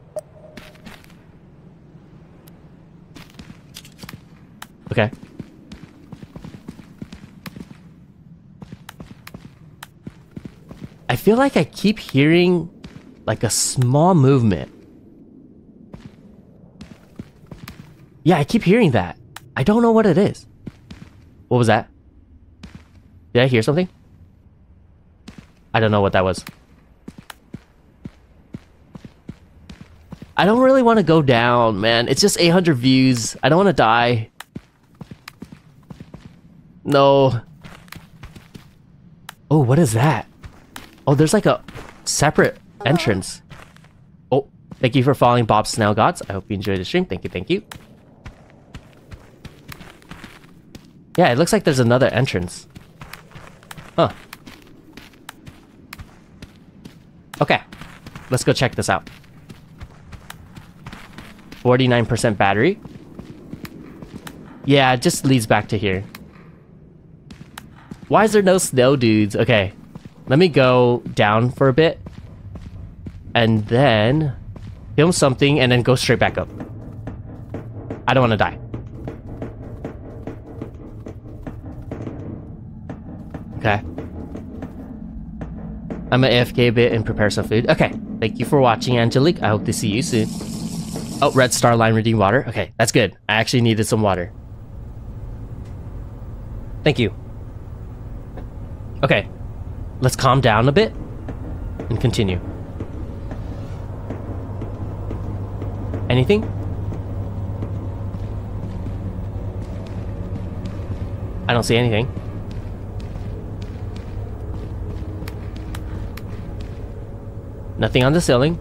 Okay. I feel like I keep hearing like a small movement. Yeah, I keep hearing that. I don't know what it is. What was that? Did I hear something? I don't know what that was. I don't really want to go down, man. It's just 800 views. I don't want to die. No. Oh, what is that? Oh, there's like a separate entrance. Oh, thank you for following Bob Snail Gods. I hope you enjoyed the stream. Thank you, thank you. Yeah, it looks like there's another entrance. Huh. Okay. Let's go check this out. 49% battery. Yeah, it just leads back to here. Why is there no snow dudes? Okay. Let me go down for a bit. And then film something and then go straight back up. I don't want to die. Okay. I'm an AFK a bit and prepare some food. Okay. Thank you for watching, Angelique. I hope to see you soon. Oh, red star line redeem water. Okay, that's good. I actually needed some water. Thank you. Okay. Let's calm down a bit and continue. Anything? I don't see anything. Nothing on the ceiling.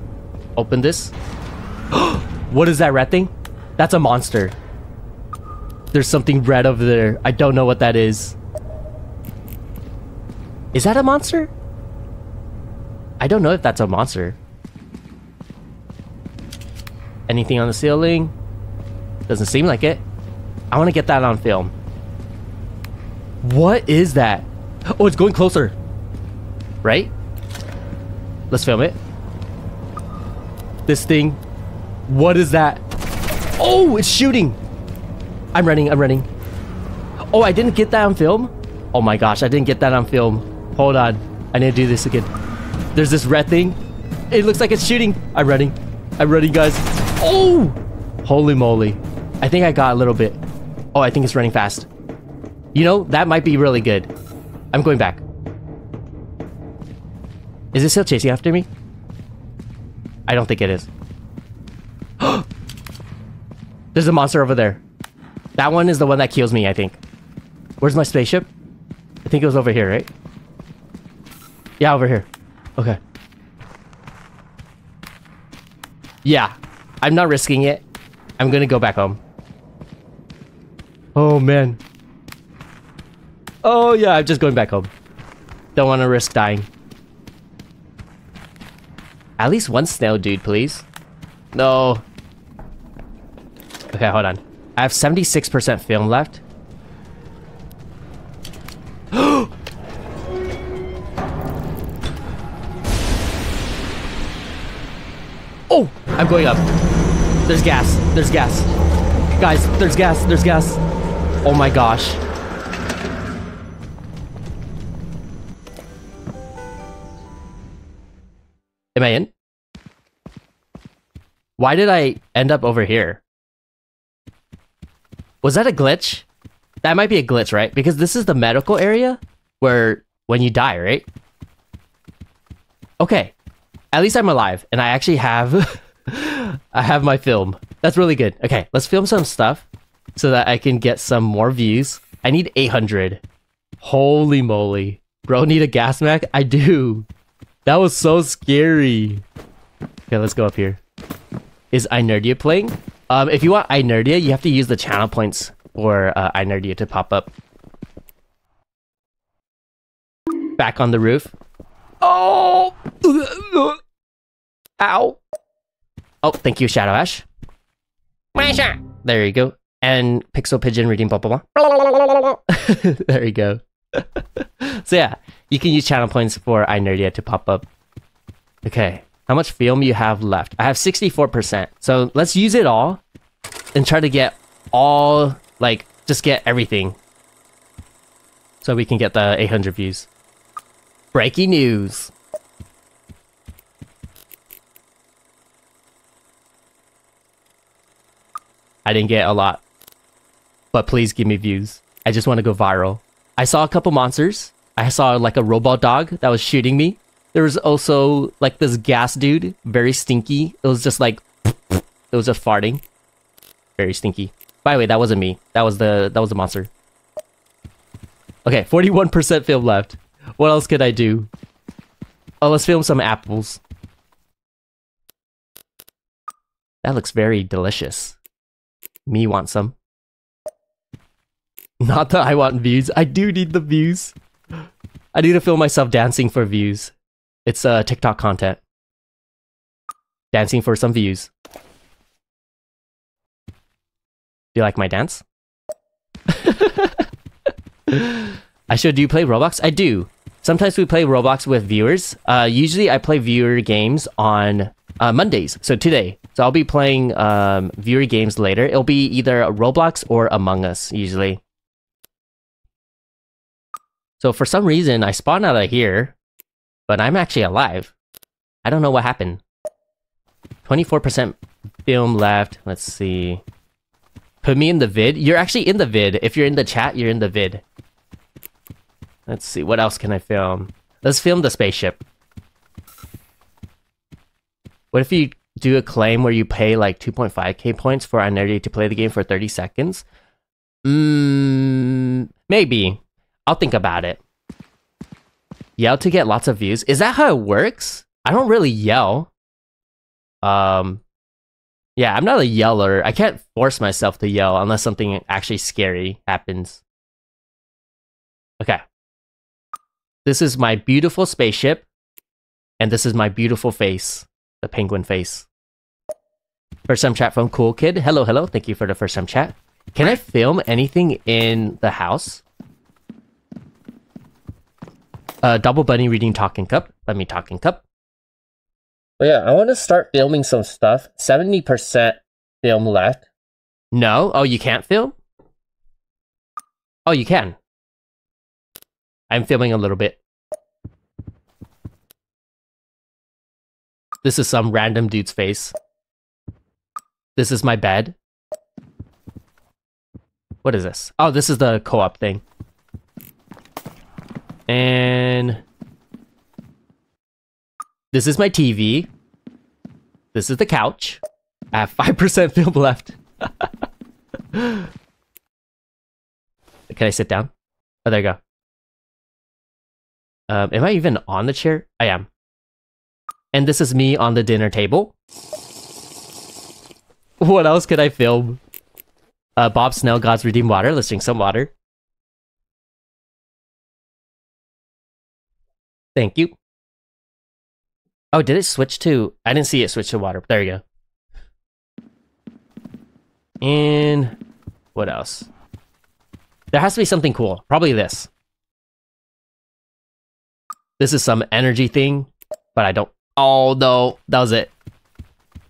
Open this. what is that red thing? That's a monster. There's something red over there. I don't know what that is. Is that a monster? I don't know if that's a monster. Anything on the ceiling? Doesn't seem like it. I want to get that on film. What is that? Oh, it's going closer. Right? Let's film it. This thing. What is that? Oh, it's shooting. I'm running, I'm running. Oh, I didn't get that on film? Oh my gosh, I didn't get that on film. Hold on. I need to do this again. There's this red thing. It looks like it's shooting. I'm running. I'm running, guys. Oh! Holy moly. I think I got a little bit. Oh, I think it's running fast. You know, that might be really good. I'm going back. Is it still chasing after me? I don't think it is. There's a monster over there. That one is the one that kills me, I think. Where's my spaceship? I think it was over here, right? Yeah, over here. Okay. Yeah. I'm not risking it. I'm gonna go back home. Oh, man. Oh, yeah, I'm just going back home. Don't want to risk dying. At least one snail dude, please. No. Okay, hold on. I have 76% film left. oh! I'm going up. There's gas. There's gas. Guys, there's gas. There's gas. Oh my gosh. Am I in? Why did I end up over here? Was that a glitch? That might be a glitch, right? Because this is the medical area where when you die, right? Okay. At least I'm alive and I actually have I have my film. That's really good. Okay, let's film some stuff so that I can get some more views. I need 800. Holy moly. Bro, need a gas mac? I do. That was so scary. Okay, let's go up here. Is iNerdia playing? Um, if you want iNerdia, you have to use the channel points for uh, iNerdia to pop up. Back on the roof. Oh! Ow! Oh, thank you, Shadow Ash. There you go. And Pixel Pigeon reading blah blah blah. there you go. so yeah, you can use channel points for iNerdia to pop up. Okay, how much film you have left? I have 64%. So let's use it all and try to get all, like, just get everything. So we can get the 800 views. Breaking news. I didn't get a lot. But please give me views. I just want to go viral. I saw a couple monsters. I saw like a robot dog that was shooting me. There was also like this gas dude, very stinky. It was just like it was just farting. Very stinky. By the way, that wasn't me. That was the that was the monster. Okay, 41% film left. What else could I do? Oh, let's film some apples. That looks very delicious. Me want some. Not that I want views. I do need the views. I need to film myself dancing for views. It's uh, TikTok content. Dancing for some views. Do you like my dance? I should. Do you play Roblox? I do. Sometimes we play Roblox with viewers. Uh, usually I play viewer games on uh, Mondays. So today. So I'll be playing um, viewer games later. It'll be either Roblox or Among Us, usually. So for some reason, I spawned out of here, but I'm actually alive. I don't know what happened. 24% film left. Let's see. Put me in the vid. You're actually in the vid. If you're in the chat, you're in the vid. Let's see. What else can I film? Let's film the spaceship. What if you do a claim where you pay like 2.5k points for identity to play the game for 30 seconds? Mm, maybe. I'll think about it. Yell to get lots of views. Is that how it works? I don't really yell. Um, yeah, I'm not a yeller. I can't force myself to yell unless something actually scary happens. Okay. This is my beautiful spaceship, and this is my beautiful face, the penguin face. First time chat from Cool Kid. Hello, hello. Thank you for the first time chat. Can I film anything in the house? Uh, Double Bunny reading Talking Cup. Let me Talking Cup. But yeah, I want to start filming some stuff. 70% film left. No? Oh, you can't film? Oh, you can. I'm filming a little bit. This is some random dude's face. This is my bed. What is this? Oh, this is the co-op thing. And this is my TV. This is the couch. I have 5% film left. Can I sit down? Oh, there you go. Um, am I even on the chair? I am. And this is me on the dinner table. What else could I film? Uh, Bob Snell, God's Redeemed Water. Let's drink some water. Thank you. Oh, did it switch to... I didn't see it switch to water. There you go. And... What else? There has to be something cool. Probably this. This is some energy thing, but I don't... Oh, no. That was it.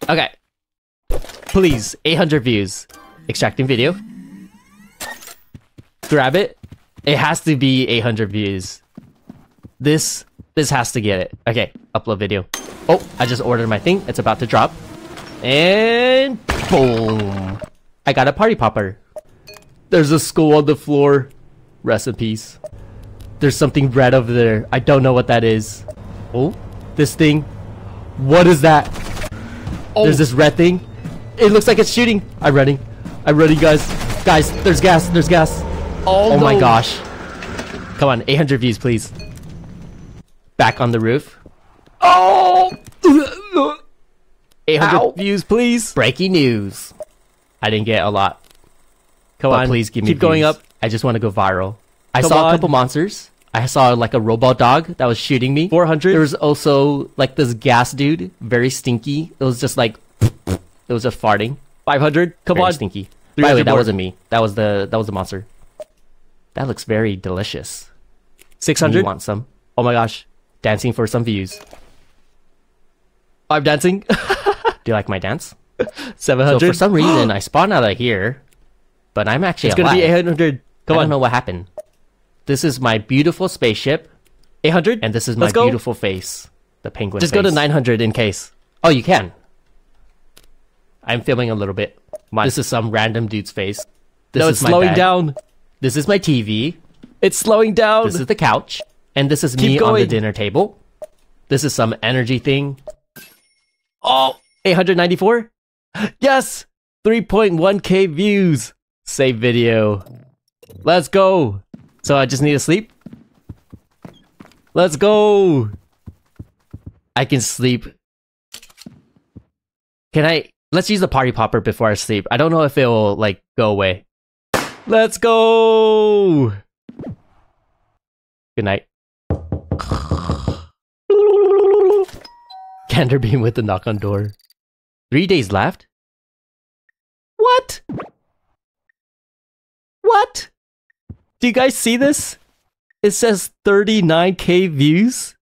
Okay. Please, 800 views. Extracting video. Grab it. It has to be 800 views. This this has to get it. Okay, upload video. Oh, I just ordered my thing. It's about to drop. And boom. I got a party popper. There's a skull on the floor. Rest in peace. There's something red over there. I don't know what that is. Oh, this thing. What is that? Oh. There's this red thing. It looks like it's shooting. I'm running. I'm running, guys. Guys, there's gas. There's gas. Oh, oh no. my gosh. Come on, 800 views, please. Back on the roof. Oh! 800 Ow. views, please. Breaking news. I didn't get a lot. Come but on, please give me Keep views. going up. I just want to go viral. I Come saw on. a couple monsters. I saw like a robot dog that was shooting me. 400. There was also like this gas dude, very stinky. It was just like, it was just farting. 500. Come very on. stinky. By the way, that wasn't me. That was the that was the monster. That looks very delicious. 600. Want some? Oh my gosh dancing for some views. I'm dancing. Do you like my dance? 700. So for some reason, I spawned out of here, but I'm actually It's alive. gonna be 800. Come I on. don't know what happened. This is my beautiful spaceship. 800? And this is my beautiful face. The penguin Just face. go to 900 in case. Oh, you can. I'm filming a little bit. This is some random dude's face. This no, it's slowing down. This is my TV. It's slowing down. This is the couch. And this is Keep me going. on the dinner table. This is some energy thing. Oh, 894? Yes! 3.1k views. Save video. Let's go. So I just need to sleep? Let's go. I can sleep. Can I... Let's use the party popper before I sleep. I don't know if it will, like, go away. Let's go! Good night. Canterbeam with the knock on door. Three days left? What? What? Do you guys see this? It says 39k views?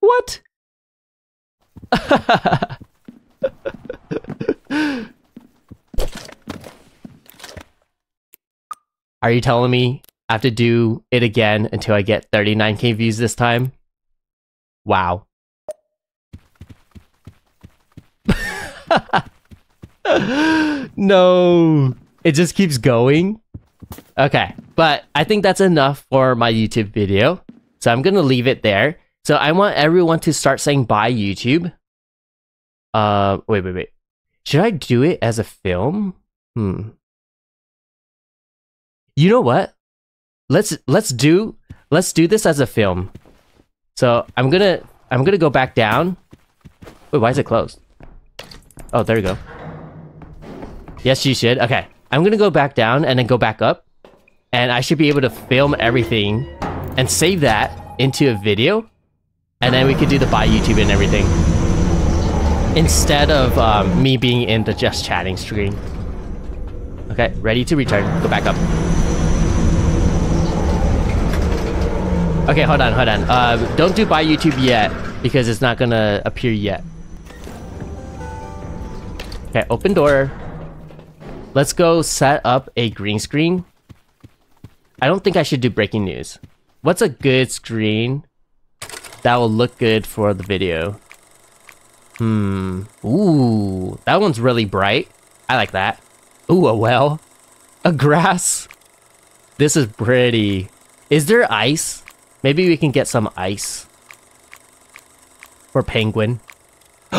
What? Are you telling me I have to do it again until I get 39k views this time. Wow. no. It just keeps going. Okay, but I think that's enough for my YouTube video. So I'm going to leave it there. So I want everyone to start saying bye YouTube. Uh wait, wait, wait. Should I do it as a film? Hmm. You know what? Let's let's do let's do this as a film. So I'm gonna I'm gonna go back down. Wait, why is it closed? Oh, there you go. Yes, you should. Okay. I'm gonna go back down and then go back up. And I should be able to film everything and save that into a video. And then we could do the buy YouTube and everything. Instead of um, me being in the just chatting screen. Okay, ready to return. Go back up. Okay, hold on, hold on. Uh, don't do bye YouTube yet because it's not gonna appear yet. Okay, open door. Let's go set up a green screen. I don't think I should do breaking news. What's a good screen that will look good for the video? Hmm. Ooh, that one's really bright. I like that. Ooh, a well. A grass. This is pretty. Is there ice? Maybe we can get some ice. For penguin.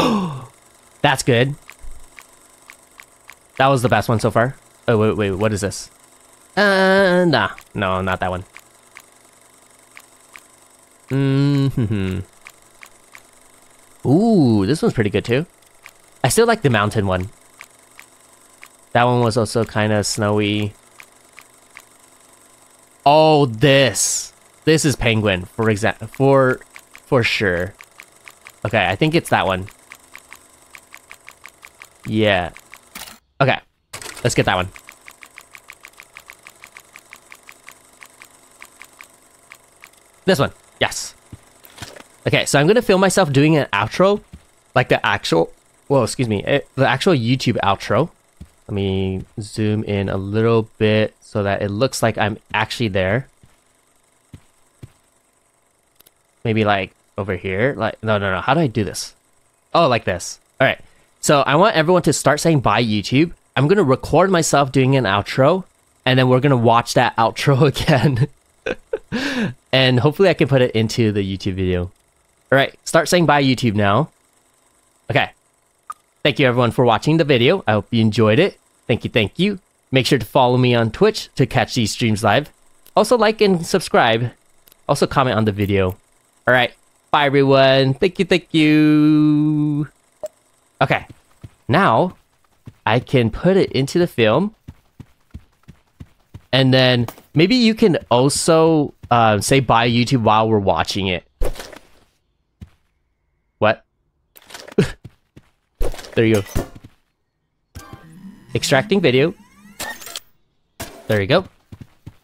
That's good. That was the best one so far. Oh, wait, wait, what is this? Uh, nah. No, not that one. Mm-hmm. Ooh, this one's pretty good too. I still like the mountain one. That one was also kind of snowy. Oh, this. This is penguin, for example, for for sure. Okay, I think it's that one. Yeah. Okay, let's get that one. This one, yes. Okay, so I'm gonna film myself doing an outro, like the actual, well, excuse me, it, the actual YouTube outro. Let me zoom in a little bit so that it looks like I'm actually there. Maybe like over here, like, no, no, no, how do I do this? Oh, like this. All right, so I want everyone to start saying bye YouTube. I'm gonna record myself doing an outro, and then we're gonna watch that outro again. and hopefully I can put it into the YouTube video. All right, start saying bye YouTube now. Okay. Thank you everyone for watching the video. I hope you enjoyed it. Thank you, thank you. Make sure to follow me on Twitch to catch these streams live. Also like and subscribe. Also comment on the video. All right. Bye everyone. Thank you, thank you. Okay. Now I can put it into the film. And then maybe you can also uh, say bye YouTube while we're watching it. What? there you go. Extracting video. There you go.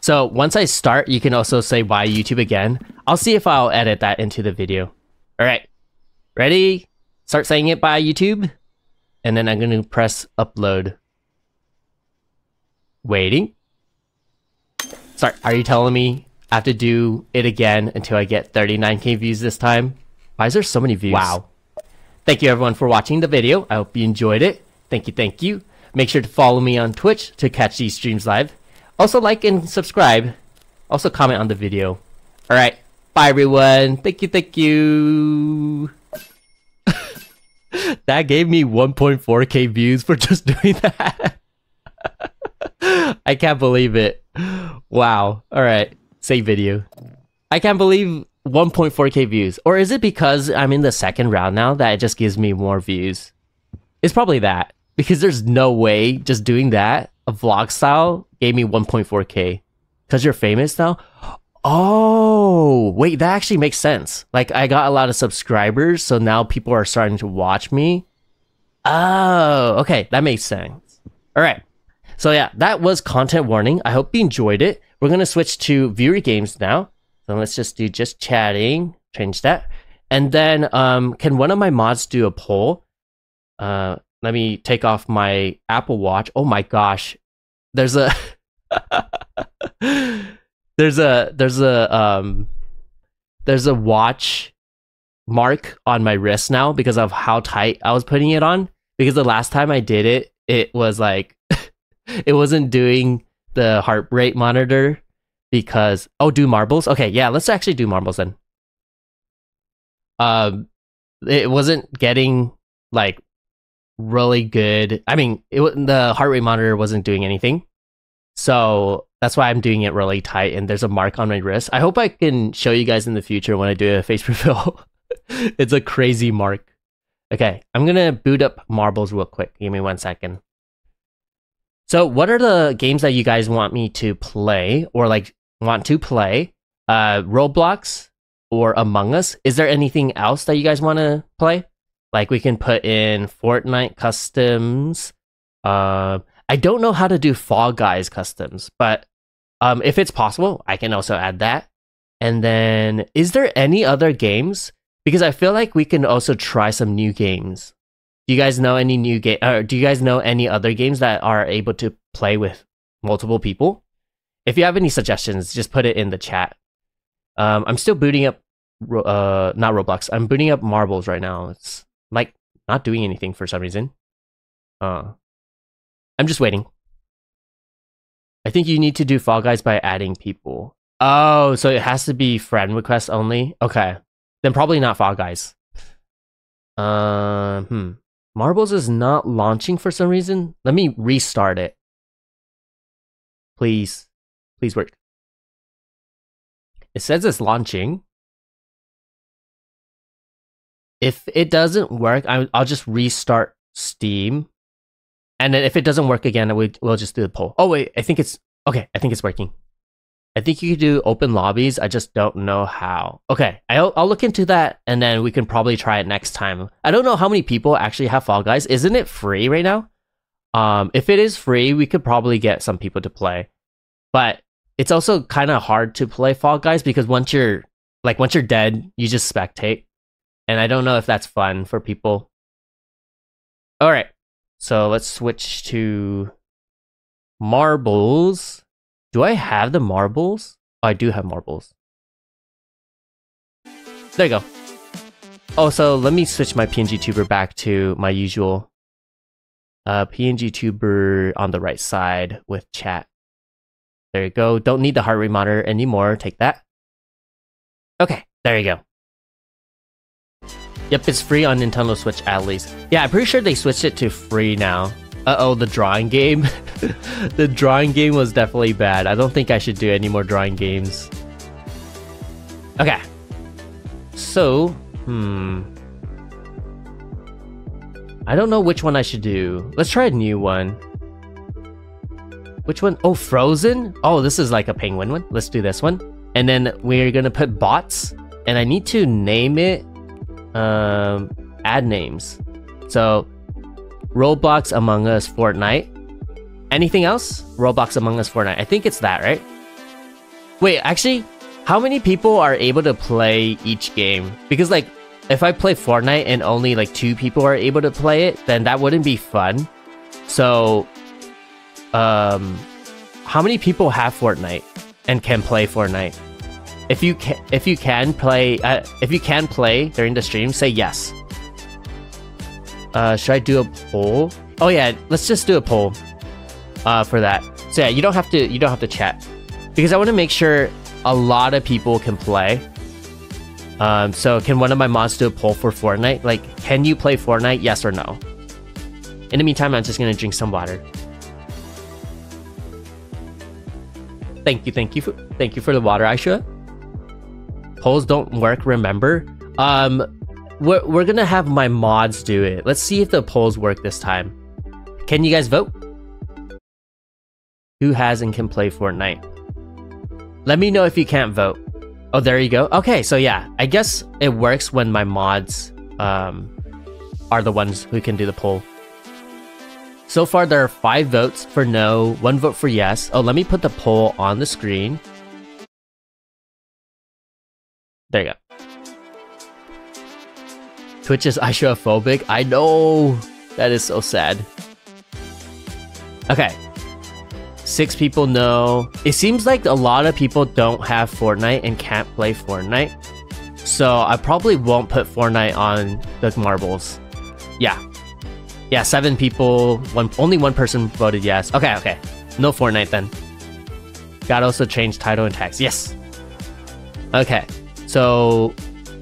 So once I start, you can also say bye YouTube again. I'll see if I'll edit that into the video. All right. Ready? Start saying it by YouTube. And then I'm going to press upload. Waiting. Sorry, are you telling me I have to do it again until I get 39k views this time? Why is there so many views? Wow. Thank you everyone for watching the video. I hope you enjoyed it. Thank you, thank you. Make sure to follow me on Twitch to catch these streams live. Also like and subscribe. Also comment on the video. Alright. Bye everyone. Thank you, thank you. that gave me 1.4k views for just doing that. I can't believe it. Wow. Alright. Save video. I can't believe 1.4k views. Or is it because I'm in the second round now that it just gives me more views? It's probably that. Because there's no way just doing that, a vlog style, gave me 1.4k. Because you're famous now? Oh, wait, that actually makes sense. Like, I got a lot of subscribers, so now people are starting to watch me. Oh, okay, that makes sense. All right. So, yeah, that was content warning. I hope you enjoyed it. We're going to switch to viewer games now. So let's just do just chatting, change that. And then um, can one of my mods do a poll? Uh, let me take off my Apple Watch. Oh my gosh. There's a there's a there's a um there's a watch mark on my wrist now because of how tight I was putting it on. Because the last time I did it, it was like it wasn't doing the heart rate monitor because oh do marbles? Okay yeah let's actually do marbles then. Um it wasn't getting like really good. I mean it the heart rate monitor wasn't doing anything. So that's why i'm doing it really tight and there's a mark on my wrist i hope i can show you guys in the future when i do a face reveal it's a crazy mark okay i'm gonna boot up marbles real quick give me one second so, what are the games that you guys want me to play or like want to play? Uh, Roblox or Among Us? Is there anything else that you guys want to play? Like we can put in Fortnite customs. Uh, I don't know how to do Fall Guys customs, but um, if it's possible, I can also add that. And then, is there any other games? Because I feel like we can also try some new games. Do you guys know any new game? Or do you guys know any other games that are able to play with multiple people? If you have any suggestions, just put it in the chat. Um, I'm still booting up, uh, not Roblox. I'm booting up Marbles right now. It's like not doing anything for some reason. Uh, I'm just waiting. I think you need to do Fall Guys by adding people. Oh, so it has to be friend request only. Okay, then probably not Fall Guys. Um, hmm. Marbles is not launching for some reason. Let me restart it. Please. Please work. It says it's launching. If it doesn't work, I'll just restart Steam. And then if it doesn't work again, we, we'll just do the poll. Oh, wait. I think it's. Okay. I think it's working. I think you could do open lobbies. I just don't know how. Okay, I'll, I'll look into that and then we can probably try it next time. I don't know how many people actually have Fall Guys. Isn't it free right now? Um, if it is free, we could probably get some people to play. But it's also kind of hard to play Fall Guys because once you're like once you're dead, you just spectate. And I don't know if that's fun for people. All right. So let's switch to marbles. Do I have the marbles? Oh, I do have marbles. There you go. Oh, so let me switch my PNG tuber back to my usual uh, PNG tuber on the right side with chat. There you go. Don't need the heart rate monitor anymore. Take that. Okay, there you go. Yep, it's free on Nintendo Switch at least. Yeah, I'm pretty sure they switched it to free now. Uh oh, the drawing game. the drawing game was definitely bad. I don't think I should do any more drawing games. Okay. So, hmm. I don't know which one I should do. Let's try a new one. Which one? Oh, Frozen? Oh, this is like a penguin one. Let's do this one. And then we're gonna put bots. And I need to name it. Um, ad names. So, Roblox, Among Us, Fortnite. Anything else? Roblox, Among Us, Fortnite. I think it's that, right? Wait, actually, how many people are able to play each game? Because, like, if I play Fortnite and only like two people are able to play it, then that wouldn't be fun. So, um, how many people have Fortnite and can play Fortnite? If you can, if you can play, uh, if you can play during the stream, say yes. Uh, should I do a poll? Oh yeah, let's just do a poll. Uh, for that. So yeah, you don't have to you don't have to chat because I want to make sure a lot of people can play. Um, so can one of my mods do a poll for Fortnite? Like, can you play Fortnite? Yes or no? In the meantime, I'm just gonna drink some water. Thank you, thank you for thank you for the water, Aisha. Polls don't work, remember? Um, we're we're gonna have my mods do it. Let's see if the polls work this time. Can you guys vote? Who has and can play Fortnite? Let me know if you can't vote. Oh, there you go. Okay, so yeah, I guess it works when my mods um, are the ones who can do the poll. So far, there are five votes for no, one vote for yes. Oh, let me put the poll on the screen. There you go. Twitch is Aisha-phobic. I know. That is so sad. Okay. Six people know. It seems like a lot of people don't have Fortnite and can't play Fortnite. So I probably won't put Fortnite on the marbles. Yeah. Yeah, seven people, one only one person voted yes. Okay, okay. No Fortnite then. Got also change title and text. Yes. Okay. So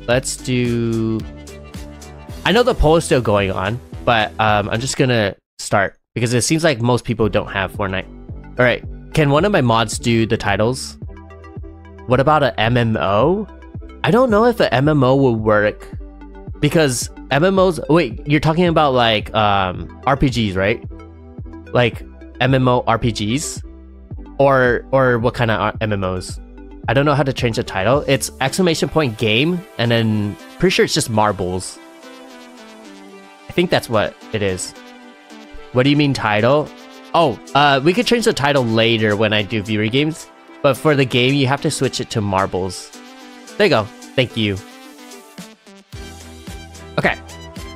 let's do I know the poll is still going on, but um, I'm just gonna start because it seems like most people don't have Fortnite. All right, can one of my mods do the titles? What about a MMO? I don't know if a MMO will work because MMOs. Wait, you're talking about like um, RPGs, right? Like MMO RPGs, or or what kind of MMOs? I don't know how to change the title. It's exclamation point game, and then pretty sure it's just marbles. I think that's what it is. What do you mean title? Oh, uh, we could change the title later when I do viewer games, but for the game, you have to switch it to marbles. There you go. Thank you. Okay,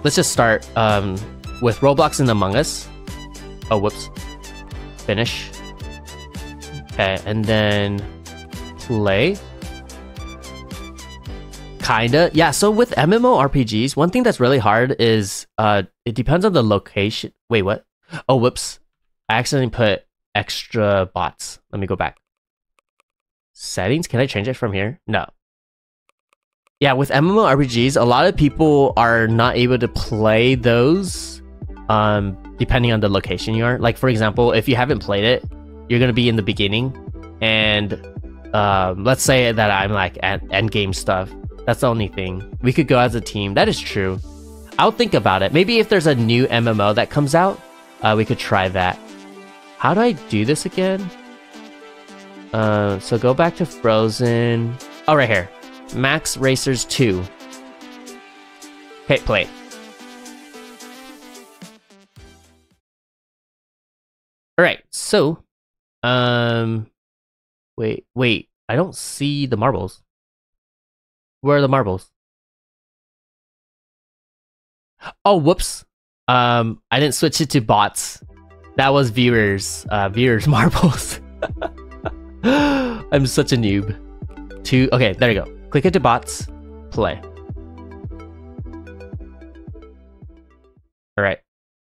let's just start um, with Roblox and Among Us. Oh, whoops. Finish. Okay, and then play. Kinda. Yeah, so with MMORPGs, one thing that's really hard is uh it depends on the location. Wait, what? Oh, whoops. I accidentally put extra bots. Let me go back. Settings? Can I change it from here? No. Yeah, with MMORPGs, a lot of people are not able to play those um, depending on the location you are. Like, for example, if you haven't played it, you're going to be in the beginning. And um, let's say that I'm like at end game stuff. That's the only thing. We could go as a team. That is true. I'll think about it. Maybe if there's a new MMO that comes out, uh, we could try that. How do I do this again? Uh, so go back to Frozen. Oh, right here. Max Racers 2. Okay, play. Alright, so... Um... Wait, wait. I don't see the marbles. Where are the marbles? Oh, whoops. Um, I didn't switch it to bots. That was viewers, uh, viewers marbles. I'm such a noob. Two, okay, there you go. Click it to bots, play. All right,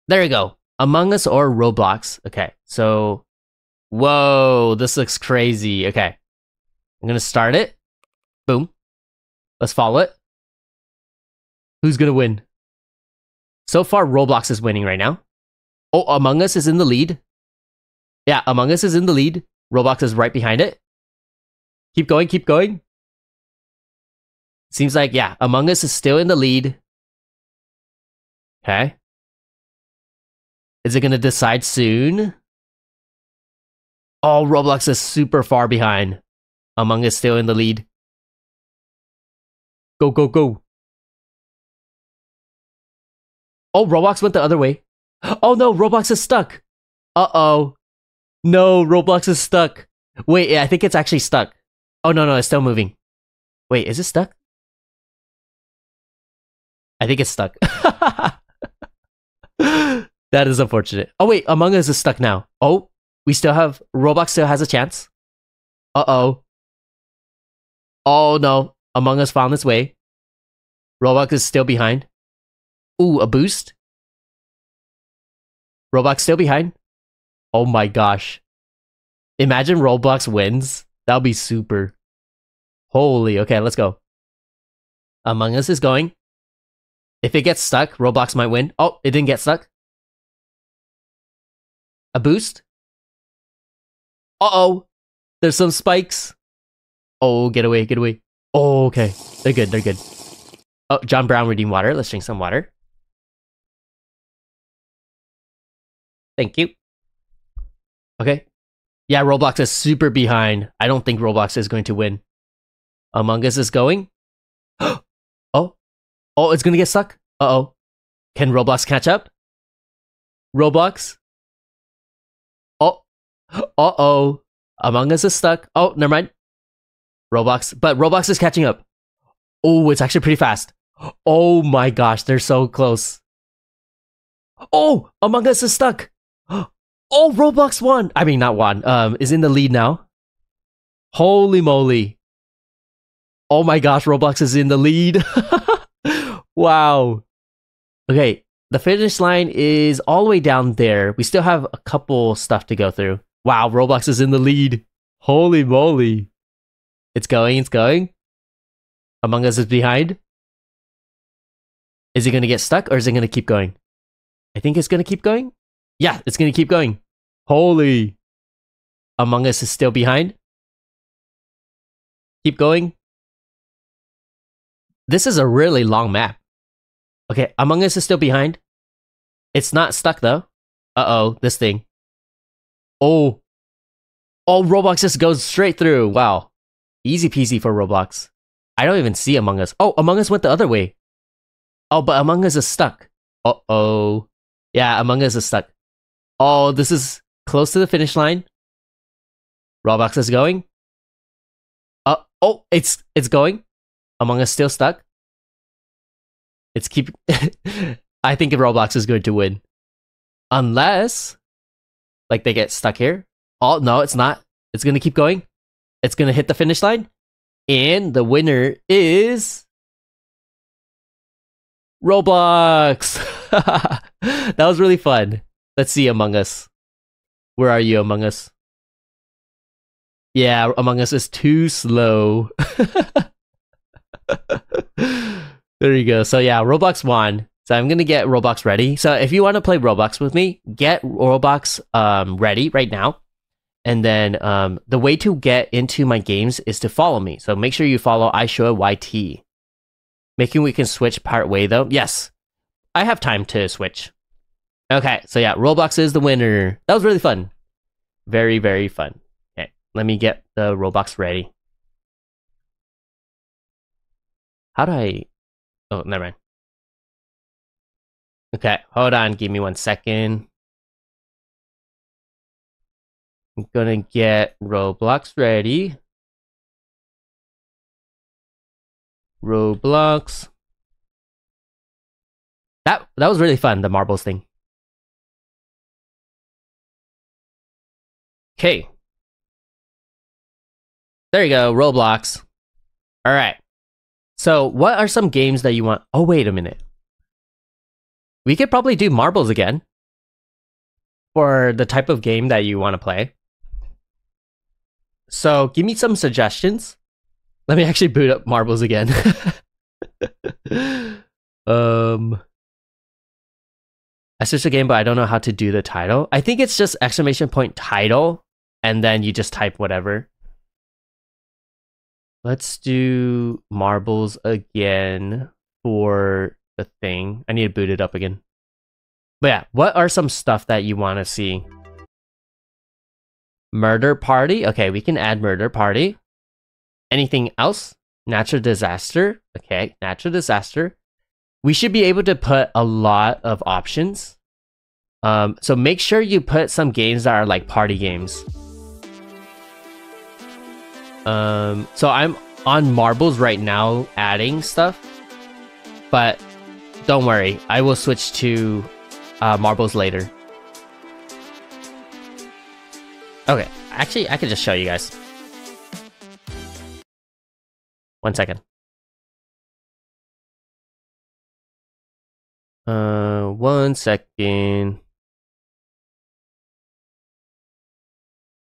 there you go. Among Us or Roblox. Okay, so, whoa, this looks crazy. Okay, I'm gonna start it. Boom. Let's follow it. Who's gonna win? So far, Roblox is winning right now. Oh, Among Us is in the lead. Yeah, Among Us is in the lead. Roblox is right behind it. Keep going, keep going. Seems like, yeah, Among Us is still in the lead. Okay. Is it going to decide soon? Oh, Roblox is super far behind. Among Us still in the lead. Go, go, go. Oh, Roblox went the other way. Oh no, Roblox is stuck. Uh oh. No, Roblox is stuck. Wait, I think it's actually stuck. Oh no, no, it's still moving. Wait, is it stuck? I think it's stuck. that is unfortunate. Oh wait, Among Us is stuck now. Oh, we still have Roblox still has a chance. Uh oh. Oh no, Among Us found its way. Roblox is still behind. Ooh, a boost. Roblox still behind. Oh my gosh. Imagine Roblox wins. That would be super. Holy, okay, let's go. Among Us is going. If it gets stuck, Roblox might win. Oh, it didn't get stuck. A boost. Uh-oh. There's some spikes. Oh, get away, get away. Oh, okay. They're good, they're good. Oh, John Brown redeemed water. Let's drink some water. Thank you. Okay. Yeah, Roblox is super behind. I don't think Roblox is going to win. Among Us is going. oh. Oh, it's going to get stuck. Uh-oh. Can Roblox catch up? Roblox? Oh. Among Us is stuck. Oh, never mind. Roblox. But Roblox is catching up. Oh, it's actually pretty fast. Oh my gosh, they're so close. Oh, Among Us is stuck. Oh, Roblox won. I mean, not won. Um, is in the lead now. Holy moly! Oh my gosh, Roblox is in the lead. wow. Okay, the finish line is all the way down there. We still have a couple stuff to go through. Wow, Roblox is in the lead. Holy moly. It's going, it's going. Among Us is behind. Is it going to get stuck or is it going to keep going? I think it's going to keep going. Yeah, it's going to keep going. Holy. Among Us is still behind. Keep going. This is a really long map. Okay, Among Us is still behind. It's not stuck though. Uh oh, this thing. Oh. Oh, Roblox just goes straight through. Wow. Easy peasy for Roblox. I don't even see Among Us. Oh, Among Us went the other way. Oh, but Among Us is stuck. Uh oh. Yeah, Among Us is stuck. Oh, this is close to the finish line. Roblox is going. Uh, oh, it's it's going. Among Us still stuck. It's keep. I think Roblox is going to win, unless, like, they get stuck here. Oh no, it's not. It's gonna keep going. It's gonna hit the finish line, and the winner is Roblox. that was really fun. Let's see Among Us. Where are you, Among Us? Yeah, Among Us is too slow. there you go. So yeah, Roblox won. So I'm gonna get Roblox ready. So if you want to play Roblox with me, get Roblox um, ready right now. And then um, the way to get into my games is to follow me. So make sure you follow iShoya YT. Making we can switch part way though. Yes, I have time to switch. Okay, so yeah, Roblox is the winner. That was really fun. Very, very fun. Okay, let me get the Roblox ready. How do I? Oh, never mind. Okay, hold on. Give me one second. I'm gonna get Roblox ready. Roblox. That that was really fun, the marbles thing. Okay. There you go, Roblox. All right. So, what are some games that you want? Oh, wait a minute. We could probably do marbles again for the type of game that you want to play. So, give me some suggestions. Let me actually boot up marbles again. um I searched the game, but I don't know how to do the title. I think it's just exclamation point title, and then you just type whatever. Let's do marbles again for the thing. I need to boot it up again. But yeah, what are some stuff that you want to see? Murder party. Okay, we can add murder party. Anything else? Natural disaster. Okay, natural disaster. We should be able to put a lot of options. Um, so make sure you put some games that are like party games. Um, so I'm on marbles right now adding stuff, but don't worry, I will switch to uh, marbles later. Okay, actually, I can just show you guys. One second. Uh, one second.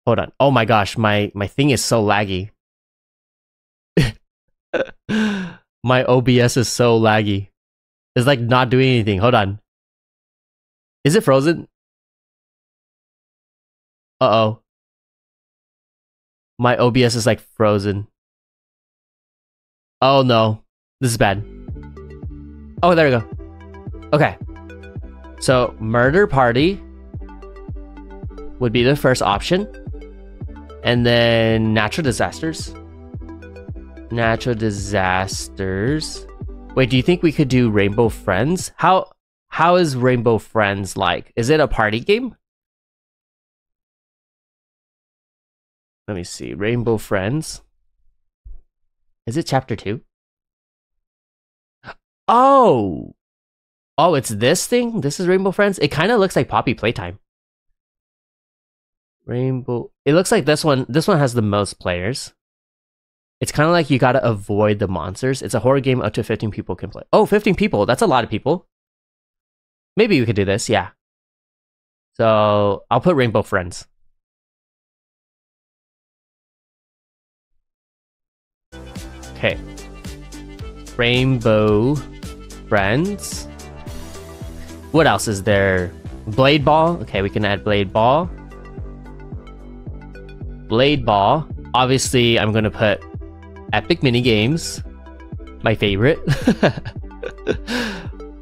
Hold on. Oh my gosh, my my thing is so laggy. my OBS is so laggy. It's like not doing anything. Hold on. Is it frozen? Uh-oh. My OBS is like frozen. Oh no. This is bad. Oh, there we go. Okay. So, murder party would be the first option. And then natural disasters. Natural disasters. Wait, do you think we could do Rainbow Friends? How how is Rainbow Friends like? Is it a party game? Let me see. Rainbow Friends. Is it chapter 2? Oh. Oh, it's this thing? This is Rainbow Friends? It kind of looks like Poppy Playtime. Rainbow. It looks like this one. This one has the most players. It's kind of like you gotta avoid the monsters. It's a horror game up to 15 people can play. Oh, 15 people. That's a lot of people. Maybe we could do this. Yeah. So I'll put Rainbow Friends. Okay. Rainbow Friends. What else is there? Blade Ball. Okay, we can add Blade Ball. Blade Ball. Obviously, I'm going to put Epic Mini Games. My favorite.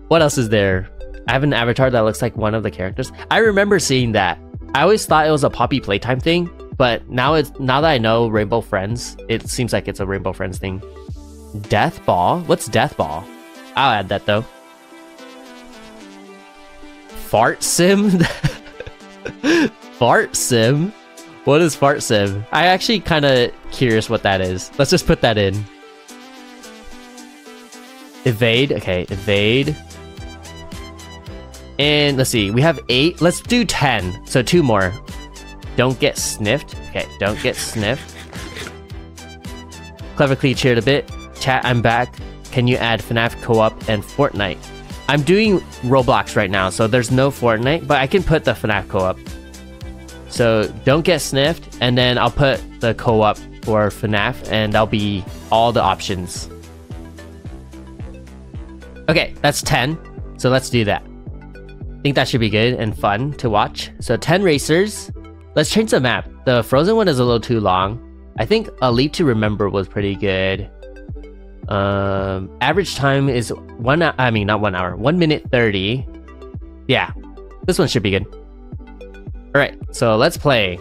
what else is there? I have an avatar that looks like one of the characters. I remember seeing that. I always thought it was a Poppy Playtime thing, but now it's now that I know Rainbow Friends, it seems like it's a Rainbow Friends thing. Death Ball? What's Death Ball? I'll add that though. Fart Sim? Fart Sim? What is Fart Sim? I actually kind of curious what that is. Let's just put that in. Evade. Okay, evade. And let's see, we have eight. Let's do 10. So two more. Don't get sniffed. Okay, don't get sniffed. Cleverly cheered a bit. Chat, I'm back. Can you add FNAF co-op and Fortnite? I'm doing Roblox right now, so there's no Fortnite, but I can put the FNAF co-op. So don't get sniffed, and then I'll put the co-op for FNAF, and that'll be all the options. Okay, that's 10. So let's do that. I think that should be good and fun to watch. So 10 racers. Let's change the map. The frozen one is a little too long. I think a leap to remember was pretty good. Um, average time is one. I mean, not one hour. One minute thirty. Yeah, this one should be good. All right, so let's play.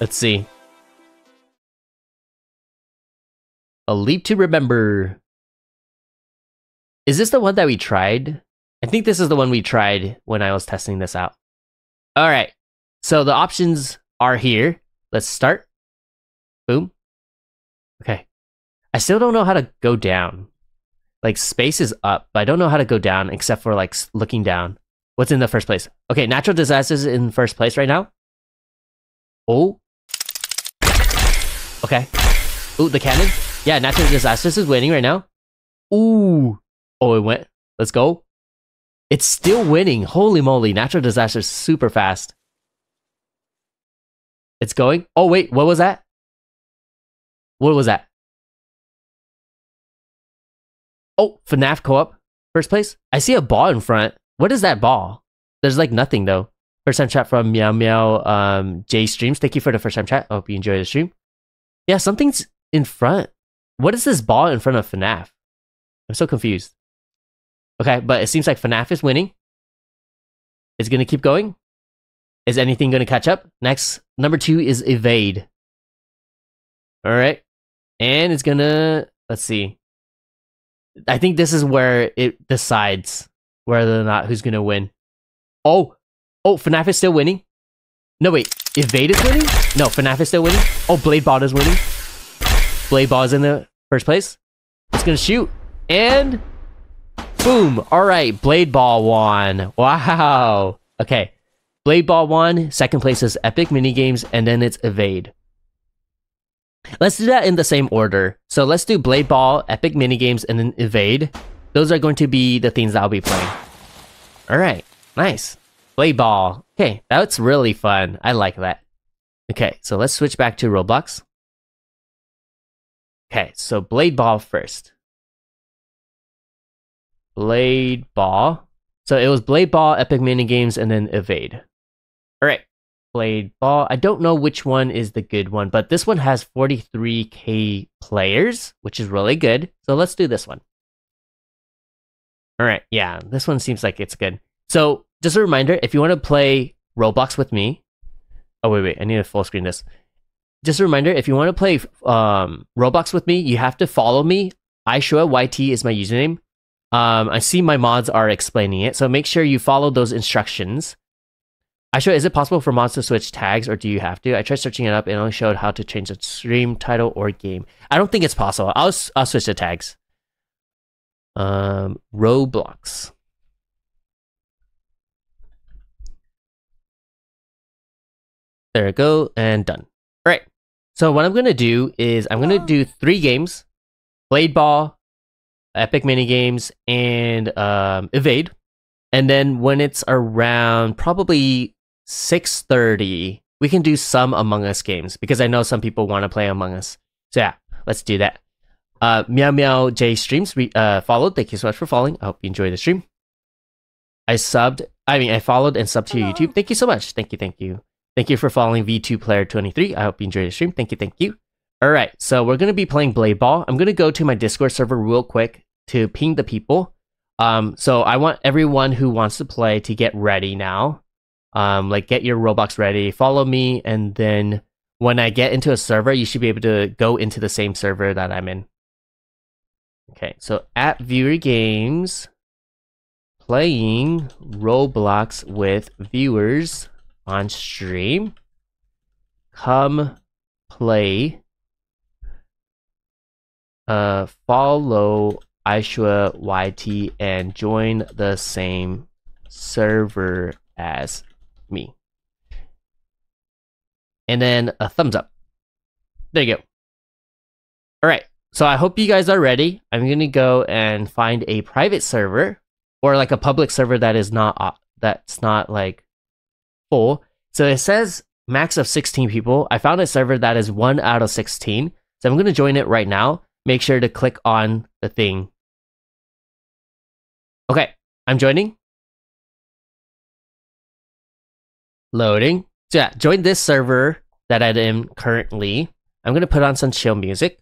Let's see. A leap to remember. Is this the one that we tried? I think this is the one we tried when I was testing this out. All right. So the options are here. Let's start. Boom. Okay. I still don't know how to go down. Like space is up, but I don't know how to go down except for like looking down. What's in the first place? Okay, natural disasters in first place right now. Oh. Okay. Ooh, the cannon. Yeah, natural disasters is winning right now. Ooh. Oh, it went. Let's go. It's still winning. Holy moly, natural disasters super fast. It's going. Oh wait, what was that? What was that? Oh, FNAF co-op. First place. I see a ball in front. What is that ball? There's like nothing though. First time chat from Meow Meow um, J Streams. Thank you for the first time chat. I hope you enjoy the stream. Yeah, something's in front. What is this ball in front of FNAF? I'm so confused. Okay, but it seems like FNAF is winning. It's gonna keep going. Is anything gonna catch up? Next, number two is Evade. All right, and it's gonna. Let's see. I think this is where it decides whether or not who's gonna win. Oh, oh, FNAF is still winning. No wait, Evade is winning. No, FNAF is still winning. Oh, Blade Ball is winning. Blade Ball is in the first place. It's gonna shoot and boom. All right, Blade Ball won. Wow. Okay, Blade Ball won. Second place is Epic Mini Games, and then it's Evade. Let's do that in the same order. So let's do Blade Ball, Epic Mini Games, and then Evade. Those are going to be the things I'll be playing. All right, nice. Blade Ball. Okay, that's really fun. I like that. Okay, so let's switch back to Roblox. Okay, so Blade Ball first. Blade Ball. So it was Blade Ball, Epic Mini Games, and then Evade. All right, Blade Ball. I don't know which one is the good one, but this one has 43k players, which is really good. So let's do this one. All right, yeah, this one seems like it's good. So just a reminder, if you want to play Roblox with me, oh wait, wait, I need to full screen this. Just a reminder, if you want to play um, Roblox with me, you have to follow me. iShoya YT is my username. Um, I see my mods are explaining it, so make sure you follow those instructions. iShoya, is it possible for mods to switch tags, or do you have to? I tried searching it up and only showed how to change the stream title or game. I don't think it's possible. I'll I'll switch the tags. Um, Roblox. There we go, and done. All right. So what I'm gonna do is I'm gonna do three games: Blade Ball, Epic Mini Games, and um, Evade. And then when it's around probably six thirty, we can do some Among Us games because I know some people want to play Among Us. So yeah, let's do that. Uh, Meow Meow J streams we uh followed. Thank you so much for following. I hope you enjoy the stream. I subbed. I mean, I followed and subbed to Hello. YouTube. Thank you so much. Thank you. Thank you. Thank you for following V2 Player 23. I hope you enjoyed the stream. Thank you. Thank you. All right, so we're gonna be playing Blade Ball. I'm gonna go to my Discord server real quick to ping the people. Um, so I want everyone who wants to play to get ready now. Um, like get your Roblox ready, follow me, and then when I get into a server, you should be able to go into the same server that I'm in. Okay, so at Viewer Games, playing Roblox with viewers on stream. Come play. Uh, follow iShoya YT and join the same server as me. And then a thumbs up. There you go. All right. So I hope you guys are ready. I'm going to go and find a private server or like a public server that is not uh, that's not like full. So it says max of 16 people. I found a server that is 1 out of 16. So I'm going to join it right now. Make sure to click on the thing. Okay, I'm joining. Loading. So yeah, join this server that I am currently. I'm gonna put on some chill music.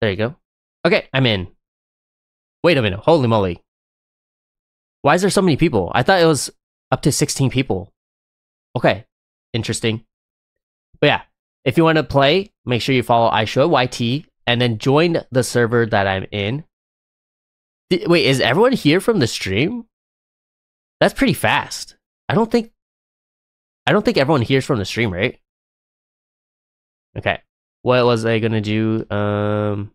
There you go. Okay, I'm in. Wait a minute. Holy moly. Why is there so many people? I thought it was up to 16 people. Okay, interesting. But yeah, if you want to play, make sure you follow iShoya YT and then join the server that I'm in. Di- Wait, is everyone here from the stream? That's pretty fast. I don't think I don't think everyone hears from the stream, right? Okay. What was I gonna do? Um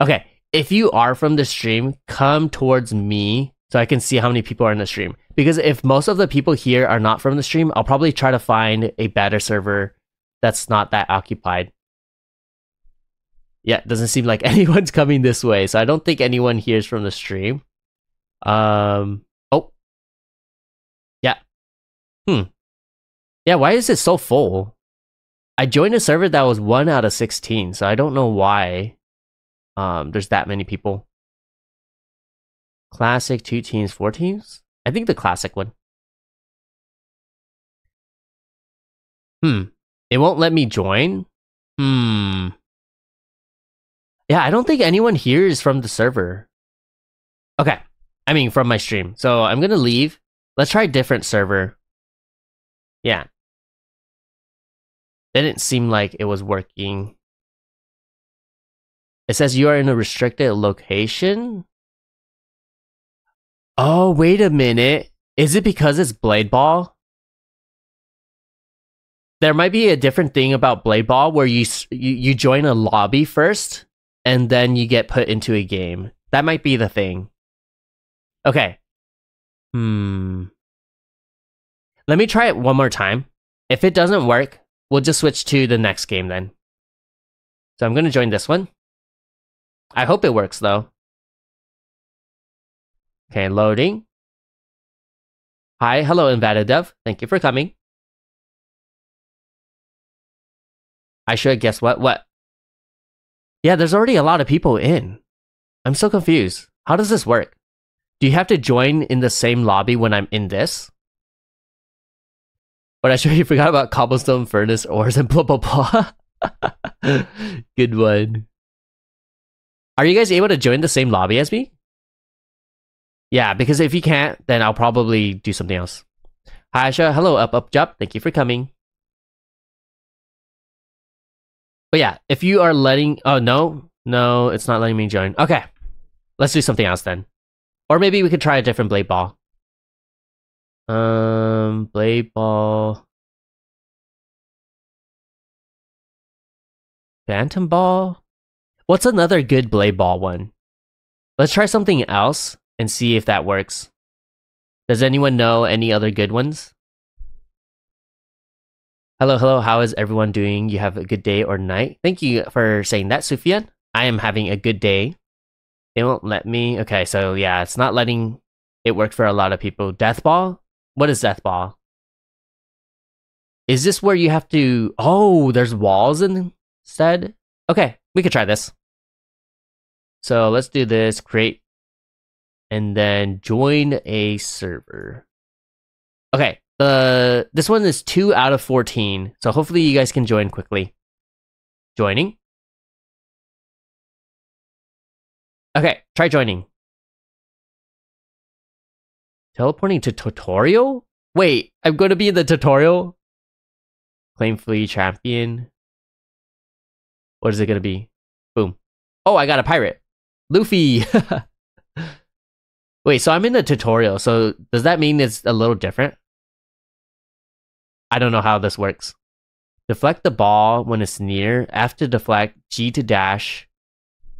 Okay. If you are from the stream, come towards me so I can see how many people are in the stream. Because if most of the people here are not from the stream, I'll probably try to find a better server that's not that occupied. Yeah, it doesn't seem like anyone's coming this way, so I don't think anyone hears from the stream. Um oh. Yeah. Hmm. Yeah, why is it so full? I joined a server that was 1 out of 16, so I don't know why um there's that many people. Classic, two teams, four teams? I think the classic one. Hmm. It won't let me join? Hmm. Yeah, I don't think anyone here is from the server. Okay. I mean, from my stream. So I'm going to leave. Let's try a different server. Yeah. Didn't seem like it was working. It says you are in a restricted location. Oh, wait a minute. Is it because it's Blade Ball? There might be a different thing about Blade Ball where you you, you join a lobby first and then you get put into a game. That might be the thing. Okay. Hmm. Let me try it one more time. If it doesn't work, we'll just switch to the next game then. So I'm going to join this one. I hope it works though. Okay, loading. Hi, hello, Invadadev. Thank you for coming. I should guess what? What? Yeah, there's already a lot of people in. I'm so confused. How does this work? Do you have to join in the same lobby when I'm in this? But I sure you forgot about cobblestone furnace ores and blah blah blah. Good one. Are you guys able to join the same lobby as me? Yeah, because if you can't, then I'll probably do something else. Hi Asha, hello up up job. Thank you for coming. But yeah, if you are letting oh no, no, it's not letting me join. Okay. Let's do something else then. Or maybe we could try a different blade ball. Um blade ball. Phantom ball? What's another good blade ball one? Let's try something else and see if that works. Does anyone know any other good ones? Hello, hello. How is everyone doing? You have a good day or night? Thank you for saying that, Sufian. I am having a good day. It won't let me. Okay, so yeah, it's not letting it work for a lot of people. Death ball? What is death ball? Is this where you have to? Oh, there's walls instead. Okay, we could try this. So let's do this. Create, and then join a server. Okay, the this one is two out of fourteen. So hopefully you guys can join quickly. Joining. Okay, try joining. Teleporting to tutorial? Wait, I'm going to be in the tutorial? Claim free champion. What is it going to be? Boom. Oh, I got a pirate. Luffy. Wait, so I'm in the tutorial. So does that mean it's a little different? I don't know how this works. Deflect the ball when it's near. F to deflect. G to dash.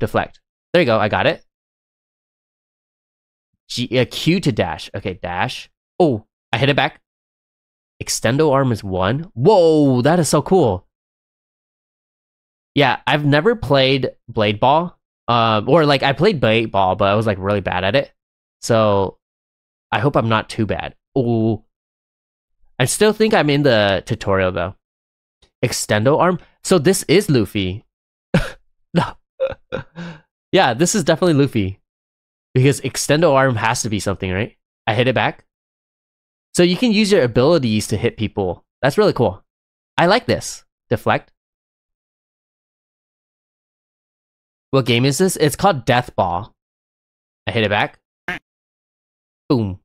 Deflect. There you go. I got it. G, uh, Q to dash. Okay, dash. Oh, I hit it back. Extendo arm is one. Whoa, that is so cool. Yeah, I've never played Blade Ball. Um, or like I played Blade Ball, but I was like really bad at it. So I hope I'm not too bad. Oh, I still think I'm in the tutorial though. Extendo arm. So this is Luffy. no. yeah, this is definitely Luffy. Because extendo arm has to be something, right? I hit it back. So you can use your abilities to hit people. That's really cool. I like this. Deflect. What game is this? It's called Death Ball. I hit it back. Boom.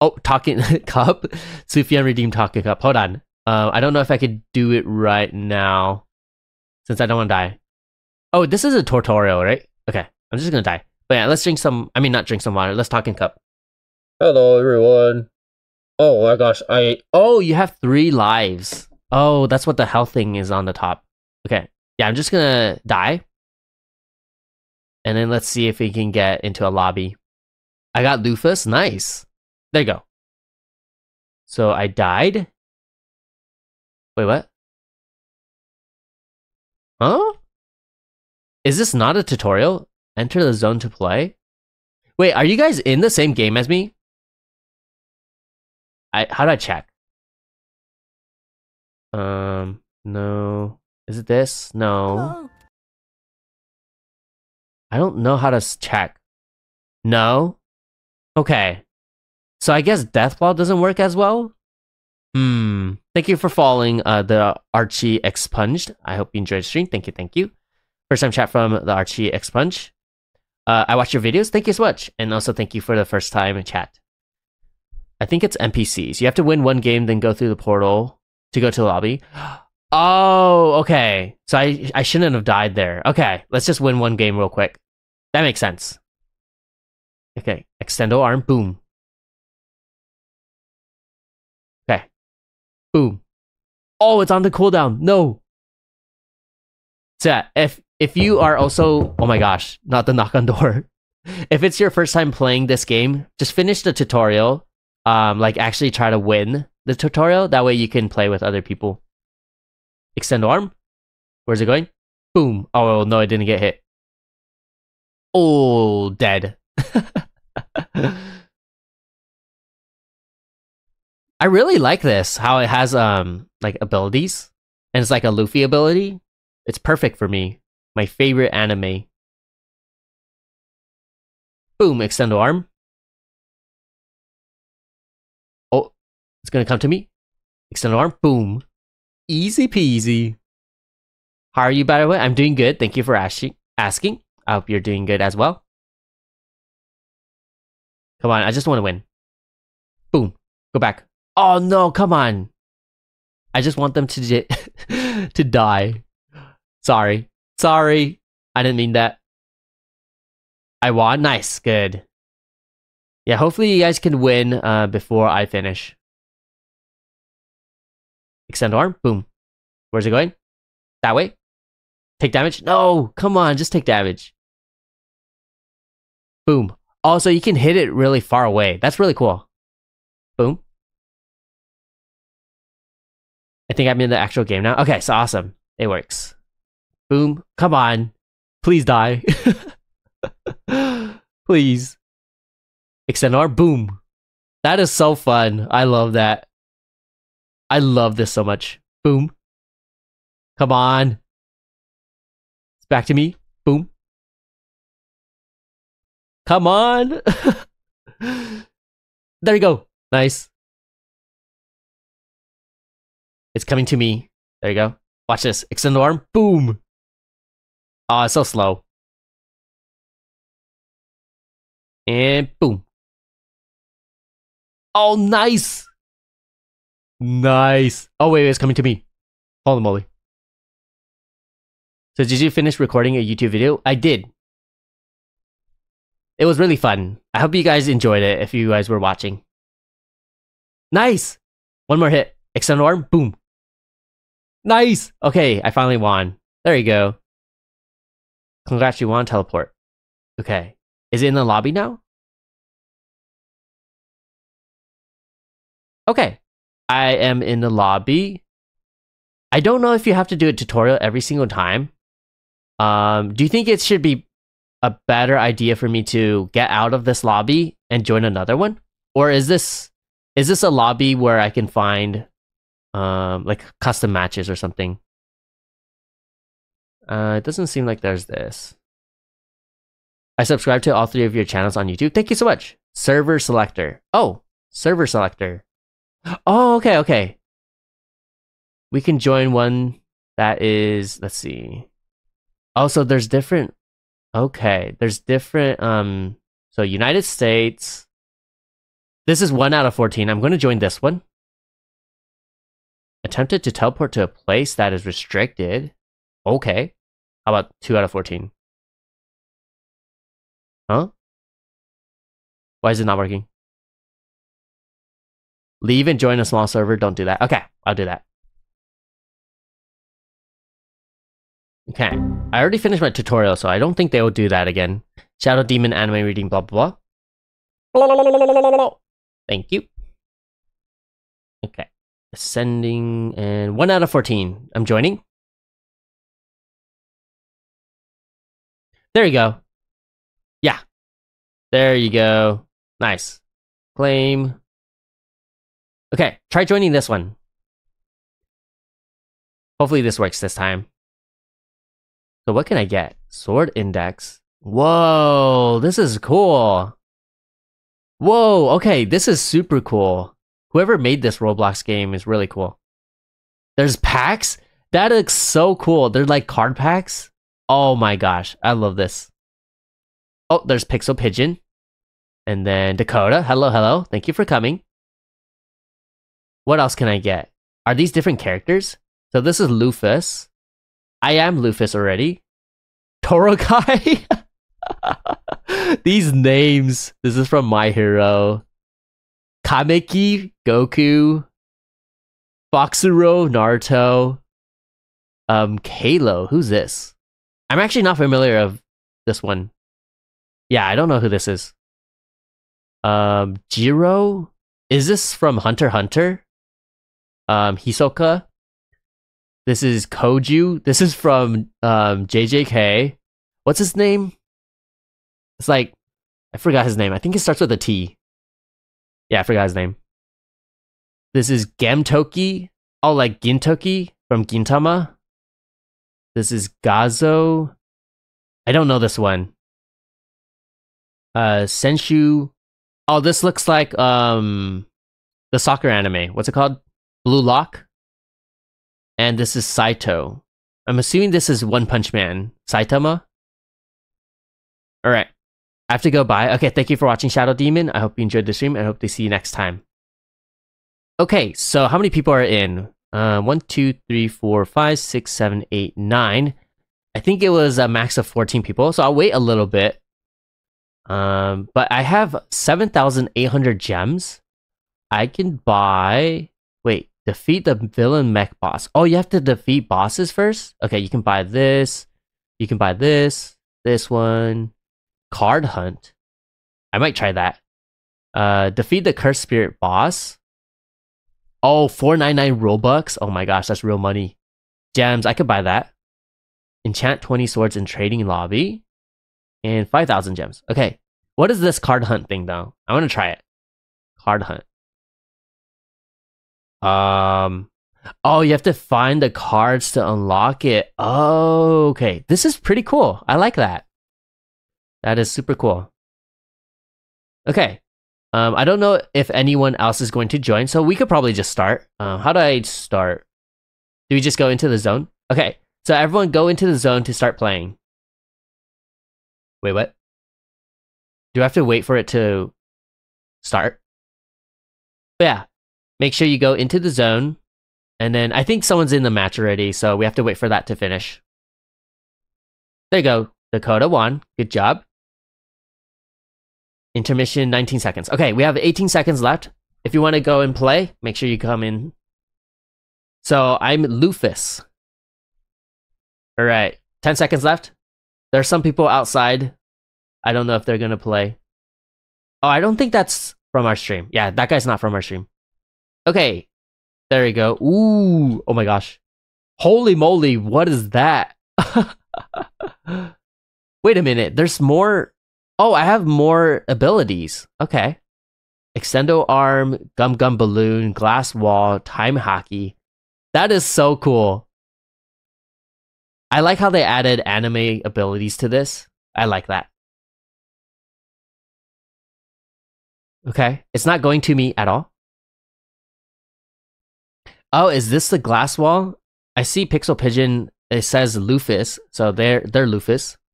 Oh, talking cup. Sufyan redeemed talking cup. Hold on. Uh, I don't know if I could do it right now, since I don't want to die. Oh, this is a tutorial, right? Okay, I'm just gonna die. But yeah, let's drink some. I mean, not drink some water. Let's talk in cup. Hello, everyone. Oh my gosh, I. Oh, you have three lives. Oh, that's what the health thing is on the top. Okay, yeah, I'm just gonna die, and then let's see if we can get into a lobby. I got Lufus. Nice. There you go. So I died. Wait, what? Huh? Is this not a tutorial? Enter the zone to play? Wait, are you guys in the same game as me? I how do I check? Um, no. Is it this? No. I don't know how to check. No? Okay. So I guess Deathball doesn't work as well? Hmm. Thank you for following uh, the Archie Expunged. I hope you enjoyed the stream. Thank you, thank you. First time chat from the Archie Expunged. Uh, I watch your videos. Thank you so much. And also thank you for the first time in chat. I think it's NPCs. You have to win one game, then go through the portal to go to the lobby. Oh, okay. So I I shouldn't have died there. Okay, let's just win one game real quick. That makes sense. Okay, extendo arm, boom. Okay, boom. Oh, it's on the cooldown. No. So yeah, if if you are also, oh my gosh, not the knock on door. If it's your first time playing this game, just finish the tutorial. Um, like actually try to win the tutorial. That way you can play with other people. Extend arm. Where's it going? Boom. Oh no, it didn't get hit. Oh, dead. I really like this. How it has um like abilities, and it's like a Luffy ability. It's perfect for me. My favorite anime. Boom, extend arm. Oh, it's gonna come to me. Extend arm. Boom. Easy peasy. How are you, by the way? I'm doing good. Thank you for asking. Asking. I hope you're doing good as well. Come on, I just want to win. Boom. Go back. Oh no, come on. I just want them to to die. Sorry. Sorry. I didn't mean that. I won. Nice. Good. Yeah, hopefully you guys can win uh, before I finish. Extend arm. Boom. Where's it going? That way? Take damage? No! Come on, just take damage. Boom. Also, you can hit it really far away. That's really cool. Boom. I think I'm in the actual game now. Okay, so awesome. It works. Boom. Come on. Please die. Please. Extend our boom. That is so fun. I love that. I love this so much. Boom. Come on. It's back to me. Boom. Come on. there you go. Nice. It's coming to me. There you go. Watch this. Extend arm. Boom. Oh, it's so slow. And boom. Oh, nice. Nice. Oh, wait, it's coming to me. Holy moly. So, did you finish recording a YouTube video? I did. It was really fun. I hope you guys enjoyed it if you guys were watching. Nice. One more hit. Extend arm. Boom. Nice. Okay, I finally won. There you go. Congrats, you won teleport. Okay. Is it in the lobby now? Okay. I am in the lobby. I don't know if you have to do a tutorial every single time. Um, do you think it should be a better idea for me to get out of this lobby and join another one? Or is this is this a lobby where I can find um like custom matches or something? Uh, it doesn't seem like there's this. I subscribe to all three of your channels on YouTube. Thank you so much. Server selector. Oh, server selector. Oh, okay, okay. We can join one that is, let's see. Also, there's different, okay, there's different, um, so United States. This is one out of 14. I'm going to join this one. Attempted to teleport to a place that is restricted. Okay. How about 2 out of 14? Huh? Why is it not working? Leave and join a small server. Don't do that. Okay, I'll do that. Okay, I already finished my tutorial, so I don't think they will do that again. Shadow Demon anime reading, blah, blah, blah. Thank you. Okay, ascending and 1 out of 14. I'm joining. There you go. Yeah. There you go. Nice. Claim. Okay, try joining this one. Hopefully this works this time. So what can I get? Sword index. Whoa, this is cool. Whoa, okay, this is super cool. Whoever made this Roblox game is really cool. There's packs? That looks so cool. They're like card packs. Oh my gosh, I love this. Oh, there's Pixel Pigeon. And then Dakota. Hello, hello. Thank you for coming. What else can I get? Are these different characters? So this is Lufus. I am Lufus already. Torokai. these names. This is from My Hero. Kameki, Goku. Foxuro, Naruto. Um, Kalo. Who's this? I'm actually not familiar of this one. Yeah, I don't know who this is. Um, Jiro? Is this from Hunter Hunter? um, Hisoka. This is Koju. This is from um, JJK. What's his name? It's like I forgot his name. I think it starts with a T. Yeah, I forgot his name. This is Gemtoki. Oh, like Gintoki from Gintama. This is Gazo. I don't know this one. Uh, Senshu. Oh, this looks like um the soccer anime. What's it called? Blue Lock. And this is Saito. I'm assuming this is One Punch Man. Saitama? Alright. I have to go bye. Okay, thank you for watching Shadow Demon. I hope you enjoyed the stream. I hope to see you next time. Okay, so how many people are in? Uh, one, two, three, four, five, six, seven, eight, nine. I think it was a max of 14 people, so I'll wait a little bit. Um, but I have 7,800 gems. I can buy. Wait, Defeat the villain mech boss. Oh, you have to defeat bosses first? Okay, you can buy this. You can buy this. This one. Card hunt. I might try that. Uh, defeat the cursed spirit boss. Oh, 499 Robux. Oh my gosh, that's real money. Gems, I could buy that. Enchant 20 swords in trading lobby. And 5,000 gems. Okay. What is this card hunt thing though? I want to try it. Card hunt. Um Oh, you have to find the cards to unlock it. Oh, okay. This is pretty cool. I like that. That is super cool. Okay. Um, I don't know if anyone else is going to join, so we could probably just start. Um, how do I start? Do we just go into the zone? Okay. So everyone go into the zone to start playing. Wait, what? Do I have to wait for it to start? But yeah. Make sure you go into the zone and then I think someone's in the match already, so we have to wait for that to finish. There you go. Dakota won. Good job. Intermission 19 seconds. Okay, we have 18 seconds left. If you want to go and play, make sure you come in. So I'm Lufus. All right, 10 seconds left. There are some people outside. I don't know if they're going to play. Oh, I don't think that's from our stream. Yeah, that guy's not from our stream. Okay, there you go. Ooh. Oh my gosh. Holy moly. What is that? Wait a minute. There's more. Oh, I have more abilities. Okay. Extendo arm, gum gum balloon, glass wall, time hockey. That is so cool. I like how they added anime abilities to this. I like that. Okay. It's not going to me at all. Oh, is this the glass wall? I see Pixel Pigeon. It says Lufus, so they're they're Lufus.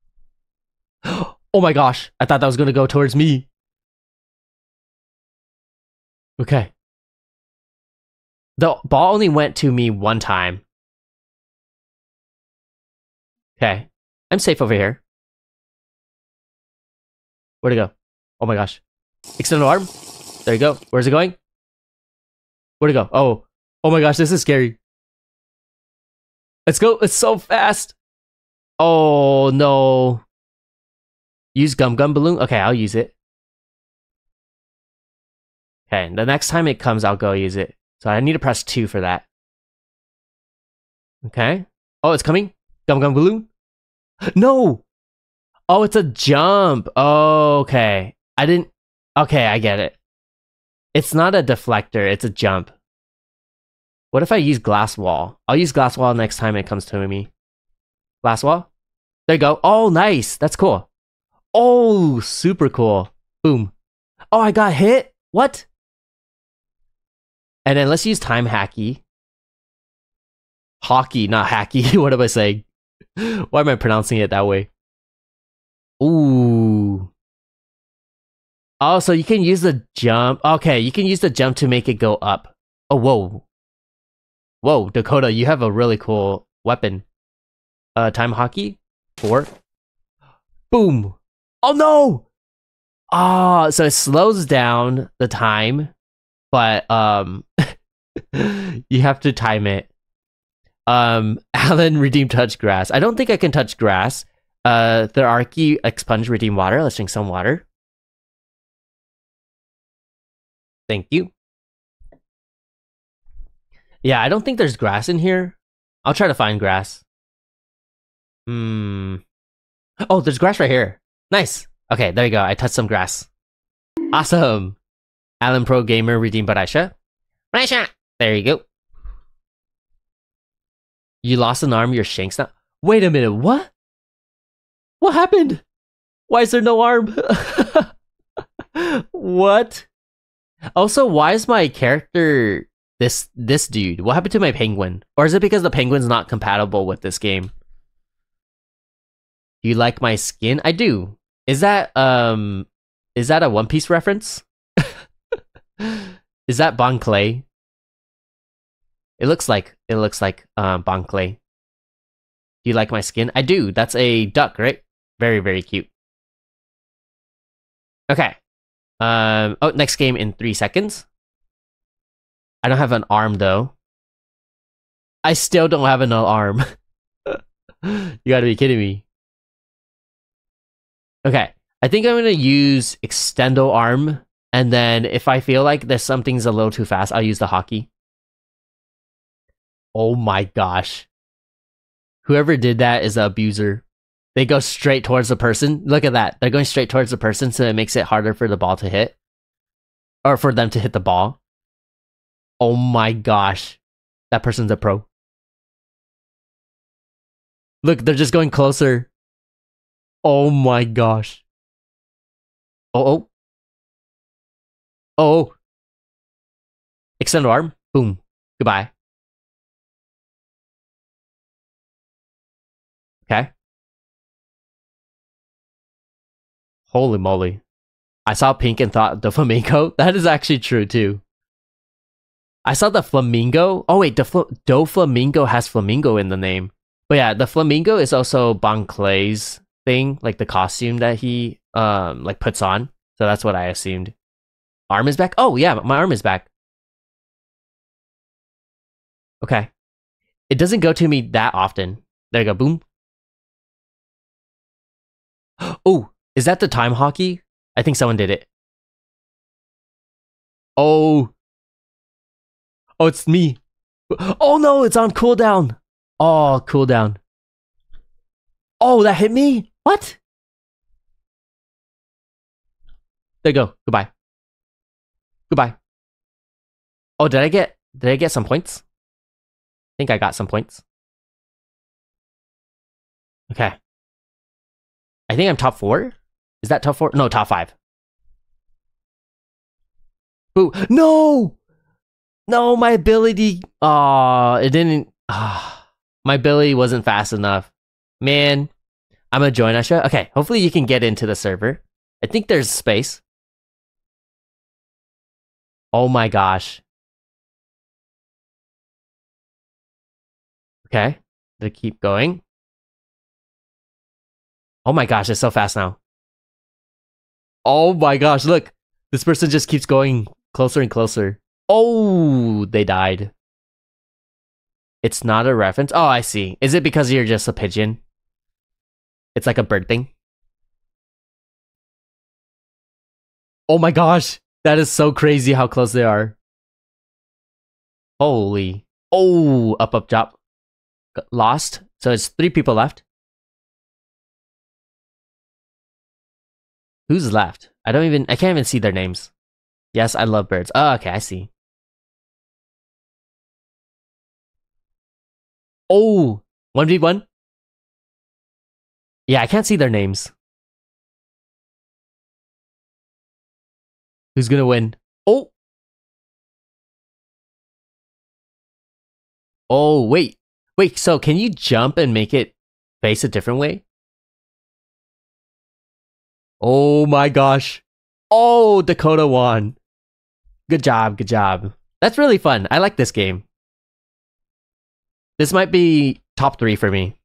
Oh, oh my gosh! I thought that was gonna go towards me. Okay. The ball only went to me one time. Okay. I'm safe over here. Where'd it go? Oh my gosh. Extended arm. There you go. Where's it going? Where'd it go? Oh, Oh my gosh, this is scary. Let's go. It's so fast. Oh no. Use gum gum balloon? Okay, I'll use it. Okay, the next time it comes, I'll go use it. So I need to press 2 for that. Okay. Oh, it's coming? Gum gum balloon? No! Oh, it's a jump. Oh, okay. I didn't... Okay, I get it. It's not a deflector, it's a jump. What if I use glass wall? I'll use glass wall next time it comes to me. Glass wall? There you go. Oh, nice. That's cool. Oh, super cool. Boom. Oh, I got hit? What? And then let's use time hacky. Hockey, not hacky. what am I saying? Why am I pronouncing it that way? Ooh. Oh, so you can use the jump. Okay, you can use the jump to make it go up. Oh, whoa. Whoa, Dakota, you have a really cool weapon. Uh, time hockey? Four. Boom! Oh no! Ah, oh, so it slows down the time, but um, you have to time it. Um, Alan redeem touch grass. I don't think I can touch grass. Uh, the Arky expunge redeem water. Let's drink some water. Thank you. Yeah, I don't think there's grass in here. I'll try to find grass. Hmm. Oh, there's grass right here. Nice. Okay, there you go. I touched some grass. Awesome. Alan Pro Gamer redeemed Barisha. Barisha! There you go. You lost an arm, your shanks now. Wait a minute, what? What happened? Why is there no arm? what? Also, why is my character this this dude. What happened to my penguin? Or is it because the penguin's not compatible with this game? Do you like my skin? I do. Is that um is that a One Piece reference? is that Bon Clay? It looks like it looks like um Bon Clay. Do you like my skin? I do. That's a duck, right? Very very cute. Okay. Um oh next game in 3 seconds. I don't have an arm though. I still don't have an arm. you gotta be kidding me. Okay, I think I'm gonna use extendo arm, and then if I feel like there's something's a little too fast, I'll use the hockey. Oh my gosh. Whoever did that is an abuser. They go straight towards the person. Look at that. They're going straight towards the person, so it makes it harder for the ball to hit. Or for them to hit the ball. Oh my gosh. That person's a pro. Look, they're just going closer. Oh my gosh. Oh, oh. Oh. oh. Extend arm. Boom. Goodbye. Okay. Holy moly. I saw pink and thought the flamingo. That is actually true too. I saw the flamingo. Oh wait, the fl- Doflamingo has flamingo in the name. But yeah, the flamingo is also Bon Clay's thing, like the costume that he um like puts on. So that's what I assumed. Arm is back. Oh yeah, my arm is back. Okay. It doesn't go to me that often. There you go. Boom. Oh, is that the time hockey? I think someone did it. Oh. Oh, it's me. Oh no, it's on cooldown. Oh, cooldown. Oh, that hit me? What? There you go. Goodbye. Goodbye. Oh, did I get did I get some points? I think I got some points. Okay. I think I'm top four. Is that top four? No, top five. Boo. No! No, my ability. Aw, it didn't. Ah, my ability wasn't fast enough. Man, I'm gonna join Asha. Okay, hopefully you can get into the server. I think there's space. Oh my gosh. Okay, to keep going. Oh my gosh, it's so fast now. Oh my gosh, look. This person just keeps going closer and closer. Oh, they died. It's not a reference. Oh, I see. Is it because you're just a pigeon? It's like a bird thing. Oh my gosh. That is so crazy how close they are. Holy. Oh, up, up, drop. Lost. So it's three people left. Who's left? I don't even, I can't even see their names. Yes, I love birds. Oh, okay, I see. Oh, 1v1? Yeah, I can't see their names. Who's gonna win? Oh! Oh, wait. Wait, so can you jump and make it face a different way? Oh my gosh. Oh, Dakota won. Good job, good job. That's really fun. I like this game. This might be top three for me.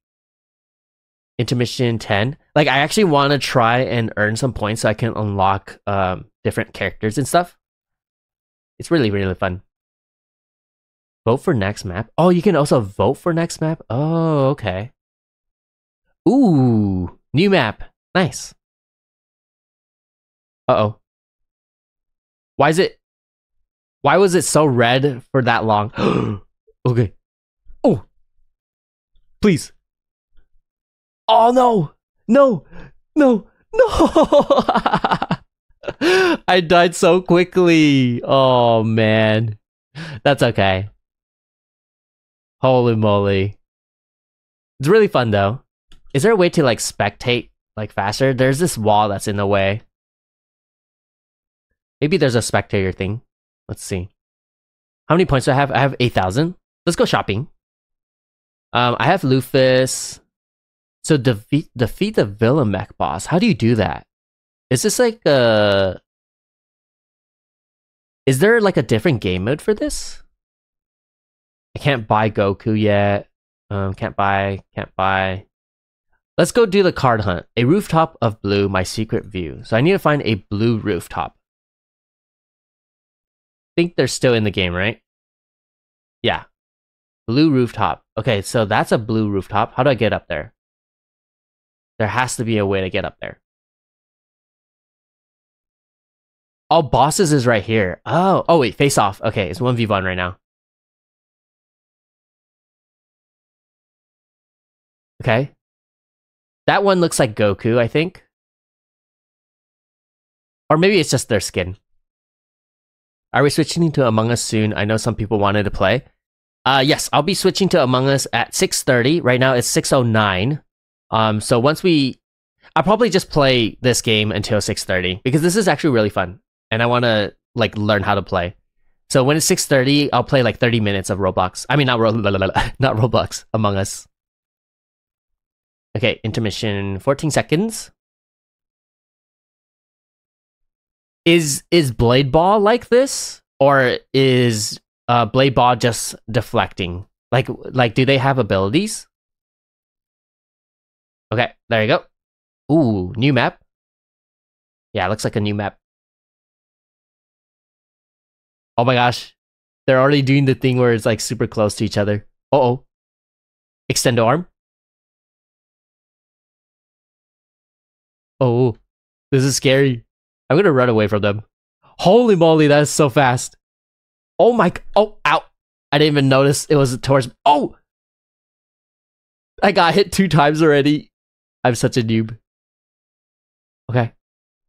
Intermission 10. Like, I actually want to try and earn some points so I can unlock um, different characters and stuff. It's really, really fun. Vote for next map. Oh, you can also vote for next map? Oh, okay. Ooh, new map. Nice. Uh-oh. Why is it... Why was it so red for that long? okay. Oh! Please. Oh, no! No! No! No! I died so quickly. Oh, man. That's okay. Holy moly. It's really fun, though. Is there a way to, like, spectate, like, faster? There's this wall that's in the way. Maybe there's a spectator thing. Let's see. How many points do I have? I have 8,000. Let's go shopping. Um, I have Lufus. So defeat defeat the villain mech boss. How do you do that? Is this like a? Is there like a different game mode for this? I can't buy Goku yet. Um, can't buy. Can't buy. Let's go do the card hunt. A rooftop of blue, my secret view. So I need to find a blue rooftop think they're still in the game, right? Yeah. Blue rooftop. Okay, so that's a blue rooftop. How do I get up there? There has to be a way to get up there. All bosses is right here. Oh, oh wait, face off. Okay, it's 1v1 right now. Okay. That one looks like Goku, I think. Or maybe it's just their skin. Are we switching to Among Us soon? I know some people wanted to play. Uh yes, I'll be switching to Among Us at 6:30. Right now it's 6:09. Um so once we I'll probably just play this game until 6:30 because this is actually really fun and I want to like learn how to play. So when it's 6:30, I'll play like 30 minutes of Roblox. I mean not Ro- not Roblox, Among Us. Okay, intermission 14 seconds. Is is Blade Ball like this or is uh Blade Ball just deflecting? Like like do they have abilities? Okay, there you go. Ooh, new map. Yeah, looks like a new map. Oh my gosh. They're already doing the thing where it's like super close to each other. Uh oh. Extend arm. Oh, this is scary. I'm gonna run away from them. Holy moly, that is so fast. Oh my, oh, ow. I didn't even notice it was towards, oh! I got hit two times already. I'm such a noob. Okay.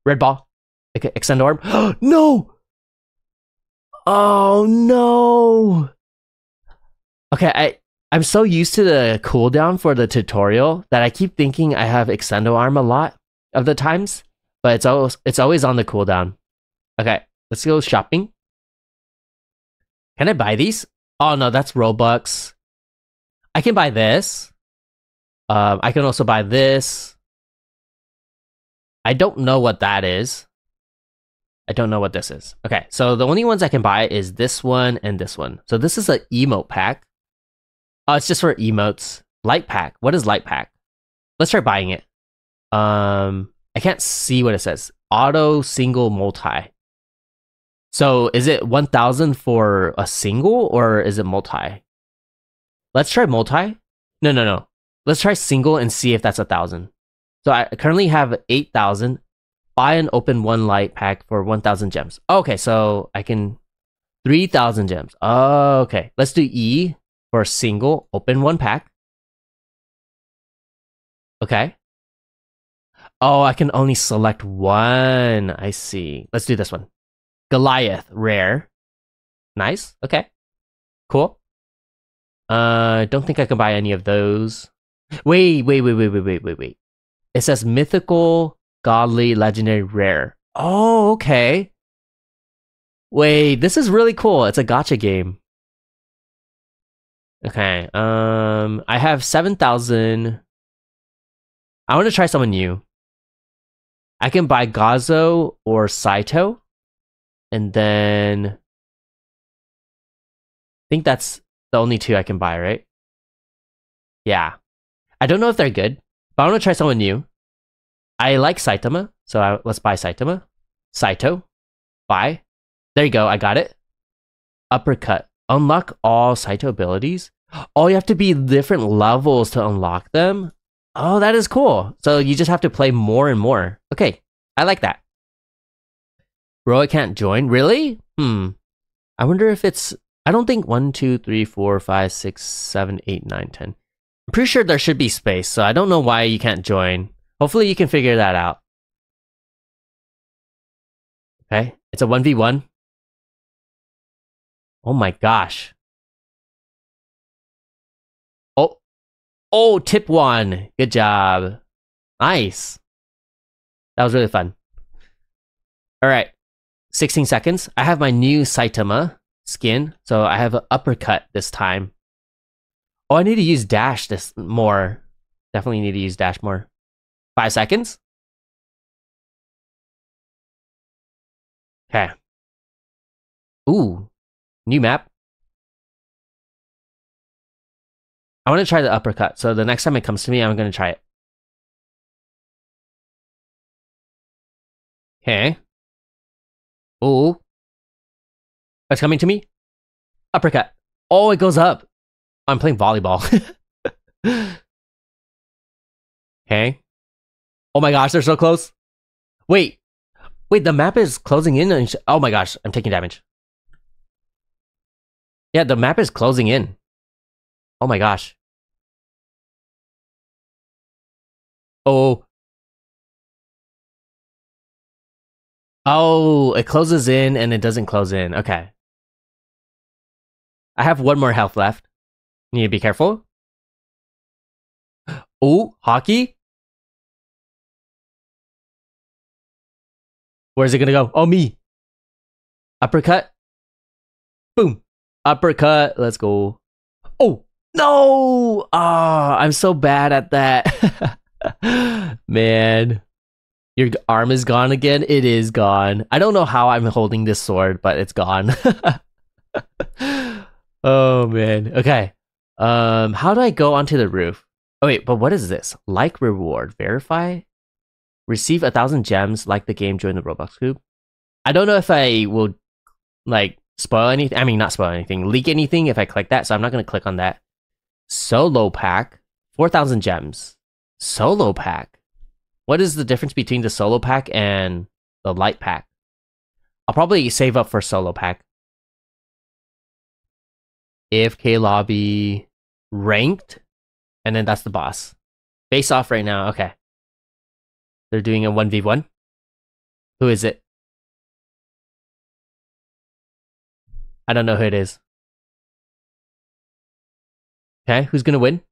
Red ball. Okay, extend arm. no! Oh no! Okay, I, I'm so used to the cooldown for the tutorial that I keep thinking I have extendo arm a lot of the times, but it's always it's always on the cooldown. Okay, let's go shopping. Can I buy these? Oh no, that's Robux. I can buy this. Um, I can also buy this. I don't know what that is. I don't know what this is. Okay, so the only ones I can buy is this one and this one. So this is an emote pack. Oh, it's just for emotes. Light pack. What is light pack? Let's try buying it. Um, I can't see what it says. Auto single multi. So is it 1000 for a single or is it multi? Let's try multi. No, no, no. Let's try single and see if that's a thousand. So I currently have 8,000. Buy and open one light pack for 1,000 gems. Okay, so I can 3,000 gems. Okay, let's do E for single. Open one pack. Okay. Oh, I can only select one. I see. Let's do this one. Goliath, rare. Nice. Okay. Cool. Uh, don't think I can buy any of those. Wait, wait, wait, wait, wait, wait, wait, wait. It says mythical, godly, legendary, rare. Oh, okay. Wait, this is really cool. It's a gacha game. Okay. Um, I have seven thousand. I want to try someone new. I can buy Gazo or Saito, and then I think that's the only two I can buy, right? Yeah. I don't know if they're good, but I want to try someone new. I like Saitama, so I, let's buy Saitama. Saito. Buy. There you go, I got it. Uppercut. Unlock all Saito abilities. Oh, you have to be different levels to unlock them? Oh, that is cool. So you just have to play more and more. Okay, I like that. Roy can't join? Really? Hmm. I wonder if it's. I don't think 1, 2, 3, 4, 5, 6, 7, 8, 9, 10. I'm pretty sure there should be space, so I don't know why you can't join. Hopefully you can figure that out. Okay, it's a 1v1. Oh my gosh. Oh, oh, tip one. Good job. Nice. That was really fun. All right, 16 seconds. I have my new Saitama skin, so I have an uppercut this time. Oh, I need to use dash this more. Definitely need to use dash more. Five seconds. Okay. Ooh, new map. I want to try the uppercut. So the next time it comes to me, I'm going to try it. Okay. Ooh. It's coming to me. Uppercut. Oh, it goes up. I'm playing volleyball. okay. Oh my gosh, they're so close. Wait. Wait, the map is closing in. And oh my gosh, I'm taking damage. Yeah, the map is closing in. Oh my gosh. Oh. Oh, it closes in and it doesn't close in. Okay. I have one more health left. Need to be careful. Oh, hockey? Where's it gonna go? Oh, me. Uppercut. Boom. Uppercut. Let's go. Oh, no. Ah, I'm so bad at that. Man. Your arm is gone again? It is gone. I don't know how I'm holding this sword, but it's gone. oh man. Okay. Um how do I go onto the roof? Oh wait, but what is this? Like reward. Verify? Receive a thousand gems like the game join the Roblox group. I don't know if I will like spoil anything. I mean not spoil anything, leak anything if I click that, so I'm not gonna click on that. Solo pack, four thousand gems. Solo pack. What is the difference between the solo pack and the light pack? I'll probably save up for solo pack. AFK lobby ranked, and then that's the boss. Face off right now. Okay. They're doing a 1v1. Who is it? I don't know who it is. Okay, who's gonna win?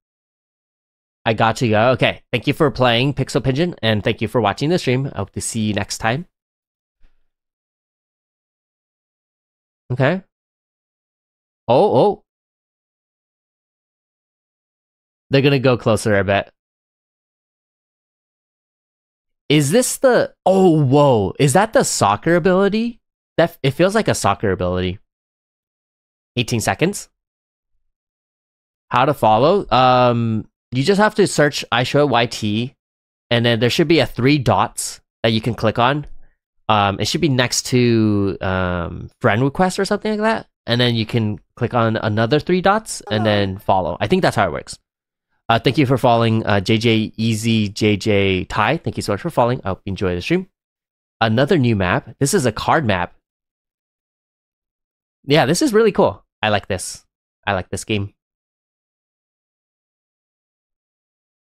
I got to go. Okay, thank you for playing Pixel Pigeon, and thank you for watching the stream. I hope to see you next time. Okay. Oh, oh. They're gonna go closer, I bet. Is this the... Oh, whoa. Is that the soccer ability? That It feels like a soccer ability. 18 seconds. How to follow? Um, you just have to search iShoya YT, and then there should be a three dots that you can click on. Um, it should be next to um, friend request or something like that, and then you can click on another three dots and then follow. I think that's how it works. Uh, thank you for following uh, JJ Easy JJ Ty. Thank you so much for following. I hope you enjoy the stream. Another new map. This is a card map. Yeah, this is really cool. I like this. I like this game.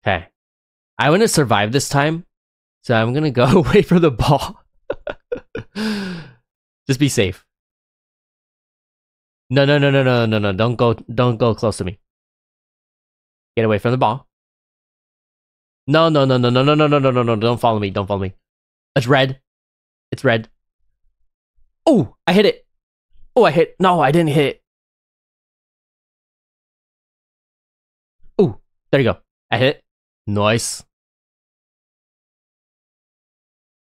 Okay. I want to survive this time. So I'm going to go away from the ball. Just be safe. No, no, no, no, no, no, no. Don't go don't go close to me. Get away from the ball. No, no, no, no, no, no, no, no, no, no, no. Don't follow me. Don't follow me. It's red. It's red. Oh, I hit it. Oh, I hit. No, I didn't hit it. Oh, there you go. I hit it. Nice.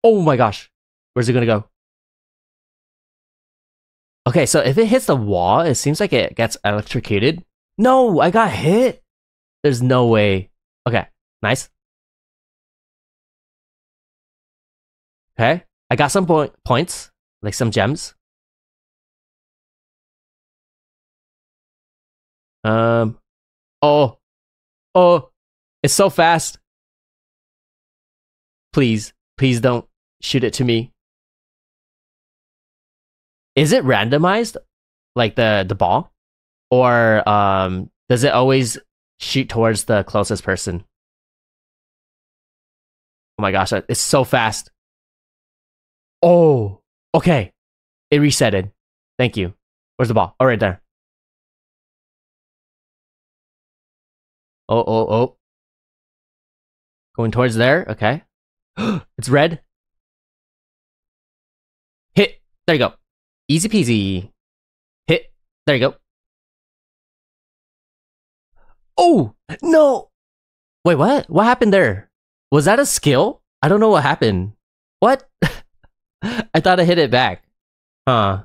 Oh my gosh. Where's it gonna go? Okay, so if it hits the wall, it seems like it gets electrocuted. No, I got hit. There's no way. Okay, nice. Okay, I got some point points, like some gems. Um, oh, oh, it's so fast. Please, please don't shoot it to me. Is it randomized, like the the ball, or um, does it always shoot towards the closest person? Oh my gosh, it's so fast. Oh, okay. It resetted. Thank you. Where's the ball? Oh, right there. Oh, oh, oh. Going towards there. Okay. it's red. Hit. There you go. Easy peasy. Hit. There you go. Oh, no. Wait, what? What happened there? Was that a skill? I don't know what happened. What? I thought I hit it back. Huh.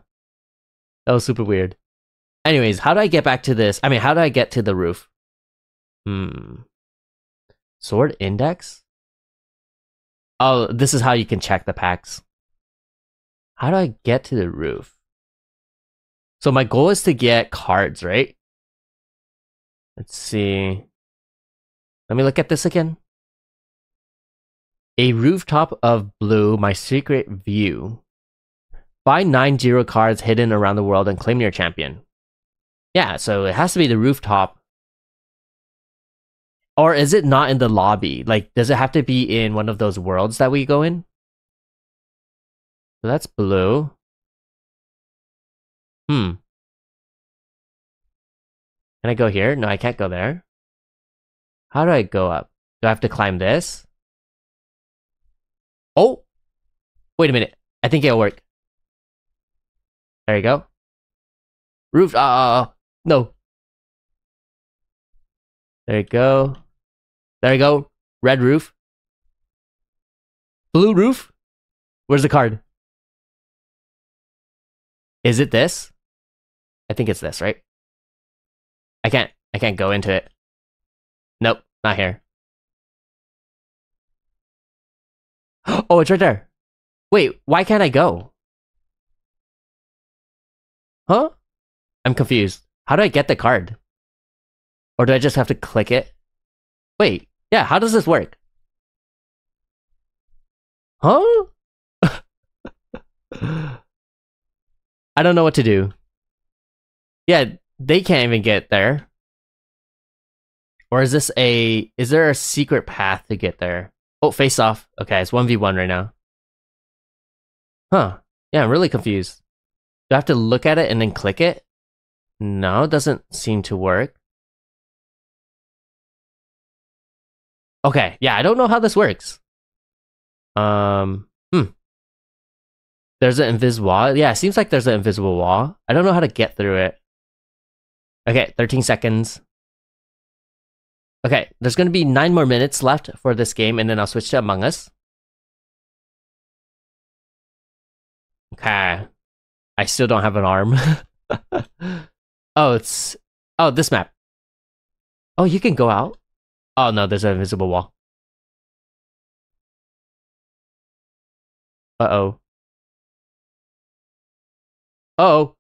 That was super weird. Anyways, how do I get back to this? I mean, how do I get to the roof? Hmm. Sword index? Oh, this is how you can check the packs. How do I get to the roof? So my goal is to get cards, right? Let's see. Let me look at this again. A rooftop of blue, my secret view. Find nine zero cards hidden around the world and claim your champion. Yeah, so it has to be the rooftop Or is it not in the lobby? Like, does it have to be in one of those worlds that we go in? So that's blue. Hmm. Can I go here? No, I can't go there. How do I go up? Do I have to climb this? Oh! Wait a minute. I think it'll work. There you go. Roof. Uh, no. There you go. There you go. Red roof. Blue roof. Where's the card? Is it this? I think it's this, right? I can't. I can't go into it. Nope, not here. Oh, it's right there. Wait, why can't I go? Huh? I'm confused. How do I get the card? Or do I just have to click it? Wait, yeah, how does this work? Huh? I don't know what to do. Yeah, they can't even get there. Or is this a is there a secret path to get there? Oh, face off. Okay, it's 1v1 right now. Huh. Yeah, I'm really confused. Do I have to look at it and then click it? No, it doesn't seem to work. Okay, yeah, I don't know how this works. Um, hmm. There's an invisible wall. Yeah, it seems like there's an invisible wall. I don't know how to get through it. Okay, 13 seconds. Okay, there's going to be nine more minutes left for this game, and then I'll switch to Among Us. Okay. I still don't have an arm. oh, it's... Oh, this map. Oh, you can go out? Oh, no, there's an invisible wall. Uh-oh. Uh-oh.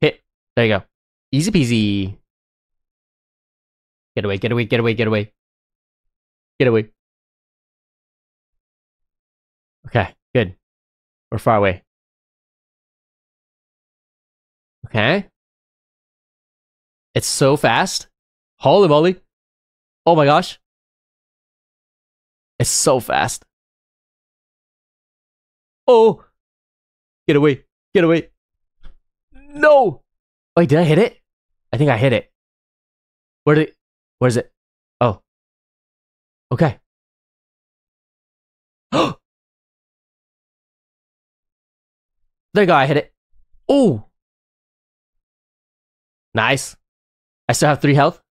Hit. There you go. Easy peasy. Get away, get away, get away, get away. Get away. Okay, good. We're far away. Okay. It's so fast. Holy moly. Oh my gosh. It's so fast. Oh. Get away. Get away. No. Wait, did I hit it? I think I hit it. Where did it? Where is it? Oh. Okay. there you go, I hit it. Oh! Nice. I still have three health.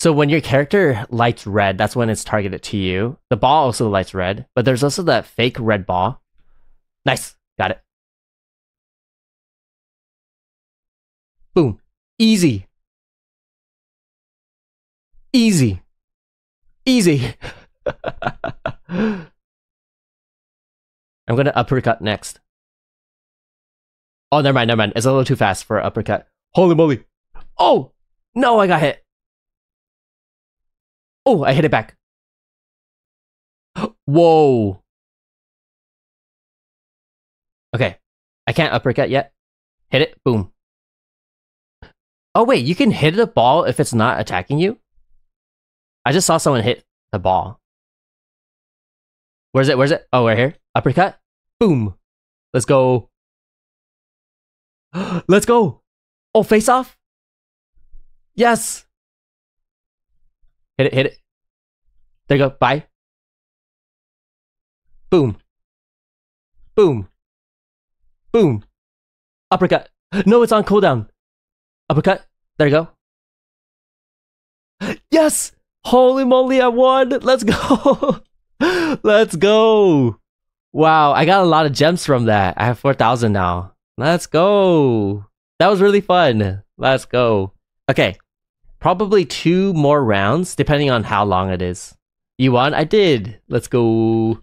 So when your character lights red, that's when it's targeted to you. The ball also lights red, but there's also that fake red ball. Nice. Got it. Boom. Easy. Easy. Easy. I'm gonna uppercut next. Oh, never mind, never mind. It's a little too fast for uppercut. Holy moly. Oh! No, I got hit. Oh, I hit it back. Whoa. Okay. I can't uppercut yet. Hit it. Boom. Oh, wait. You can hit the ball if it's not attacking you? I just saw someone hit the ball. Where's it? Where's it? Oh, right here. Uppercut. Boom. Let's go. Let's go. Oh, face off. Yes. Hit it, hit it. There you go. Bye. Boom. Boom. Boom. Uppercut. No, it's on cooldown. Uppercut. There you go. Yes! Holy moly, I won! Let's go! Let's go! Wow, I got a lot of gems from that. I have 4,000 now. Let's go! That was really fun. Let's go. Okay, probably two more rounds, depending on how long it is. You won? I did. Let's go.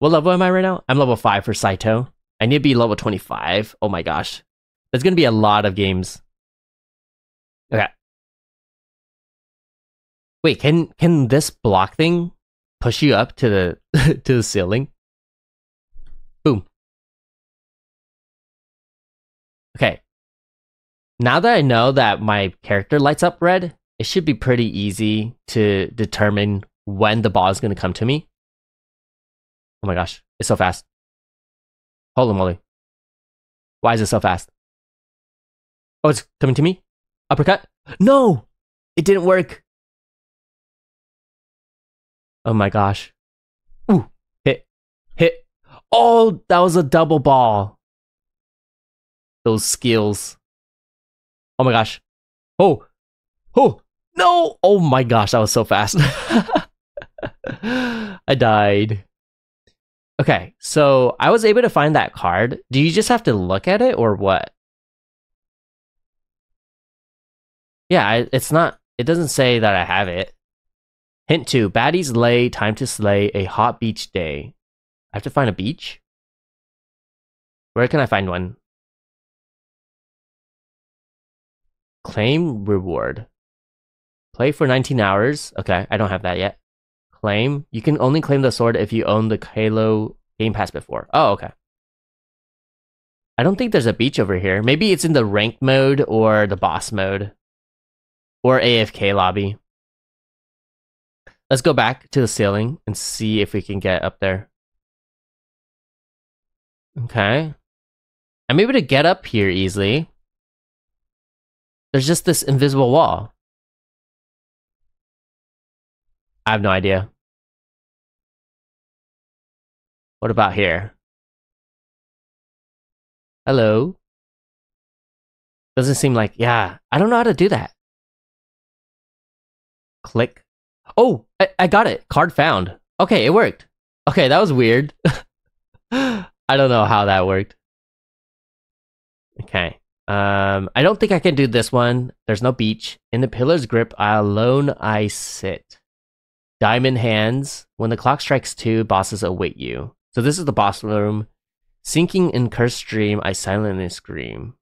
What level am I right now? I'm level 5 for Saito. I need to be level 25. Oh my gosh. There's going to be a lot of games. Okay. Wait, can can this block thing push you up to the to the ceiling? Boom. Okay. Now that I know that my character lights up red, it should be pretty easy to determine when the ball is going to come to me. Oh my gosh, it's so fast. Holy moly. Why is it so fast? Oh, it's coming to me? Uppercut? No! It didn't work. Oh my gosh. Ooh, hit, hit. Oh, that was a double ball. Those skills. Oh my gosh. Oh, oh, no. Oh my gosh, that was so fast. I died. Okay, so I was able to find that card. Do you just have to look at it or what? Yeah, it's not, it doesn't say that I have it. Hint two baddies lay, time to slay, a hot beach day. I have to find a beach? Where can I find one? Claim reward. Play for 19 hours. Okay, I don't have that yet. Claim. You can only claim the sword if you own the Halo Game Pass before. Oh, okay. I don't think there's a beach over here. Maybe it's in the ranked mode or the boss mode. Or AFK lobby. Let's go back to the ceiling and see if we can get up there. Okay. I'm able to get up here easily. There's just this invisible wall. I have no idea. What about here? Hello? Doesn't seem like, yeah, I don't know how to do that. Click. Oh, I, I got it. Card found. Okay, it worked. Okay, that was weird. I don't know how that worked. Okay. Um, I don't think I can do this one. There's no beach. In the pillar's grip, I alone I sit. Diamond hands. When the clock strikes two, bosses await you. So this is the boss room. Sinking in cursed stream, I silently scream.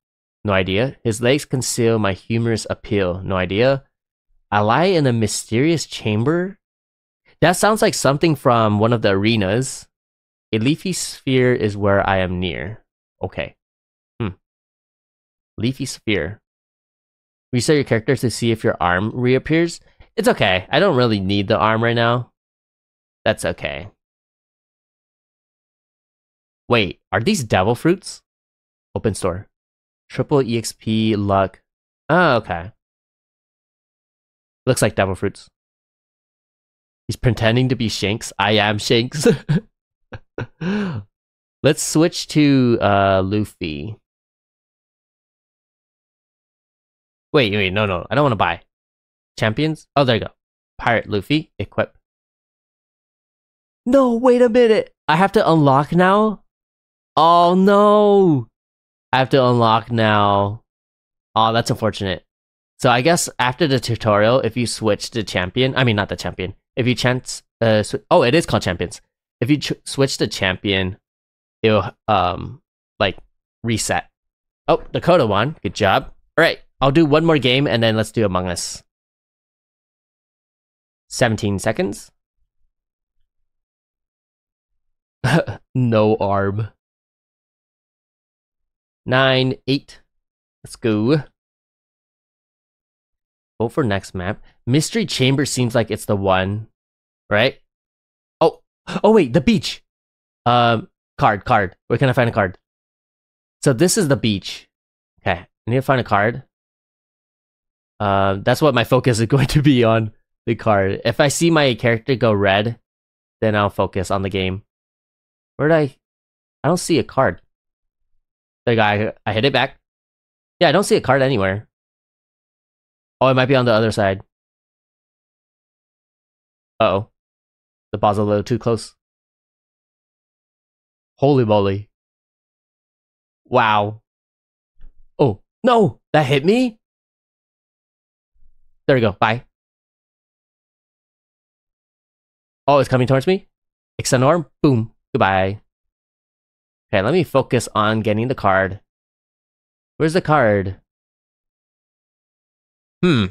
No idea. His legs conceal my humorous appeal. No idea. I lie in a mysterious chamber. That sounds like something from one of the arenas. A leafy sphere is where I am near. Okay. Hmm. Leafy sphere. Reset your character to see if your arm reappears. It's okay. I don't really need the arm right now. That's okay. Wait, are these devil fruits? Open store. Triple EXP luck. Oh, okay. Looks like devil fruits. He's pretending to be Shanks. I am Shanks. Let's switch to uh, Luffy. Wait, wait, no, no. I don't want to buy. Champions? Oh, there you go. Pirate Luffy, equip. No, wait a minute. I have to unlock now? Oh no! I have to unlock now. Oh, that's unfortunate. So I guess after the tutorial, if you switch to champion, I mean not the champion. If you chance, uh, sw- oh, it is called champions. If you ch- switch to champion, it'll um like reset. Oh, Dakota won. Good job. All right, I'll do one more game and then let's do Among Us. 17 seconds. no arm. Nine, eight. Let's go. Vote for next map. Mystery Chamber seems like it's the one, right? Oh, oh wait, the beach. Um, card, card. Where can I find a card? So this is the beach. Okay, I need to find a card. Um, that's what my focus is going to be on the card. If I see my character go red, then I'll focus on the game. Where did I? I don't see a card. The guy, I hit it back. Yeah, I don't see a card anywhere. Oh, it might be on the other side. Uh oh. The ball's a little too close. Holy moly. Wow. Oh, no! That hit me? There we go. Bye. Oh, it's coming towards me? Extend arm. Boom. Goodbye. Okay, let me focus on getting the card. Where's the card? Hmm.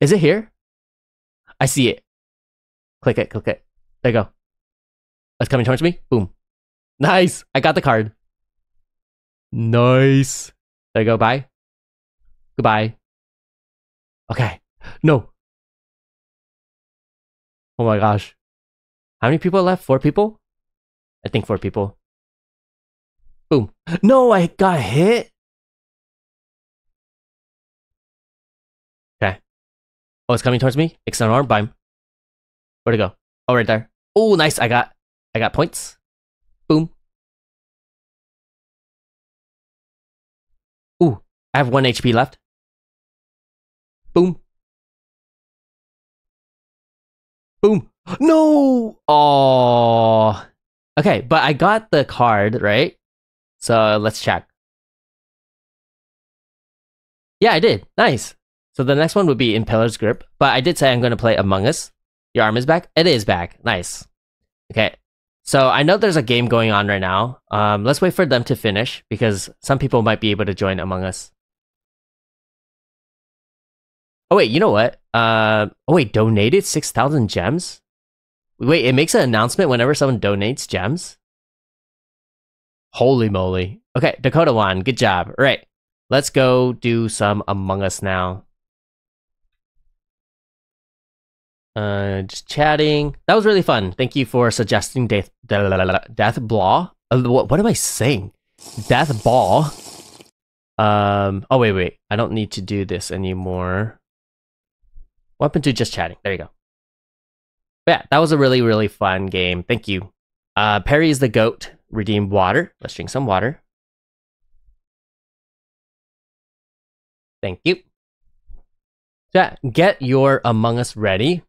Is it here? I see it. Click it, click it. There you go. It's coming towards me. Boom. Nice. I got the card. Nice. There you go. Bye. Goodbye. Okay. No. Oh my gosh. How many people left? Four people? I think four people. Boom. No, I got hit. Oh, it's coming towards me. External arm, bime. Where'd it go? Oh, right there. Oh, nice. I got, I got points. Boom. Ooh, I have one HP left. Boom. Boom. No. Oh. Okay, but I got the card, right? So let's check. Yeah, I did. Nice. So the next one would be Impeller's Grip, but I did say I'm going to play Among Us. Your arm is back? It is back. Nice. Okay. So I know there's a game going on right now. Um, let's wait for them to finish because some people might be able to join Among Us. Oh wait, you know what? Uh, oh wait, donated six thousand gems. Wait, it makes an announcement whenever someone donates gems. Holy moly! Okay, Dakota won. Good job. All right, let's go do some Among Us now. Uh, just chatting. That was really fun. Thank you for suggesting Death Death Blah. Uh, what, what am I saying? Death Ball. Um. Oh wait, wait. I don't need to do this anymore. What happened to just chatting? There you go. But yeah, that was a really really fun game. Thank you. Uh, Perry is the goat. Redeem water. Let's drink some water. Thank you. Yeah, get your Among Us ready.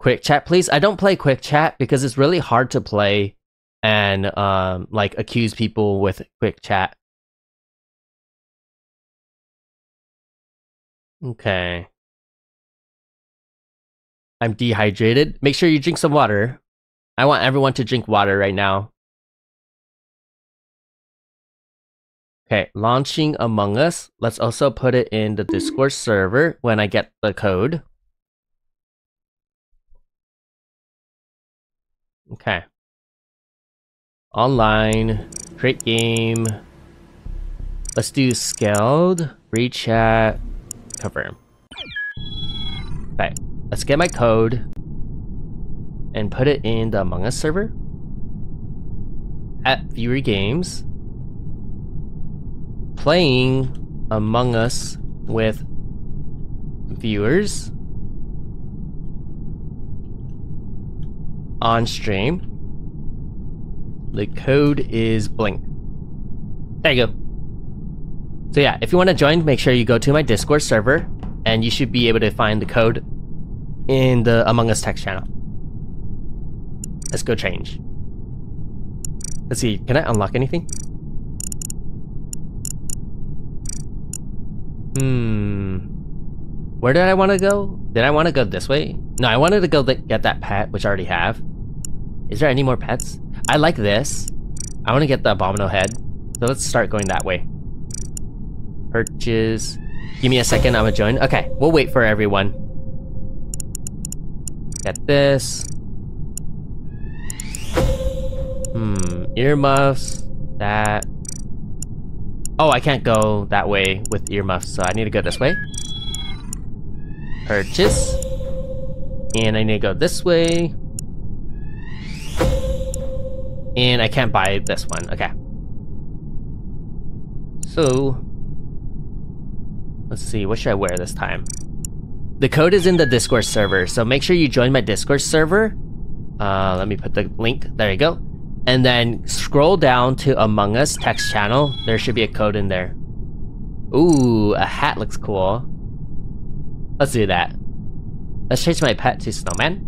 Quick chat, please. I don't play quick chat because it's really hard to play and um like accuse people with quick chat. Okay. I'm dehydrated. Make sure you drink some water. I want everyone to drink water right now. Okay, launching Among Us. Let's also put it in the Discord server when I get the code. Okay. Online, create game. Let's do Skeld, rechat, chat, confirm. Okay, let's get my code and put it in the Among Us server at Viewer Games. Playing Among Us with viewers on stream. The code is Blink. There you go. So yeah, if you want to join, make sure you go to my Discord server, and you should be able to find the code in the Among Us text channel. Let's go change. Let's see, can I unlock anything? Hmm. Where did I want to go? Did I want to go this way? No, I wanted to go get that pet, which I already have. Is there any more pets? I like this. I want to get the Abominable head. So let's start going that way. Purchase. Give me a second, I'm gonna join. Okay, we'll wait for everyone. Get this. Hmm, earmuffs. That. Oh, I can't go that way with earmuffs, so I need to go this way. Purchase. And I need to go this way. And I can't buy this one. Okay. So, let's see. What should I wear this time? The code is in the Discord server, so make sure you join my Discord server. Uh, let me put the link. There you go. And then scroll down to Among Us text channel. There should be a code in there. Ooh, a hat looks cool. Let's do that. Let's change my pet to Snowman.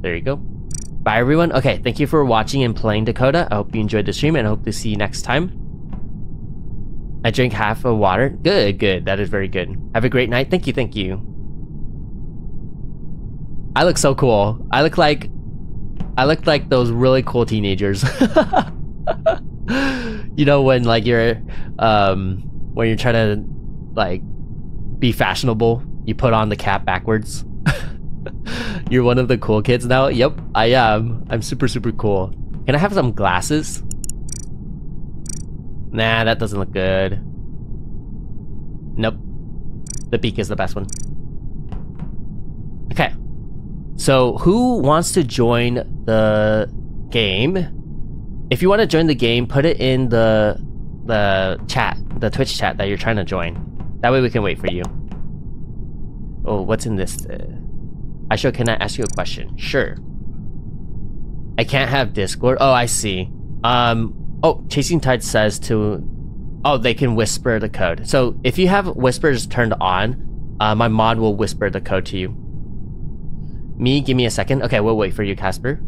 There you go. Bye everyone. Okay, thank you for watching and playing Dakota. I hope you enjoyed the stream and hope to see you next time. I drink half of water. Good, good. That is very good. Have a great night. Thank you, thank you. I look so cool. I look like... I look like those really cool teenagers. you know when like you're... Um, when you're trying to like be fashionable, you put on the cap backwards. You're one of the cool kids now? Yep, I am. I'm super, super cool. Can I have some glasses? Nah, that doesn't look good. Nope. The beak is the best one. Okay. So who wants to join the game? If you want to join the game, put it in the the chat, the Twitch chat that you're trying to join. That way we can wait for you. Oh, what's in this? Uh, Aisha, can I ask you a question? Sure. I can't have Discord. Oh, I see. Um. Oh, Chasing Tide says to. Oh, they can whisper the code. So if you have whispers turned on, uh, my mod will whisper the code to you. Me, give me a second. Okay, we'll wait for you, Casper.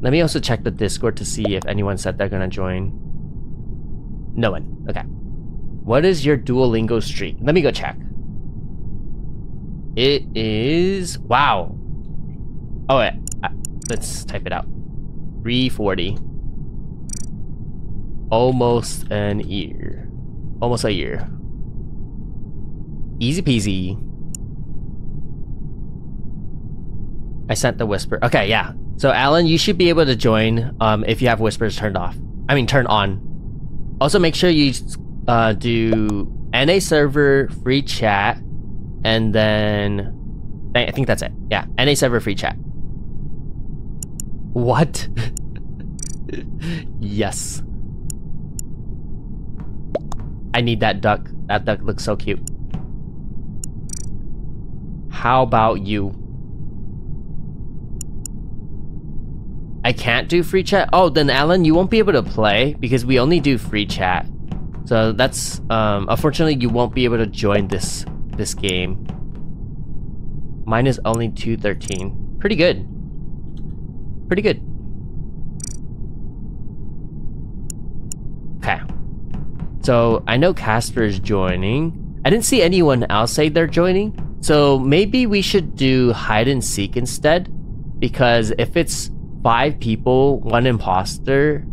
Let me also check the Discord to see if anyone said they're gonna join. No one. Okay. What is your Duolingo streak? Let me go check. It is wow. Oh wait, let's type it out. 340. Almost an year. Almost a year. Easy peasy. I sent the whisper. Okay, yeah. So Alan, you should be able to join um, if you have whispers turned off. I mean, turned on. Also, make sure you uh, do NA server free chat, and then I think that's it. Yeah, NA server free chat. What? yes. I need that duck. That duck looks so cute. How about you? I can't do free chat? Oh, then Alan, you won't be able to play because we only do free chat. So that's, um, unfortunately you won't be able to join this, this game. Mine is only 213. Pretty good. Pretty good. Okay. So I know Casper is joining. I didn't see anyone else say they're joining. So maybe we should do hide and seek instead. Because if it's five people, one imposter.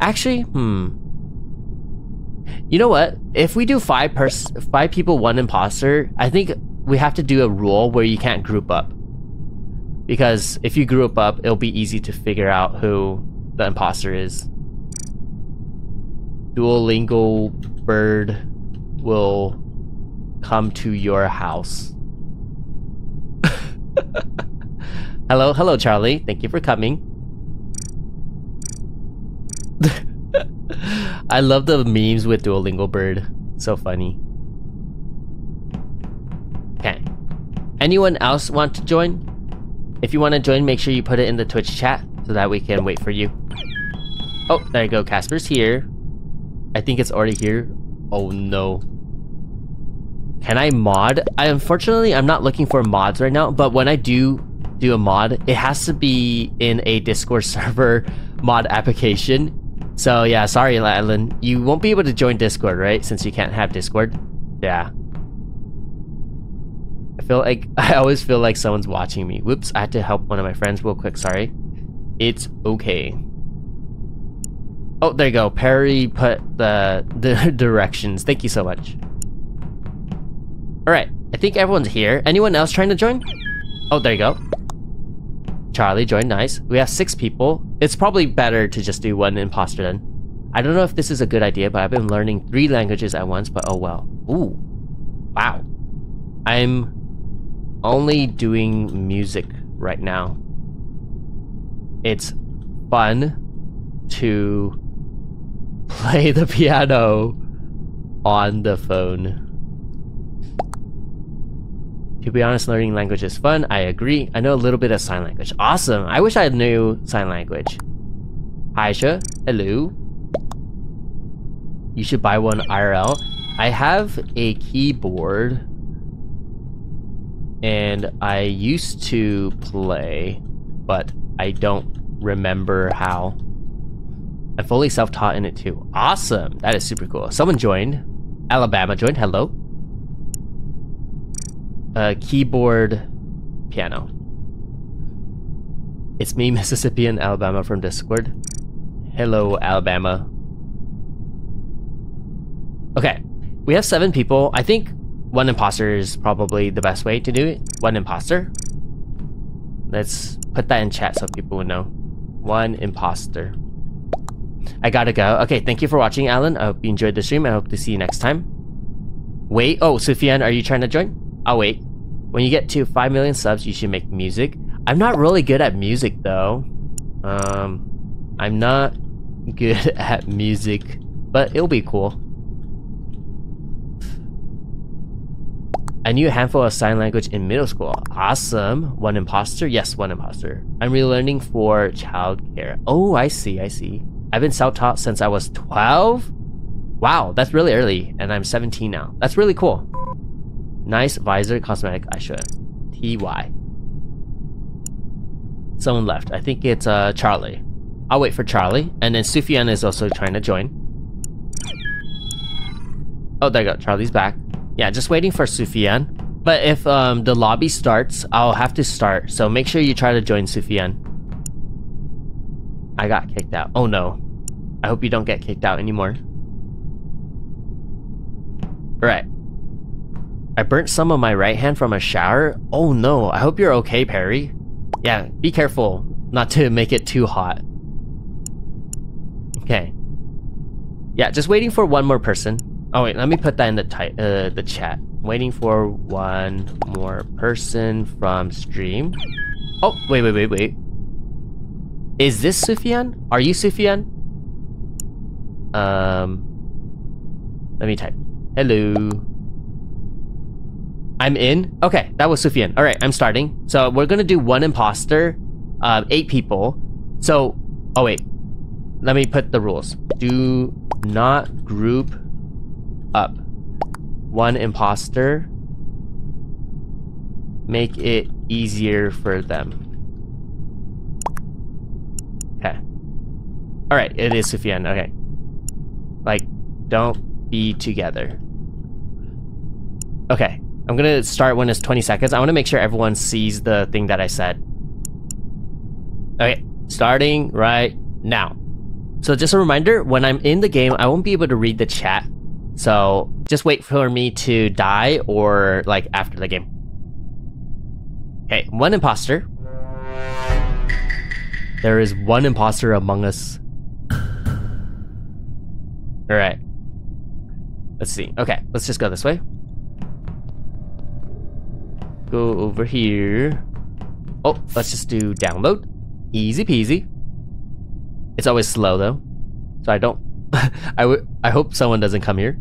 Actually, hmm. You know what? If we do five pers five people, one imposter, I think we have to do a rule where you can't group up. Because if you group up, it'll be easy to figure out who the imposter is. Duolingo bird will come to your house. hello, hello, Charlie. Thank you for coming. I love the memes with Duolingo bird. So funny. Okay. Anyone else want to join? If you want to join, make sure you put it in the Twitch chat so that we can wait for you. Oh, there you go. Casper's here. I think it's already here. Oh no. Can I mod? I unfortunately I'm not looking for mods right now, but when I do do a mod, it has to be in a Discord server mod application. So yeah, sorry Alan, you won't be able to join Discord, right? Since you can't have Discord. Yeah. I feel like I always feel like someone's watching me. Whoops, I had to help one of my friends real quick, sorry. It's okay. Oh, there you go. Perry put the the directions. Thank you so much. Alright, I think everyone's here. Anyone else trying to join? Oh, there you go. Charlie joined, nice. We have six people. It's probably better to just do one imposter then. I don't know if this is a good idea, but I've been learning three languages at once, but oh well. Ooh. Wow. I'm only doing music right now. It's fun to play the piano on the phone. To be honest, learning language is fun. I agree. I know a little bit of sign language. Awesome. I wish I knew sign language. Aisha, hello. You should buy one IRL. I have a keyboard and I used to play, but I don't remember how. I'm fully self-taught in it too. Awesome! That is super cool. Someone joined. Alabama joined. Hello. Keyboard, piano. It's me, Mississippian Alabama from Discord. Hello, Alabama. Okay, we have seven people. I think one imposter is probably the best way to do it. One imposter. Let's put that in chat so people would know. One imposter. I gotta go. Okay, thank you for watching, Alan. I hope you enjoyed the stream. I hope to see you next time. Wait. Oh, Sufyan, are you trying to join? I'll wait. When you get to 5 million subs, you should make music. I'm not really good at music, though. Um, I'm not good at music, but it'll be cool. I knew a handful of sign language in middle school. Awesome. One imposter? Yes, one imposter. I'm relearning for childcare. Oh, I see, I see. I've been self-taught since I was 12? Wow, that's really early, and I'm 17 now. That's really cool. Nice visor cosmetic I should. TY. Someone left. I think it's uh Charlie. I'll wait for Charlie, and then Sufyan is also trying to join. Oh, there you go. Charlie's back. Yeah, just waiting for Sufyan. But if um, the lobby starts, I'll have to start. So make sure you try to join Sufyan. I got kicked out. Oh no. I hope you don't get kicked out anymore. Right. I burnt some of my right hand from a shower. Oh no, I hope you're okay, Perry. Yeah, be careful not to make it too hot. Okay. Yeah, just waiting for one more person. Oh wait, let me put that in the uh, the chat. Waiting for one more person from stream. Oh, wait, wait, wait, wait. Is this Sufyan? Are you Sufyan? Um, let me type. Hello. I'm in. Okay, that was Sufian. All right, I'm starting. So we're gonna do one imposter, uh, eight people. So, oh wait, let me put the rules. Do not group up. One imposter. Make it easier for them. Okay. Alright, it is Sufian. Okay. Like, don't be together. Okay. I'm gonna start when it's 20 seconds. I want to make sure everyone sees the thing that I said. Okay, starting right now. So just a reminder, when I'm in the game, I won't be able to read the chat. So just wait for me to die or like after the game. Okay, one imposter. There is one imposter among us. Alright. Let's see. Okay, let's just go this way. Go over here. Oh, let's just do download. Easy peasy. It's always slow though. So I don't I would I hope someone doesn't come here.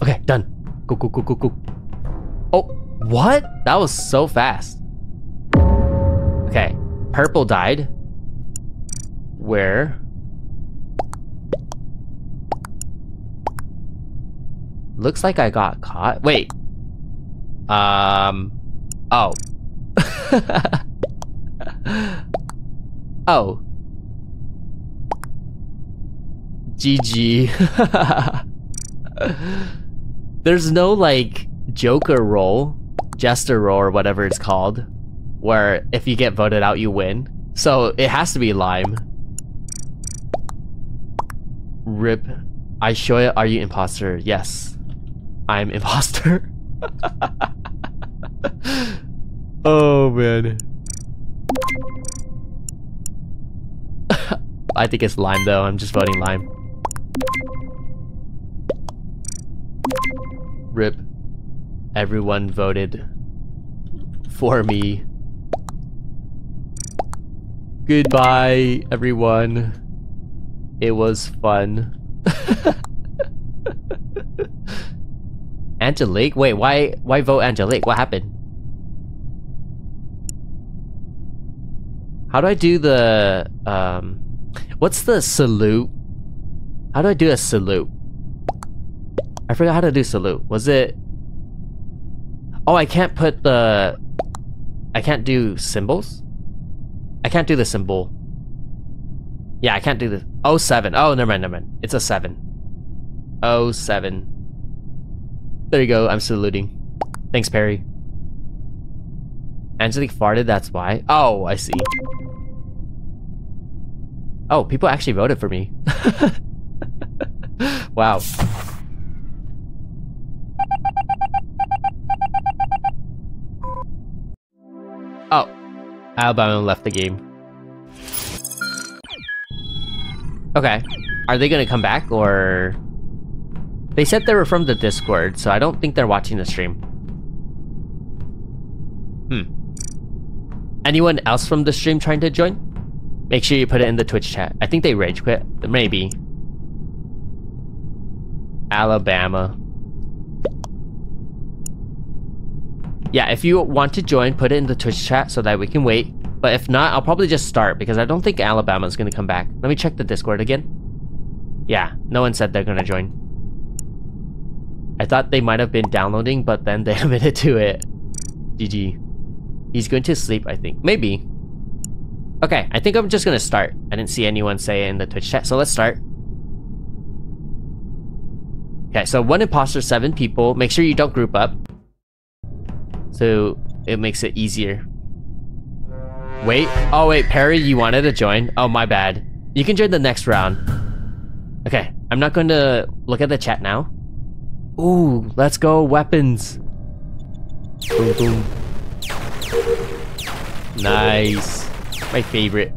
Okay, done. Go go go go go. Oh, what? That was so fast. Okay, purple died. Where? Looks like I got caught. Wait. Um. Oh. oh. GG. There's no like Joker role, Jester role, or whatever it's called, where if you get voted out, you win. So it has to be Lime. Rip. iShoya. Are you imposter? Yes. I'm imposter. oh man. I think it's Lime though. I'm just voting Lime. Rip. Everyone voted for me. Goodbye, everyone. It was fun. Angelique? Wait, why why vote Angelique? What happened? How do I do the um what's the salute? How do I do a salute? I forgot how to do salute. Was it Oh, I can't put the I can't do symbols? I can't do the symbol. Yeah, I can't do the Oh seven. Oh never mind, never mind. It's a seven. Oh seven. There you go, I'm saluting. Thanks, Perry. Angelique farted, that's why. Oh, I see. Oh, people actually voted for me. wow. Oh, Alabama left the game. Okay. Are they gonna come back or they said they were from the Discord, so I don't think they're watching the stream. Hmm. Anyone else from the stream trying to join? Make sure you put it in the Twitch chat. I think they rage quit. Maybe. Alabama. Yeah, if you want to join, put it in the Twitch chat so that we can wait. But if not, I'll probably just start because I don't think Alabama's gonna come back. Let me check the Discord again. Yeah, no one said they're gonna join. I thought they might have been downloading, but then they admitted to it. GG. He's going to sleep, I think. Maybe. Okay, I think I'm just gonna start. I didn't see anyone say it in the Twitch chat, so let's start. Okay, so one imposter, seven people. Make sure you don't group up. So it makes it easier. Wait. Oh, wait, Perry, you wanted to join? Oh, my bad. You can join the next round. Okay, I'm not going to look at the chat now. Ooh, let's go, weapons. Boom, boom. Nice. My favorite.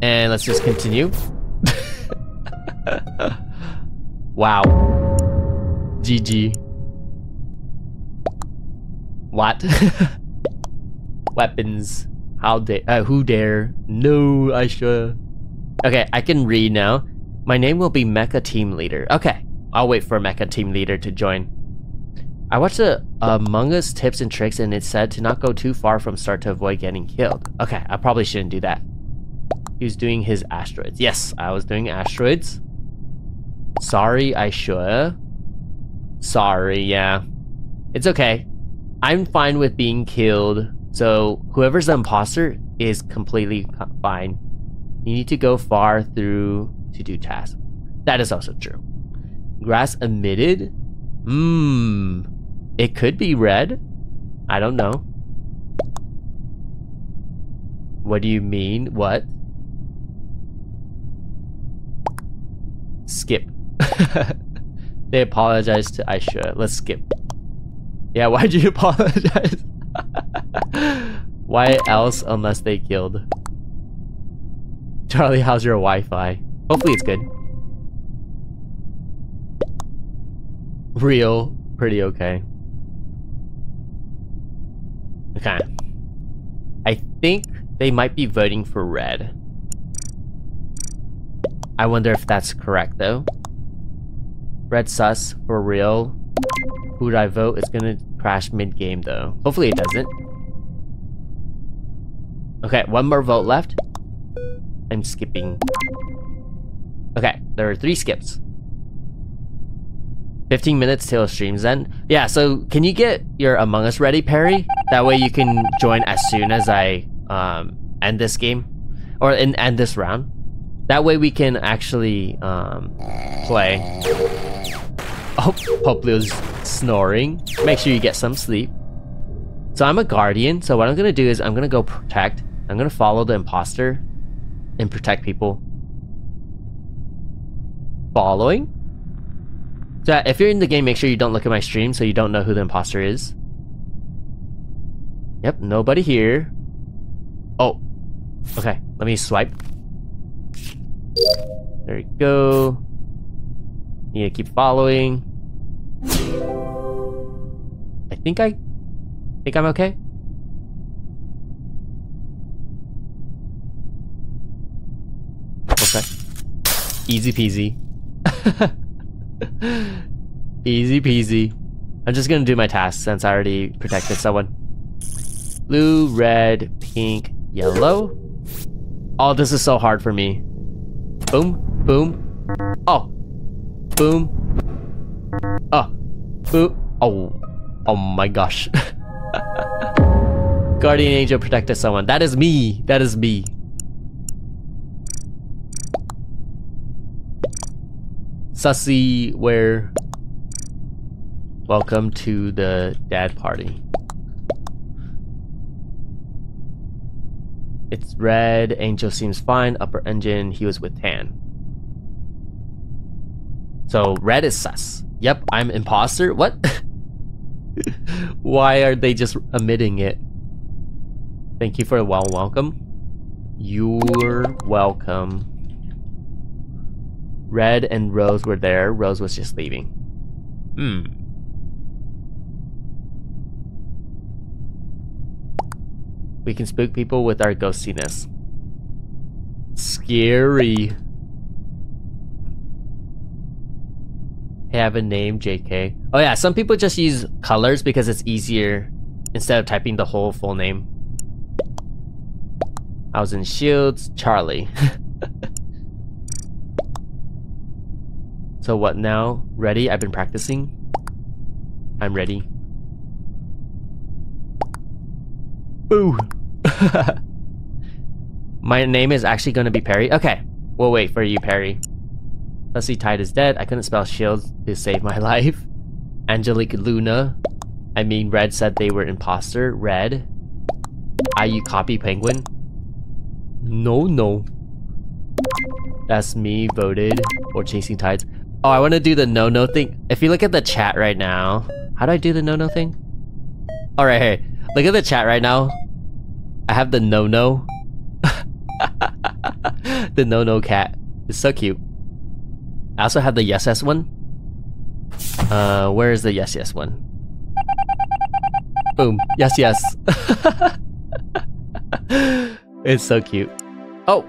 And let's just continue. wow. GG. What? Weapons. How dare? Uh, who dare? No, I should. Okay, I can read now. My name will be Mecha Team Leader. Okay, I'll wait for Mecha Team Leader to join. I watched the Among Us tips and tricks and it said to not go too far from start to avoid getting killed. Okay, I probably shouldn't do that. He was doing his asteroids. Yes, I was doing asteroids. Sorry, I should. Sorry, yeah. It's okay. I'm fine with being killed. So whoever's the imposter is completely fine. You need to go far through to do tasks. That is also true. Grass emitted? Mmm. It could be red. I don't know. What do you mean? What? Skip. they apologize to Aisha. Let's skip. Yeah, why'd you apologize? Why else unless they killed? Charlie, how's your Wi-Fi? Hopefully it's good. Real, pretty okay. Okay. I think they might be voting for red. I wonder if that's correct though. Red sus, for real. Who would I vote? It's gonna crash mid-game though. Hopefully it doesn't. Okay, one more vote left. I'm skipping. Okay, there are three skips. 15 minutes till streams end. Yeah, so can you get your Among Us ready, Perry? That way you can join as soon as I um, end this game. Or in, end this round. That way we can actually um, play. Oh, Poplio's snoring. Make sure you get some sleep. So I'm a guardian, so what I'm gonna do is I'm gonna go protect. I'm gonna follow the imposter and protect people. Following? So if you're in the game, make sure you don't look at my stream so you don't know who the imposter is. Yep, nobody here. Oh. Okay, let me swipe. There we go. Need to keep following. I think I think I'm. Okay. Easy peasy. Easy peasy. I'm just gonna do my task since I already protected someone. Blue, red, pink, yellow. Oh, this is so hard for me. Boom, boom. Oh. Boom. Oh. Boom. Oh. Oh my gosh. Guardian Angel protected someone. That is me. That is me. Sussy, where? Welcome to the dad party. It's red, Angel seems fine, upper engine, he was with Tan. So red is sus. Yep, I'm imposter. What? Why are they just omitting it? Thank you for the well welcome. You're welcome. Red and Rose were there. Rose was just leaving. Hmm. We can spook people with our ghostiness. Scary. Have a name, JK. Oh yeah, some people just use colors because it's easier instead of typing the whole full name. I was in Shields, Charlie. so what now? Ready? I've been practicing. I'm ready. Boo! My name is actually gonna be Perry. Okay, we'll wait for you, Perry. Let's see, Tide is dead. I couldn't spell shield to save my life. Angelique Luna. I mean, Red said they were imposter. Red. IU copy penguin. No, no. That's me voted or chasing tides. Oh, I want to do the no-no thing. If you look at the chat right now, how do I do the no-no thing? All right, hey, look at the chat right now. I have the no-no. the no-no cat. It's so cute. I also have the yes yes one. Uh, where is the yes yes one? Boom. Yes yes. it's so cute. Oh,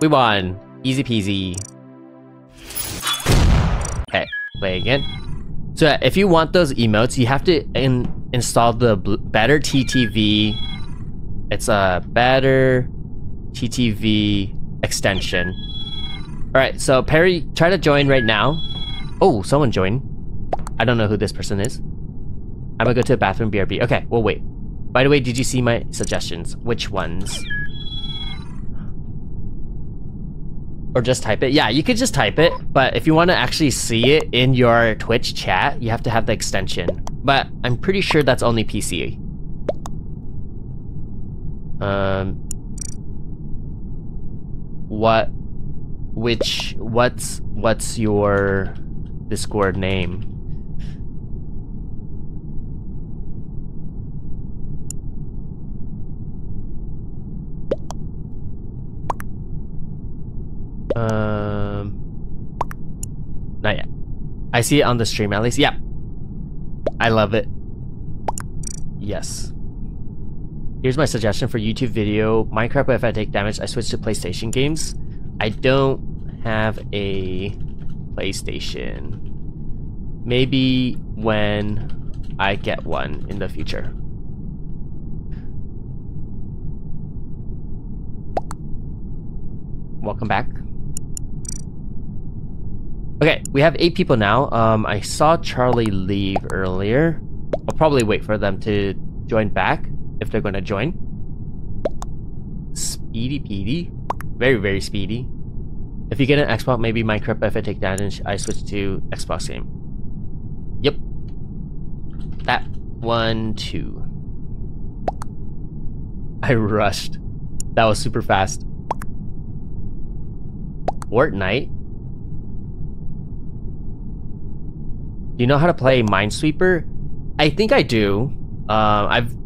we won. Easy peasy. Play again. So if you want those emotes, you have to in install the BetterTTV. It's a Better TTV extension. Alright, so Perry, try to join right now. Oh, someone joined. I don't know who this person is. I'm gonna go to the bathroom, BRB. Okay, we'll wait. By the way, did you see my suggestions? Which ones? Or just type it? Yeah, you could just type it, but if you want to actually see it in your Twitch chat, you have to have the extension. But I'm pretty sure that's only PC. Um... What which what's what's your Discord name? Um, not yet. I see it on the stream at least. Yeah, I love it. Yes. Here's my suggestion for YouTube video. Minecraft, if I take damage, I switch to PlayStation games. I don't have a PlayStation. Maybe when I get one in the future. Welcome back. Okay, we have eight people now. Um, I saw Charlie leave earlier. I'll probably wait for them to join back if they're going to join. Speedy Petey. Very, very speedy. If you get an Xbox, maybe Minecraft, if I take damage, I switch to Xbox game. Yep. That one, two. I rushed. That was super fast. Fortnite? Do you know how to play Minesweeper? I think I do. Uh, I've...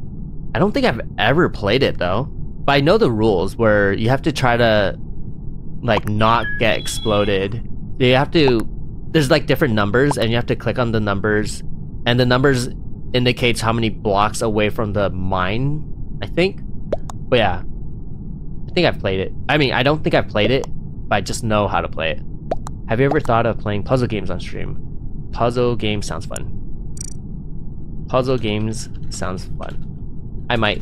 I don't think I've ever played it, though. But I know the rules where you have to try to like not get exploded. You have to there's like different numbers and you have to click on the numbers and the numbers indicates how many blocks away from the mine, I think. But yeah. I think I've played it. I mean, I don't think I've played it, but I just know how to play it. Have you ever thought of playing puzzle games on stream? Puzzle game sounds fun. Puzzle games sounds fun. I might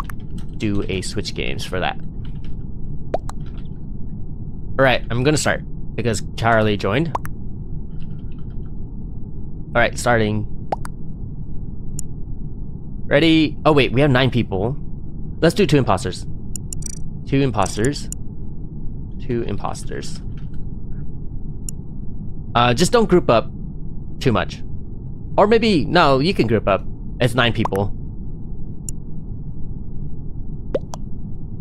do a Switch games for that. Alright, I'm gonna start because Charlie joined. Alright, starting. Ready? Oh wait, we have nine people. Let's do two imposters. Two imposters. Two imposters. Uh, just don't group up too much. Or maybe, no, you can group up. It's nine people.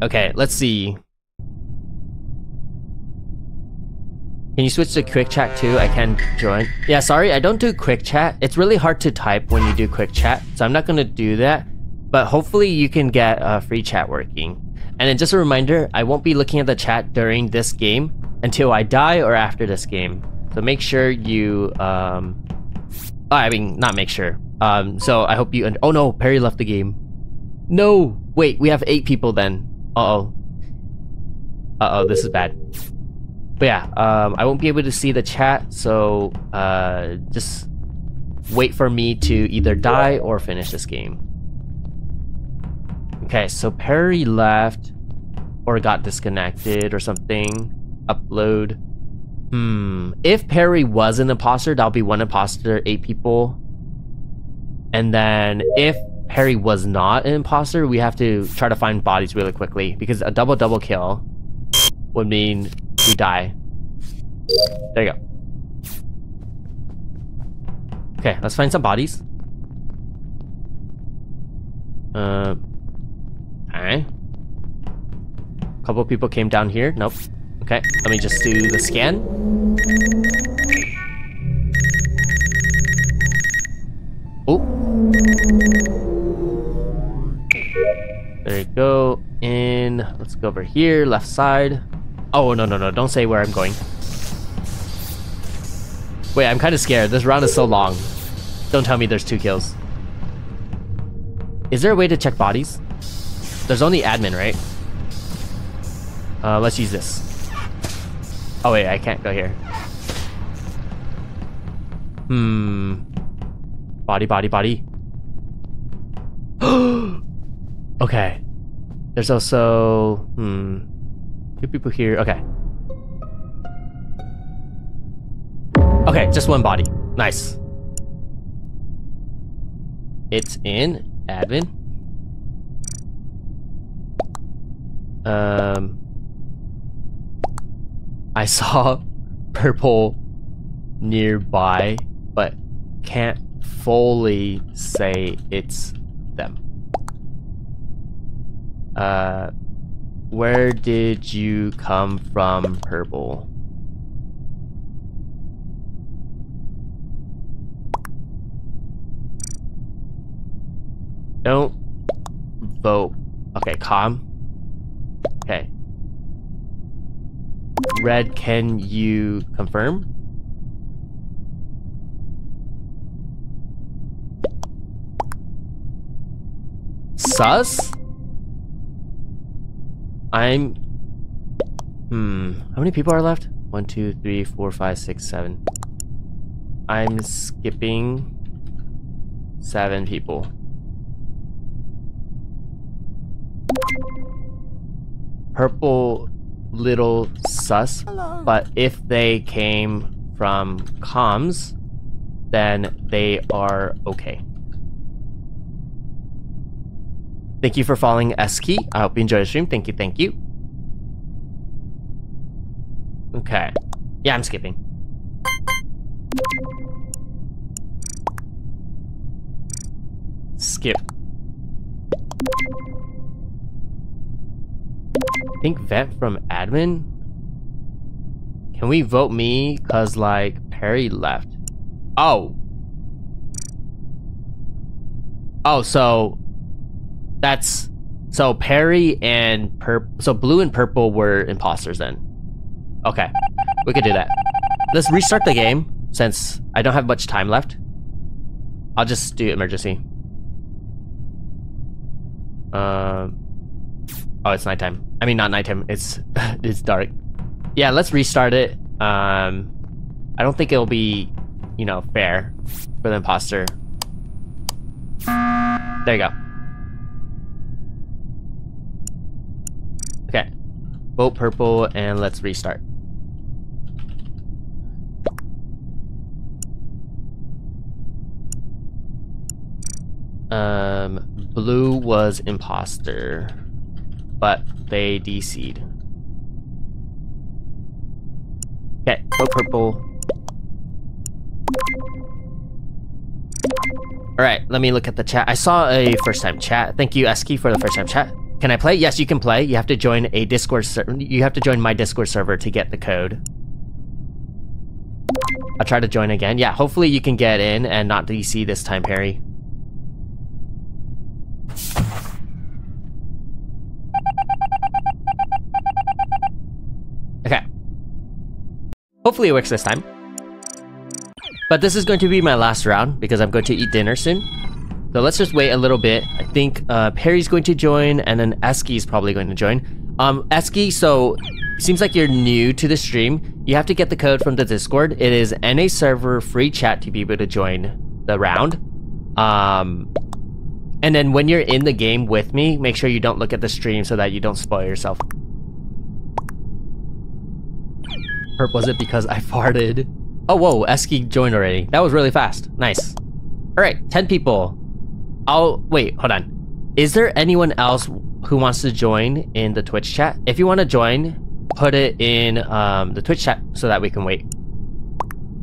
Okay, let's see. Can you switch to quick chat too? I can join. Yeah, sorry, I don't do quick chat. It's really hard to type when you do quick chat, so I'm not gonna do that. But hopefully you can get uh, free chat working. And then just a reminder, I won't be looking at the chat during this game until I die or after this game. So make sure you, um, I mean, not make sure. Um, so I hope you. Oh no, Perry left the game. No, wait, we have eight people then. Uh oh. Uh oh, this is bad. But yeah, um, I won't be able to see the chat, so uh, just wait for me to either die or finish this game. Okay, so Perry left or got disconnected or something. Upload. Hmm. If Perry was an imposter, that'll be one imposter, eight people. And then if Perry was not an imposter, we have to try to find bodies really quickly because a double double kill would mean we die. There you go. Okay, let's find some bodies. Uh, okay. Couple people came down here. Nope. Okay, let me just do the scan. Oh. There you go. In. Let's go over here, left side. Oh, no, no, no. Don't say where I'm going. Wait, I'm kind of scared. This round is so long. Don't tell me there's two kills. Is there a way to check bodies? There's only admin, right? Uh, let's use this. Oh wait, I can't go here. Hmm. Body, body, body. okay. There's also... Hmm. Two people here. Okay. Okay, just one body. Nice. It's in admin. Um, I saw purple nearby, but can't fully say it's them. Uh, where did you come from, purple? Don't vote. Okay, calm. Okay. Red, can you confirm? Sus? I'm... Hmm. How many people are left? One, two, three, four, five, six, seven. I'm skipping seven people. Purple little sus, Hello. but if they came from comms, then they are okay. Thank you for following Eski. I hope you enjoy the stream. Thank you, thank you. Okay. Yeah, I'm skipping. Skip. Think vent from admin? Can we vote me? Cause like Perry left. Oh. Oh, so that's so Perry and Purp so blue and purple were imposters then. Okay. We could do that. Let's restart the game since I don't have much time left. I'll just do emergency. Um Oh, it's nighttime. I mean, not nighttime. It's it's dark. Yeah, let's restart it. Um, I don't think it'll be, you know, fair for the imposter. There you go. Okay. Vote purple and let's restart. Um, blue was imposter but they DC'd. Okay, go purple. Alright, let me look at the chat. I saw a first time chat. Thank you, Eski, for the first time chat. Can I play? Yes, you can play. You have to join a Discord server. You have to join my Discord server to get the code. I'll try to join again. Yeah, hopefully you can get in and not DC this time, Perry. Hopefully it works this time. But this is going to be my last round because I'm going to eat dinner soon. So let's just wait a little bit. I think uh, Perry's going to join and then Eski's probably going to join. Um, Eski, so seems like you're new to the stream. You have to get the code from the Discord. It is NA server free chat to be able to join the round. Um, and then when you're in the game with me, make sure you don't look at the stream so that you don't spoil yourself. Herp, was it because I farted? Oh, whoa, Eski joined already. That was really fast. Nice. All right, 10 people. I'll, wait, hold on. Is there anyone else who wants to join in the Twitch chat? If you want to join, put it in um, the Twitch chat so that we can wait.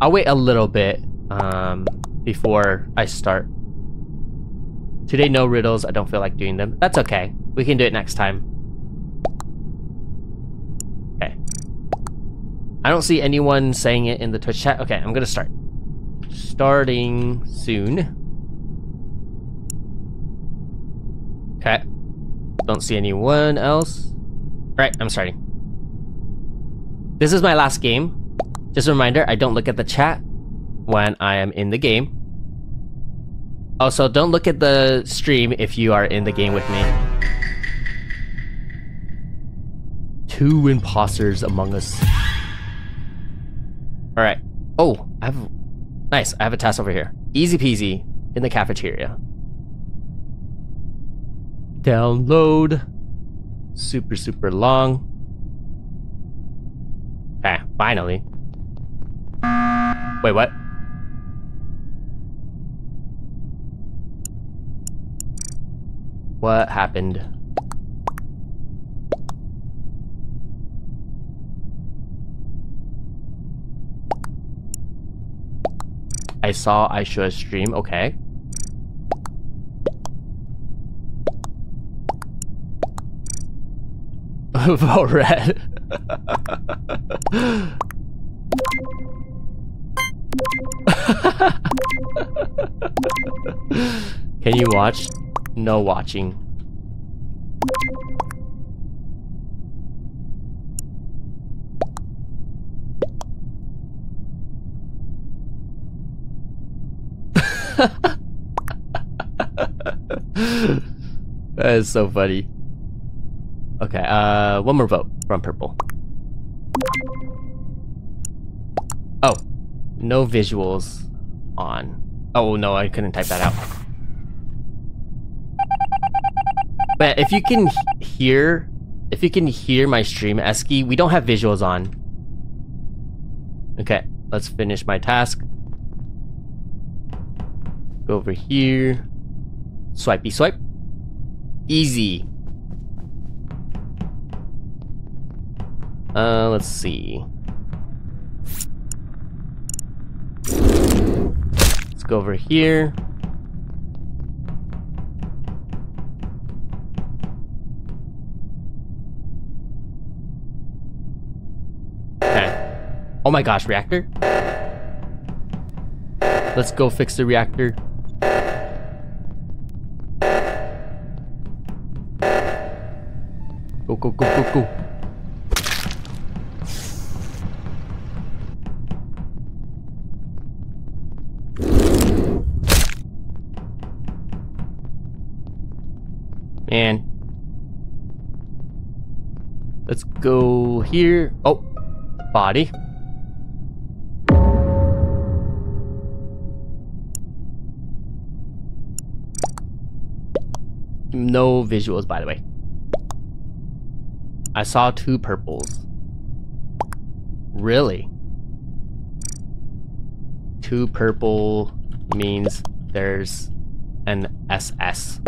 I'll wait a little bit um, before I start. Today, no riddles. I don't feel like doing them. That's okay. We can do it next time. Okay. I don't see anyone saying it in the Twitch chat. Okay, I'm gonna start. Starting soon. Okay. Don't see anyone else. Alright, I'm starting. This is my last game. Just a reminder, I don't look at the chat when I am in the game. Also, don't look at the stream if you are in the game with me. Two imposters among us. Alright. Oh, I have... Nice, I have a task over here. Easy peasy in the cafeteria. Download. Super, super long. Okay, finally. Wait, what? What happened? I saw I should stream, okay. Vote red. Can you watch? No watching. that is so funny. Okay, uh, one more vote from purple. Oh, no visuals on. Oh no, I couldn't type that out. But if you can hear, if you can hear my stream, Eski, we don't have visuals on. Okay, let's finish my task. Go over here. Swipey swipe. Easy. Uh, let's see. Let's go over here. Okay. Oh my gosh, reactor? Let's go fix the reactor. Go, go, go, go, go. Man. Let's go here. Oh, body. No visuals, by the way. I saw two purples. Really? Two purple means there's an SS.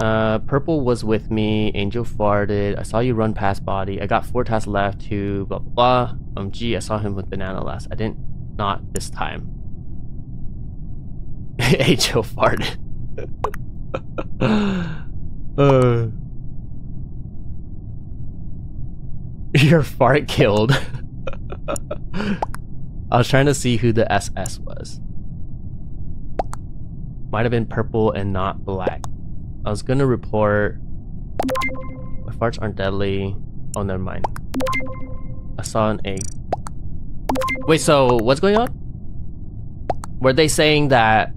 Uh, purple was with me. Angel farted. I saw you run past body. I got four tasks left to blah blah blah. Um, gee, I saw him with banana last. I didn't. Not this time. Angel farted. uh, your fart killed. I was trying to see who the SS was. Might have been purple and not black. I was gonna report my farts aren't deadly. Oh, never mind. I saw an egg. Wait, so what's going on? Were they saying that?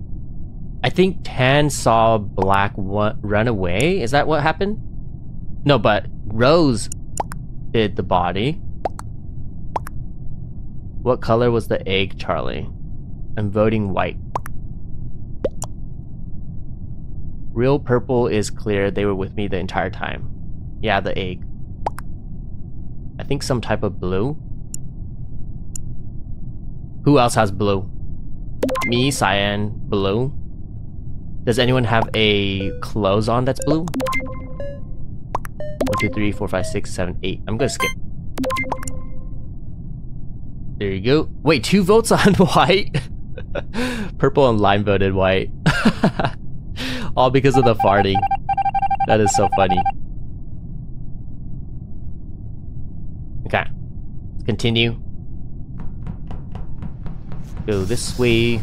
I think Tan saw Black run away. Is that what happened? No, but Rose did the body. What color was the egg, Charlie? I'm voting white. Real purple is clear. They were with me the entire time. Yeah, the egg. I think some type of blue. Who else has blue? Me, cyan, blue. Does anyone have a clothes on that's blue? One, two, three, four, five, six, seven, eight. I'm gonna skip. There you go. Wait, two votes on white? Purple and lime voted white. All because of the farting. That is so funny. Okay. Let's continue. Go this way.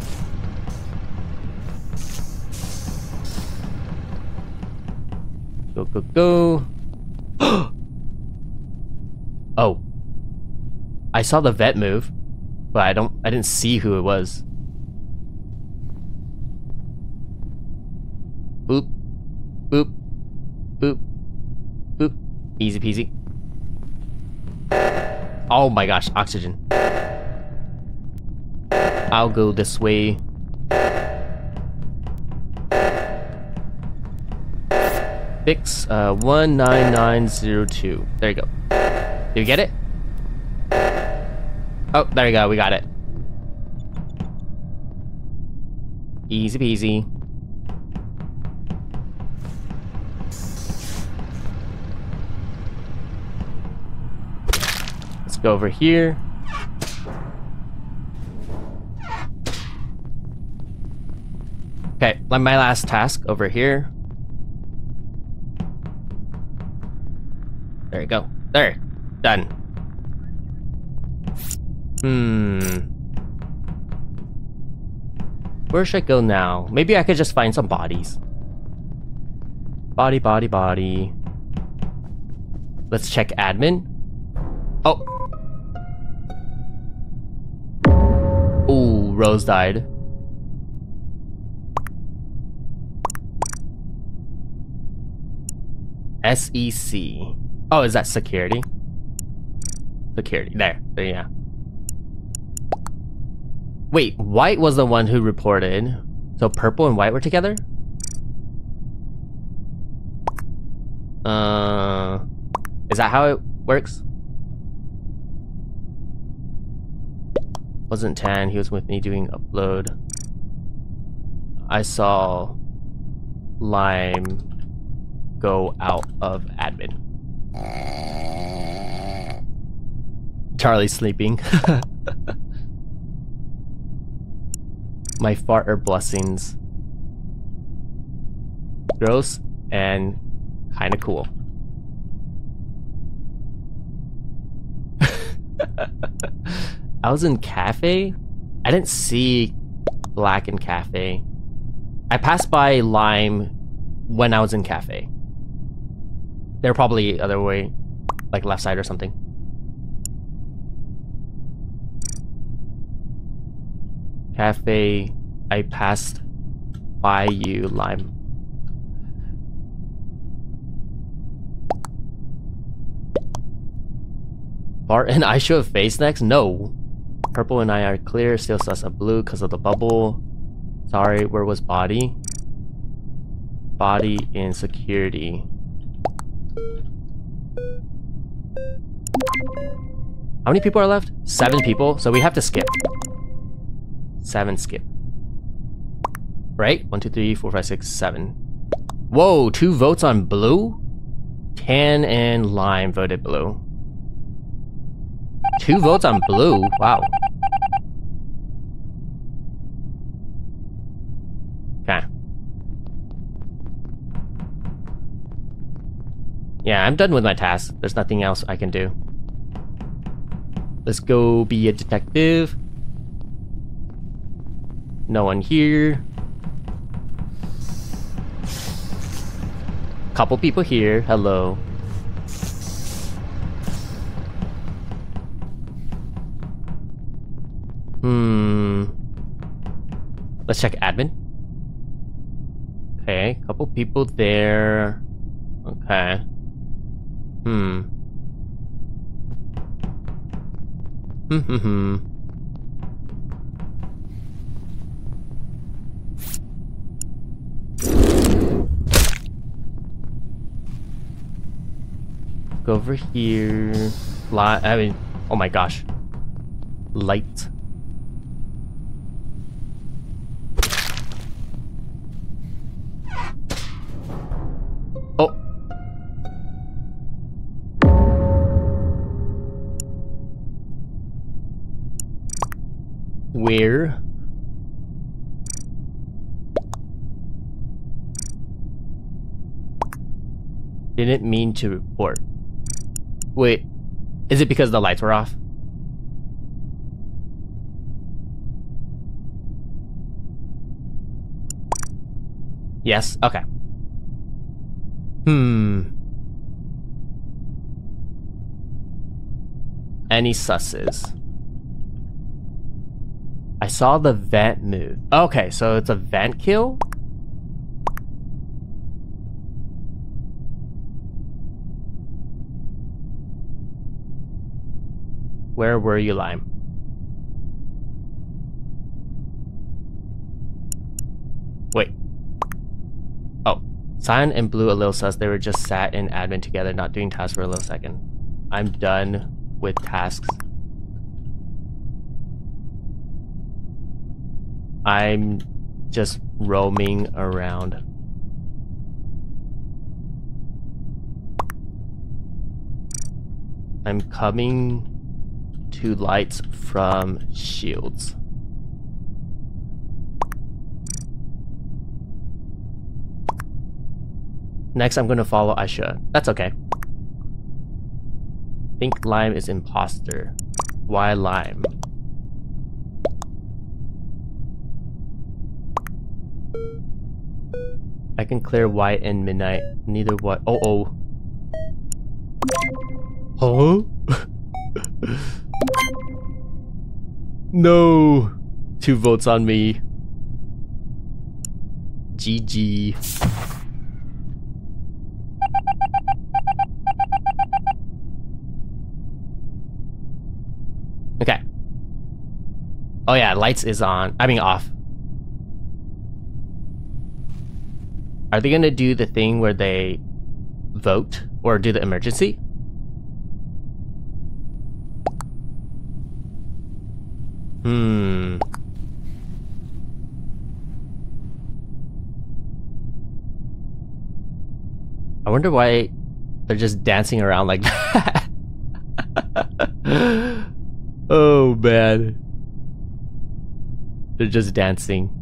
Go, go, go. oh. I saw the vent move, but I don't I didn't see who it was. Boop. Boop. Boop. Boop. Easy peasy. Oh my gosh, oxygen. I'll go this way. Fix uh 19902. There you go. Did you get it? Oh, there you go, we got it. Easy peasy. Let's go over here. Okay, my last task over here. There you go. There. Done. Hmm. Where should I go now? Maybe I could just find some bodies. Body, body, body. Let's check admin. Oh. Ooh, Rose died. SEC. Oh, is that security? Security. There. There, yeah. Wait, white was the one who reported. So purple and white were together? Uh, is that how it works? Wasn't Tan, he was with me doing upload. I saw Lime go out of admin. Charlie's sleeping. My fart are blessings. Gross and kinda cool. I was in cafe? I didn't see black in cafe. I passed by lime when I was in cafe. They're probably other way, like left side or something. Cafe, I passed by you, Lime. Bart and I should a face next? No. Purple and I are clear, still sus a blue because of the bubble. Sorry, where was body? Body in security. How many people are left? Seven people, so we have to skip. Seven skip. Right? One, two, three, four, five, six, seven. Whoa, two votes on blue? Tan and Lime voted blue. Two votes on blue? Wow. Yeah, I'm done with my task. There's nothing else I can do. Let's go be a detective. No one here. Couple people here. Hello. Hmm. Let's check admin. Okay, couple people there. Okay. Hmm. Hmm hmm hmm. Go over here. Light. I mean, oh my gosh. Light. Where? Didn't mean to report. Wait, is it because the lights were off? Yes, okay. Hmm. Any susses? I saw the vent move. Okay, so it's a vent kill? Where were you, Lime? Wait. Oh. Cyan and Blue a little sus. They were just sat in admin together, not doing tasks for a little second. I'm done with tasks. I'm just roaming around. I'm coming to lights from shields. Next, I'm gonna follow Aisha. That's okay. Think Lime is imposter. Why Lime? I can clear white and midnight. Neither what. Oh oh. Huh? no. Two votes on me. GG. Okay. Oh yeah, lights is on. I mean off. Are they gonna do the thing where they vote or do the emergency? Hmm. I wonder why they're just dancing around like that. oh man. They're just dancing.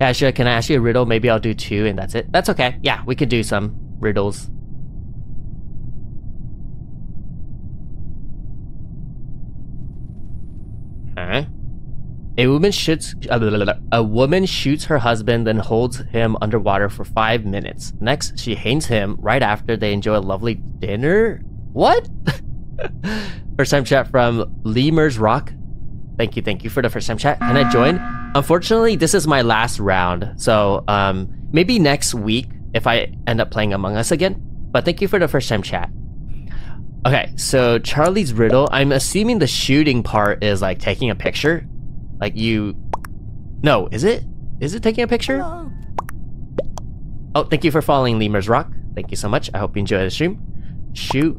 Yeah, sure. Can I ask you a riddle? Maybe I'll do two and that's it. That's okay. Yeah, we could do some riddles. Okay. A woman shoots a woman shoots her husband, then holds him underwater for five minutes. Next, she hangs him right after they enjoy a lovely dinner. What? first time chat from Lemurs Rock. Thank you, thank you for the first time chat. Can I join? Unfortunately, this is my last round, so um, maybe next week if I end up playing Among Us again. But thank you for the first time chat. Okay, so Charlie's riddle. I'm assuming the shooting part is like taking a picture. Like you. No, is it? Is it taking a picture? Hello. Oh, thank you for following Lemurs Rock. Thank you so much. I hope you enjoy the stream. Shoot.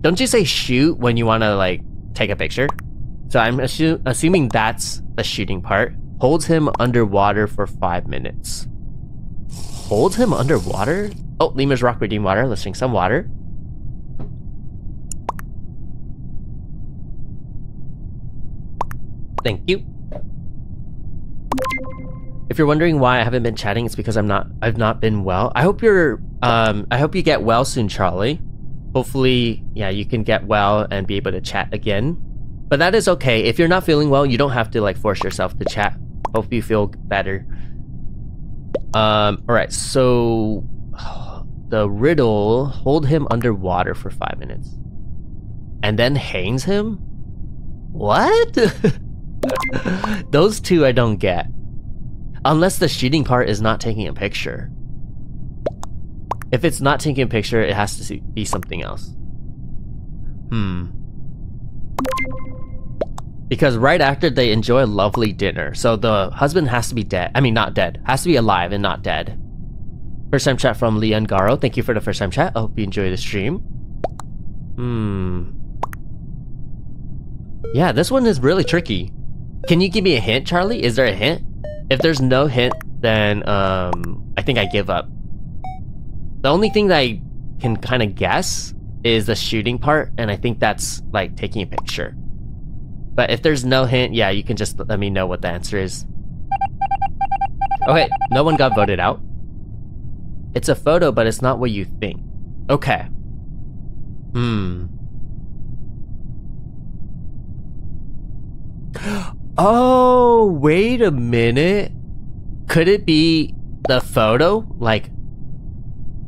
Don't you say shoot when you want to like take a picture? So I'm assu- assuming that's the shooting part. Holds him underwater for five minutes. Holds him underwater? Oh, Lemurs Rock redeem water. Let's drink some water. Thank you. If you're wondering why I haven't been chatting, it's because I'm not I've not been well. I hope you're um I hope you get well soon, Charlie. Hopefully, yeah, you can get well and be able to chat again. But that is okay. If you're not feeling well, you don't have to like force yourself to chat. Hope you feel better. Um all right. So the riddle hold him underwater for 5 minutes and then hangs him? What? Those two I don't get. Unless the shooting part is not taking a picture. If it's not taking a picture, it has to be something else. Hmm. Because right after they enjoy a lovely dinner, so the husband has to be dead. I mean, not dead. Has to be alive and not dead. First time chat from Leon Garo. Thank you for the first time chat. I hope you enjoy the stream. Hmm. Yeah, this one is really tricky. Can you give me a hint, Charlie? Is there a hint? If there's no hint, then um, I think I give up. The only thing that I can kind of guess is the shooting part, and I think that's like taking a picture. But if there's no hint, yeah, you can just let me know what the answer is. Okay, no one got voted out. It's a photo, but it's not what you think. Okay. Hmm. Oh, wait a minute. Could it be the photo? Like,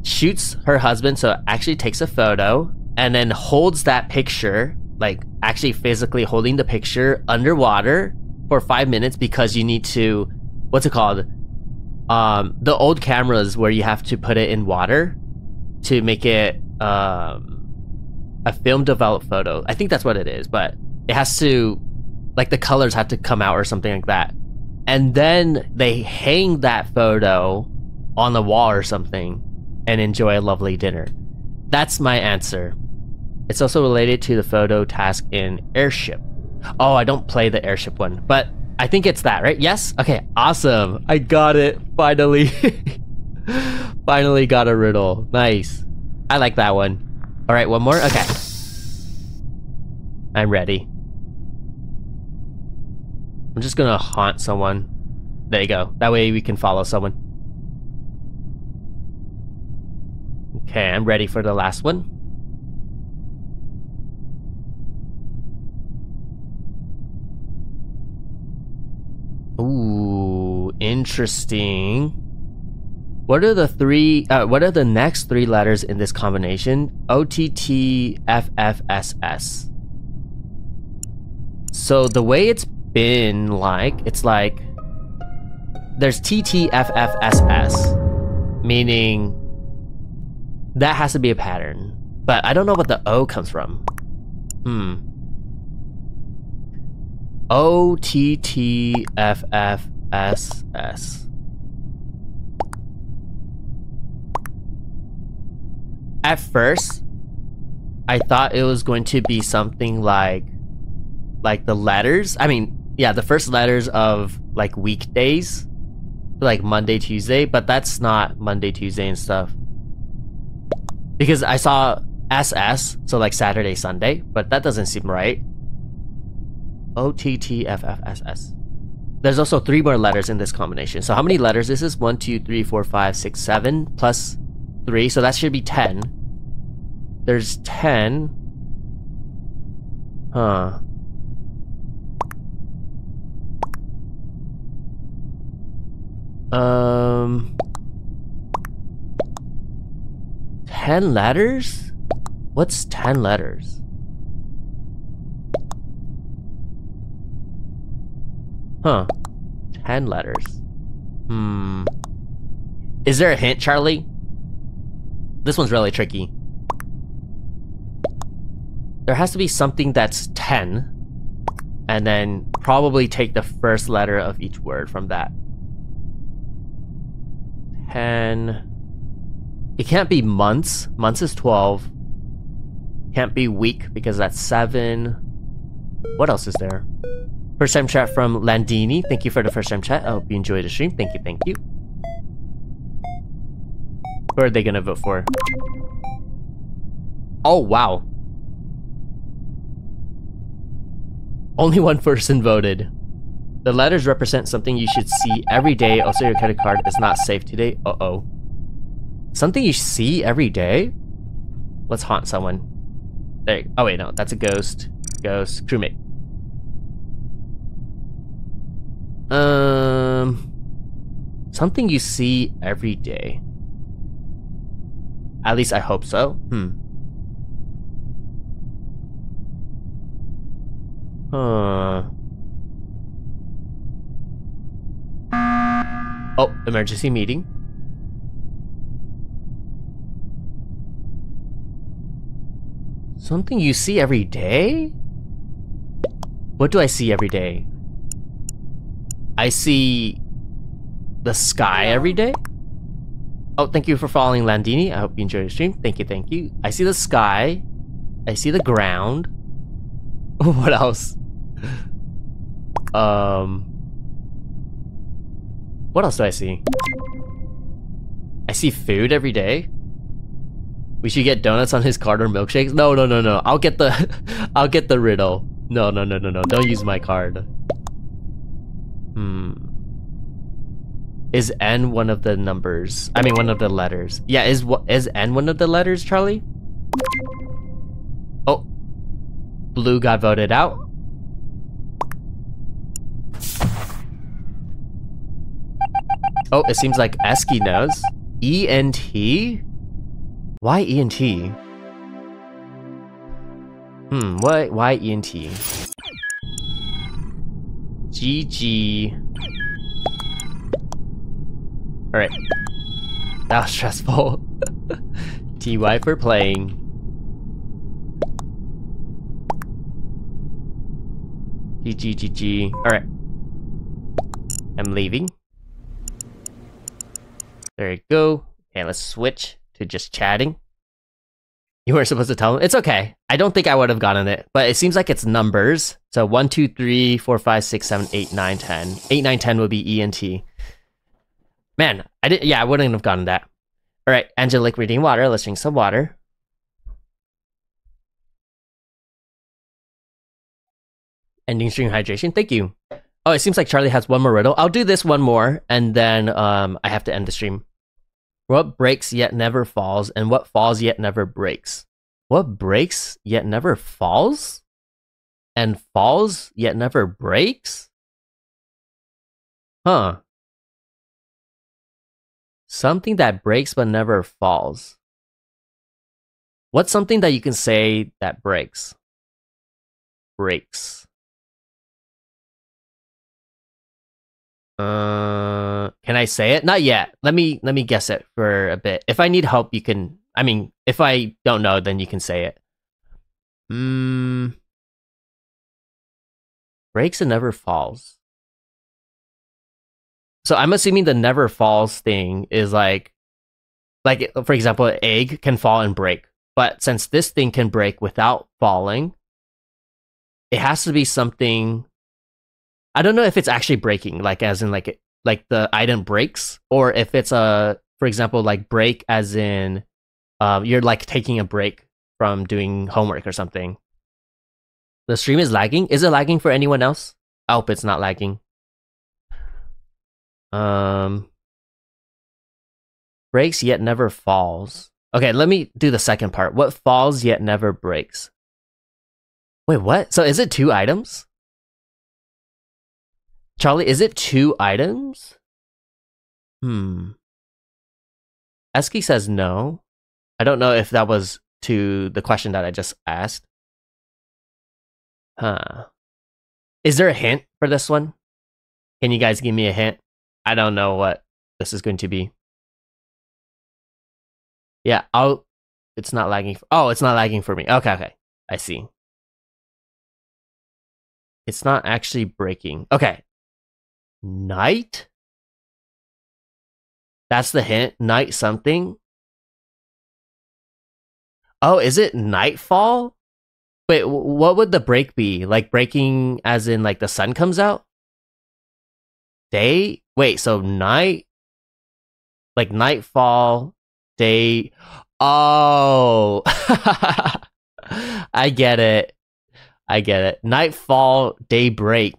shoots her husband, so actually takes a photo, and then holds that picture, like, actually physically holding the picture underwater for five minutes because you need to, what's it called? Um, the old cameras where you have to put it in water to make it um, a film developed photo. I think that's what it is, but it has to like the colors have to come out or something like that. And then they hang that photo on the wall or something and enjoy a lovely dinner. That's my answer. It's also related to the photo task in Airship. Oh, I don't play the Airship one, but I think it's that, right? Yes? Okay, awesome. I got it. Finally. Finally got a riddle. Nice. I like that one. All right, one more? Okay. I'm ready. I'm just gonna haunt someone. There you go. That way we can follow someone. Okay, I'm ready for the last one. Ooh, interesting. What are the three, uh, what are the next three letters in this combination? O, T, T, F, F, S, S. So the way it's been like, it's like there's TTFFSS, meaning that has to be a pattern. But I don't know what the O comes from. Hmm. O T T F F S S. At first, I thought it was going to be something like like the letters. I mean, yeah, the first letters of like weekdays, like Monday, Tuesday, but that's not Monday, Tuesday and stuff. Because I saw SS, so like Saturday, Sunday, but that doesn't seem right. O T T F F S S. There's also three more letters in this combination. So how many letters is this? One, two, three, four, five, six, seven, plus three. So that should be ten. There's ten. Huh. Um... 10 letters? What's 10 letters? Huh. 10 letters. Hmm. Is there a hint, Charlie? This one's really tricky. There has to be something that's 10, and then probably take the first letter of each word from that. 10. It can't be months. Months is 12. Can't be week because that's 7. What else is there? First time chat from Landini. Thank you for the first time chat. I hope you enjoyed the stream. Thank you, thank you. Who are they gonna vote for? Oh, wow. Only one person voted. The letters represent something you should see every day. Also, your credit card is not safe today. Uh-oh. Something you see every day? Let's haunt someone. There. Oh, wait, no. That's a ghost. Ghost. Crewmate. Um... Something you see every day. At least I hope so. Hmm. Huh. Oh, emergency meeting. Something you see every day? What do I see every day? I see the sky every day. Oh, thank you for following Landini. I hope you enjoyed the stream. Thank you, thank you. I see the sky. I see the ground. what else? Um. What else do I see? I see food every day. We should get donuts on his card or milkshakes. No, no, no, no. I'll get the, I'll get the riddle. No, no, no, no, no. Don't use my card. Hmm. Is N one of the numbers? I mean, one of the letters. Yeah, is is N one of the letters, Charlie? Oh, blue got voted out. Oh, it seems like Eski knows. E N T. Why E N T? Hmm. Why why E N T? GG. Alright. That was stressful. TY for playing. GG, GG. Alright. I'm leaving. There you go. Okay, let's switch to just chatting. You weren't supposed to tell him. It's okay. I don't think I would have gotten it, but it seems like it's numbers. So 1, 2, 3, 4, 5, 6, 7, 8, 9, 10. 8, 9, 10 would be ENT. Man, I did. Yeah, I wouldn't have gotten that. All right, Angelic reading water. Let's drink some water. Ending stream hydration. Thank you. Oh, it seems like Charlie has one more riddle. I'll do this one more, and then um, I have to end the stream. What breaks yet never falls, and what falls yet never breaks? What breaks yet never falls? And falls yet never breaks? Huh. Something that breaks but never falls. What's something that you can say that breaks? Breaks. Uh, can I say it? Not yet. Let me let me guess it for a bit. If I need help, you can. I mean, if I don't know, then you can say it. Hmm. Breaks and never falls. So I'm assuming the never falls thing is like, like for example, an egg can fall and break, but since this thing can break without falling, it has to be something I don't know if it's actually breaking, like as in like like the item breaks, or if it's a, for example, like break as in, um, you're like taking a break from doing homework or something. The stream is lagging. Is it lagging for anyone else? I hope it's not lagging. Um, breaks yet never falls. Okay, let me do the second part. What falls yet never breaks? Wait, what? So is it two items? Charlie, is it two items? Hmm. Eski says no. I don't know if that was to the question that I just asked. Huh. Is there a hint for this one? Can you guys give me a hint? I don't know what this is going to be. Yeah, I'll. It's not lagging. For, oh, it's not lagging for me. Okay, okay. I see. It's not actually breaking. Okay, Night? That's the hint. Night something. Oh, is it nightfall? Wait, what would the break be? Like breaking as in like the sun comes out? Day? Wait, so night? Like nightfall, day. Oh. I get it. I get it. Nightfall, daybreak.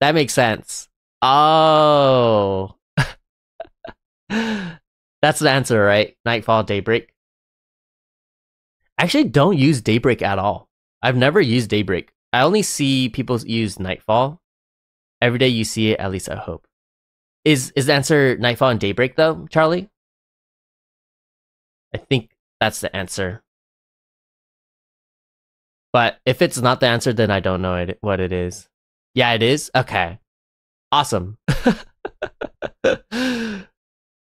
That makes sense. Oh. That's the answer, right? Nightfall, Daybreak. Actually, don't use Daybreak at all. I've never used Daybreak. I only see people use Nightfall. Every day you see it, at least I hope. Is is the answer Nightfall and Daybreak though, Charlie? I think that's the answer. But if it's not the answer, then I don't know it, what it is. Yeah, it is. Okay, awesome. that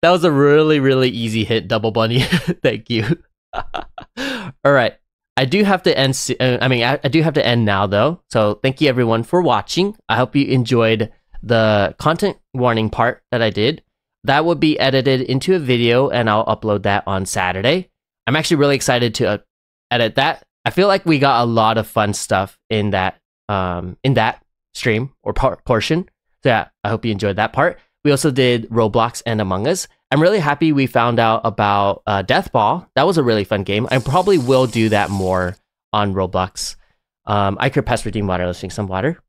was a really really easy hit, double bunny. Thank you. All right. I do have to end. uh, I mean, I, I do have to end now, though. So thank you everyone for watching. I hope you enjoyed the content warning part that I did. That would be edited into a video, and I'll upload that on Saturday. I'm actually really excited to uh, edit that. I feel like we got a lot of fun stuff in that um, in that stream or portion. So yeah, I hope you enjoyed that part. We also did Roblox and Among Us. I'm really happy we found out about uh, Death Ball. That was a really fun game. I probably will do that more on Roblox. Um, I could pass redeem water. Let's drink some water.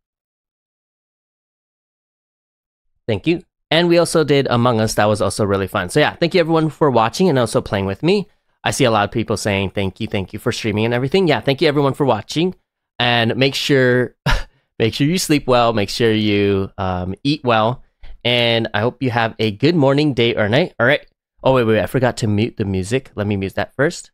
Thank you. And we also did Among Us. That was also really fun. So yeah, thank you everyone for watching and also playing with me. I see a lot of people saying thank you, thank you for streaming and everything. Yeah, thank you everyone for watching. And make sure make sure you sleep well, make sure you um, eat well, and I hope you have a good morning, day, or night. All right. Oh wait, wait, I forgot to mute the music. Let me mute that first.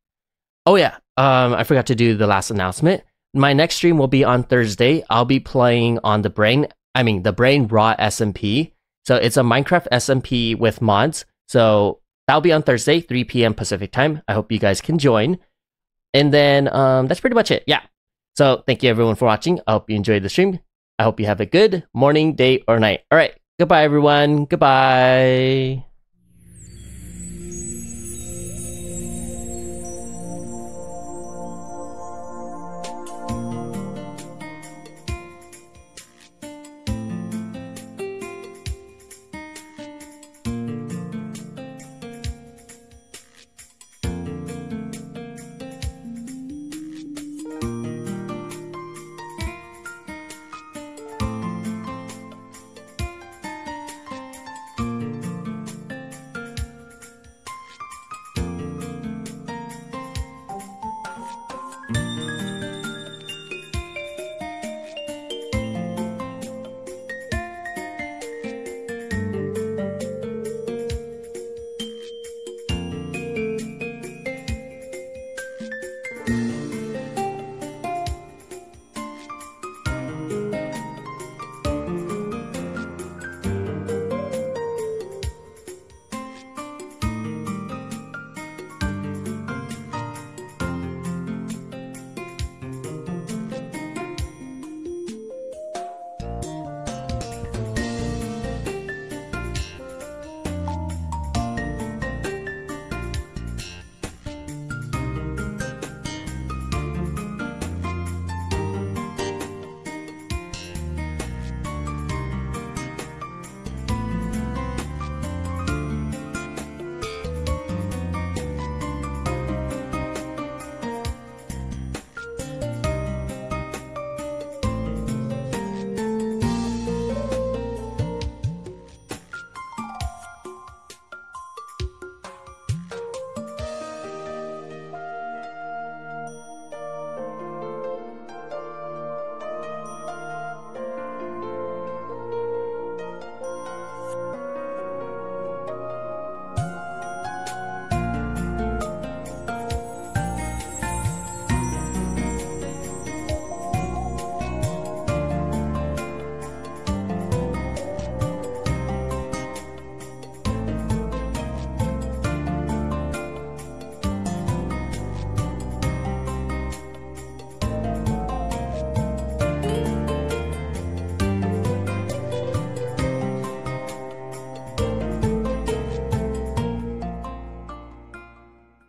Oh yeah, um, I forgot to do the last announcement. My next stream will be on Thursday. I'll be playing on the brain. I mean, the brain raw SMP. So it's a Minecraft SMP with mods. So that'll be on Thursday, 3 p.m. Pacific time. I hope you guys can join. And then um, that's pretty much it. Yeah. So thank you everyone for watching. I hope you enjoyed the stream. I hope you have a good morning, day, or night. All right. Goodbye, everyone. Goodbye.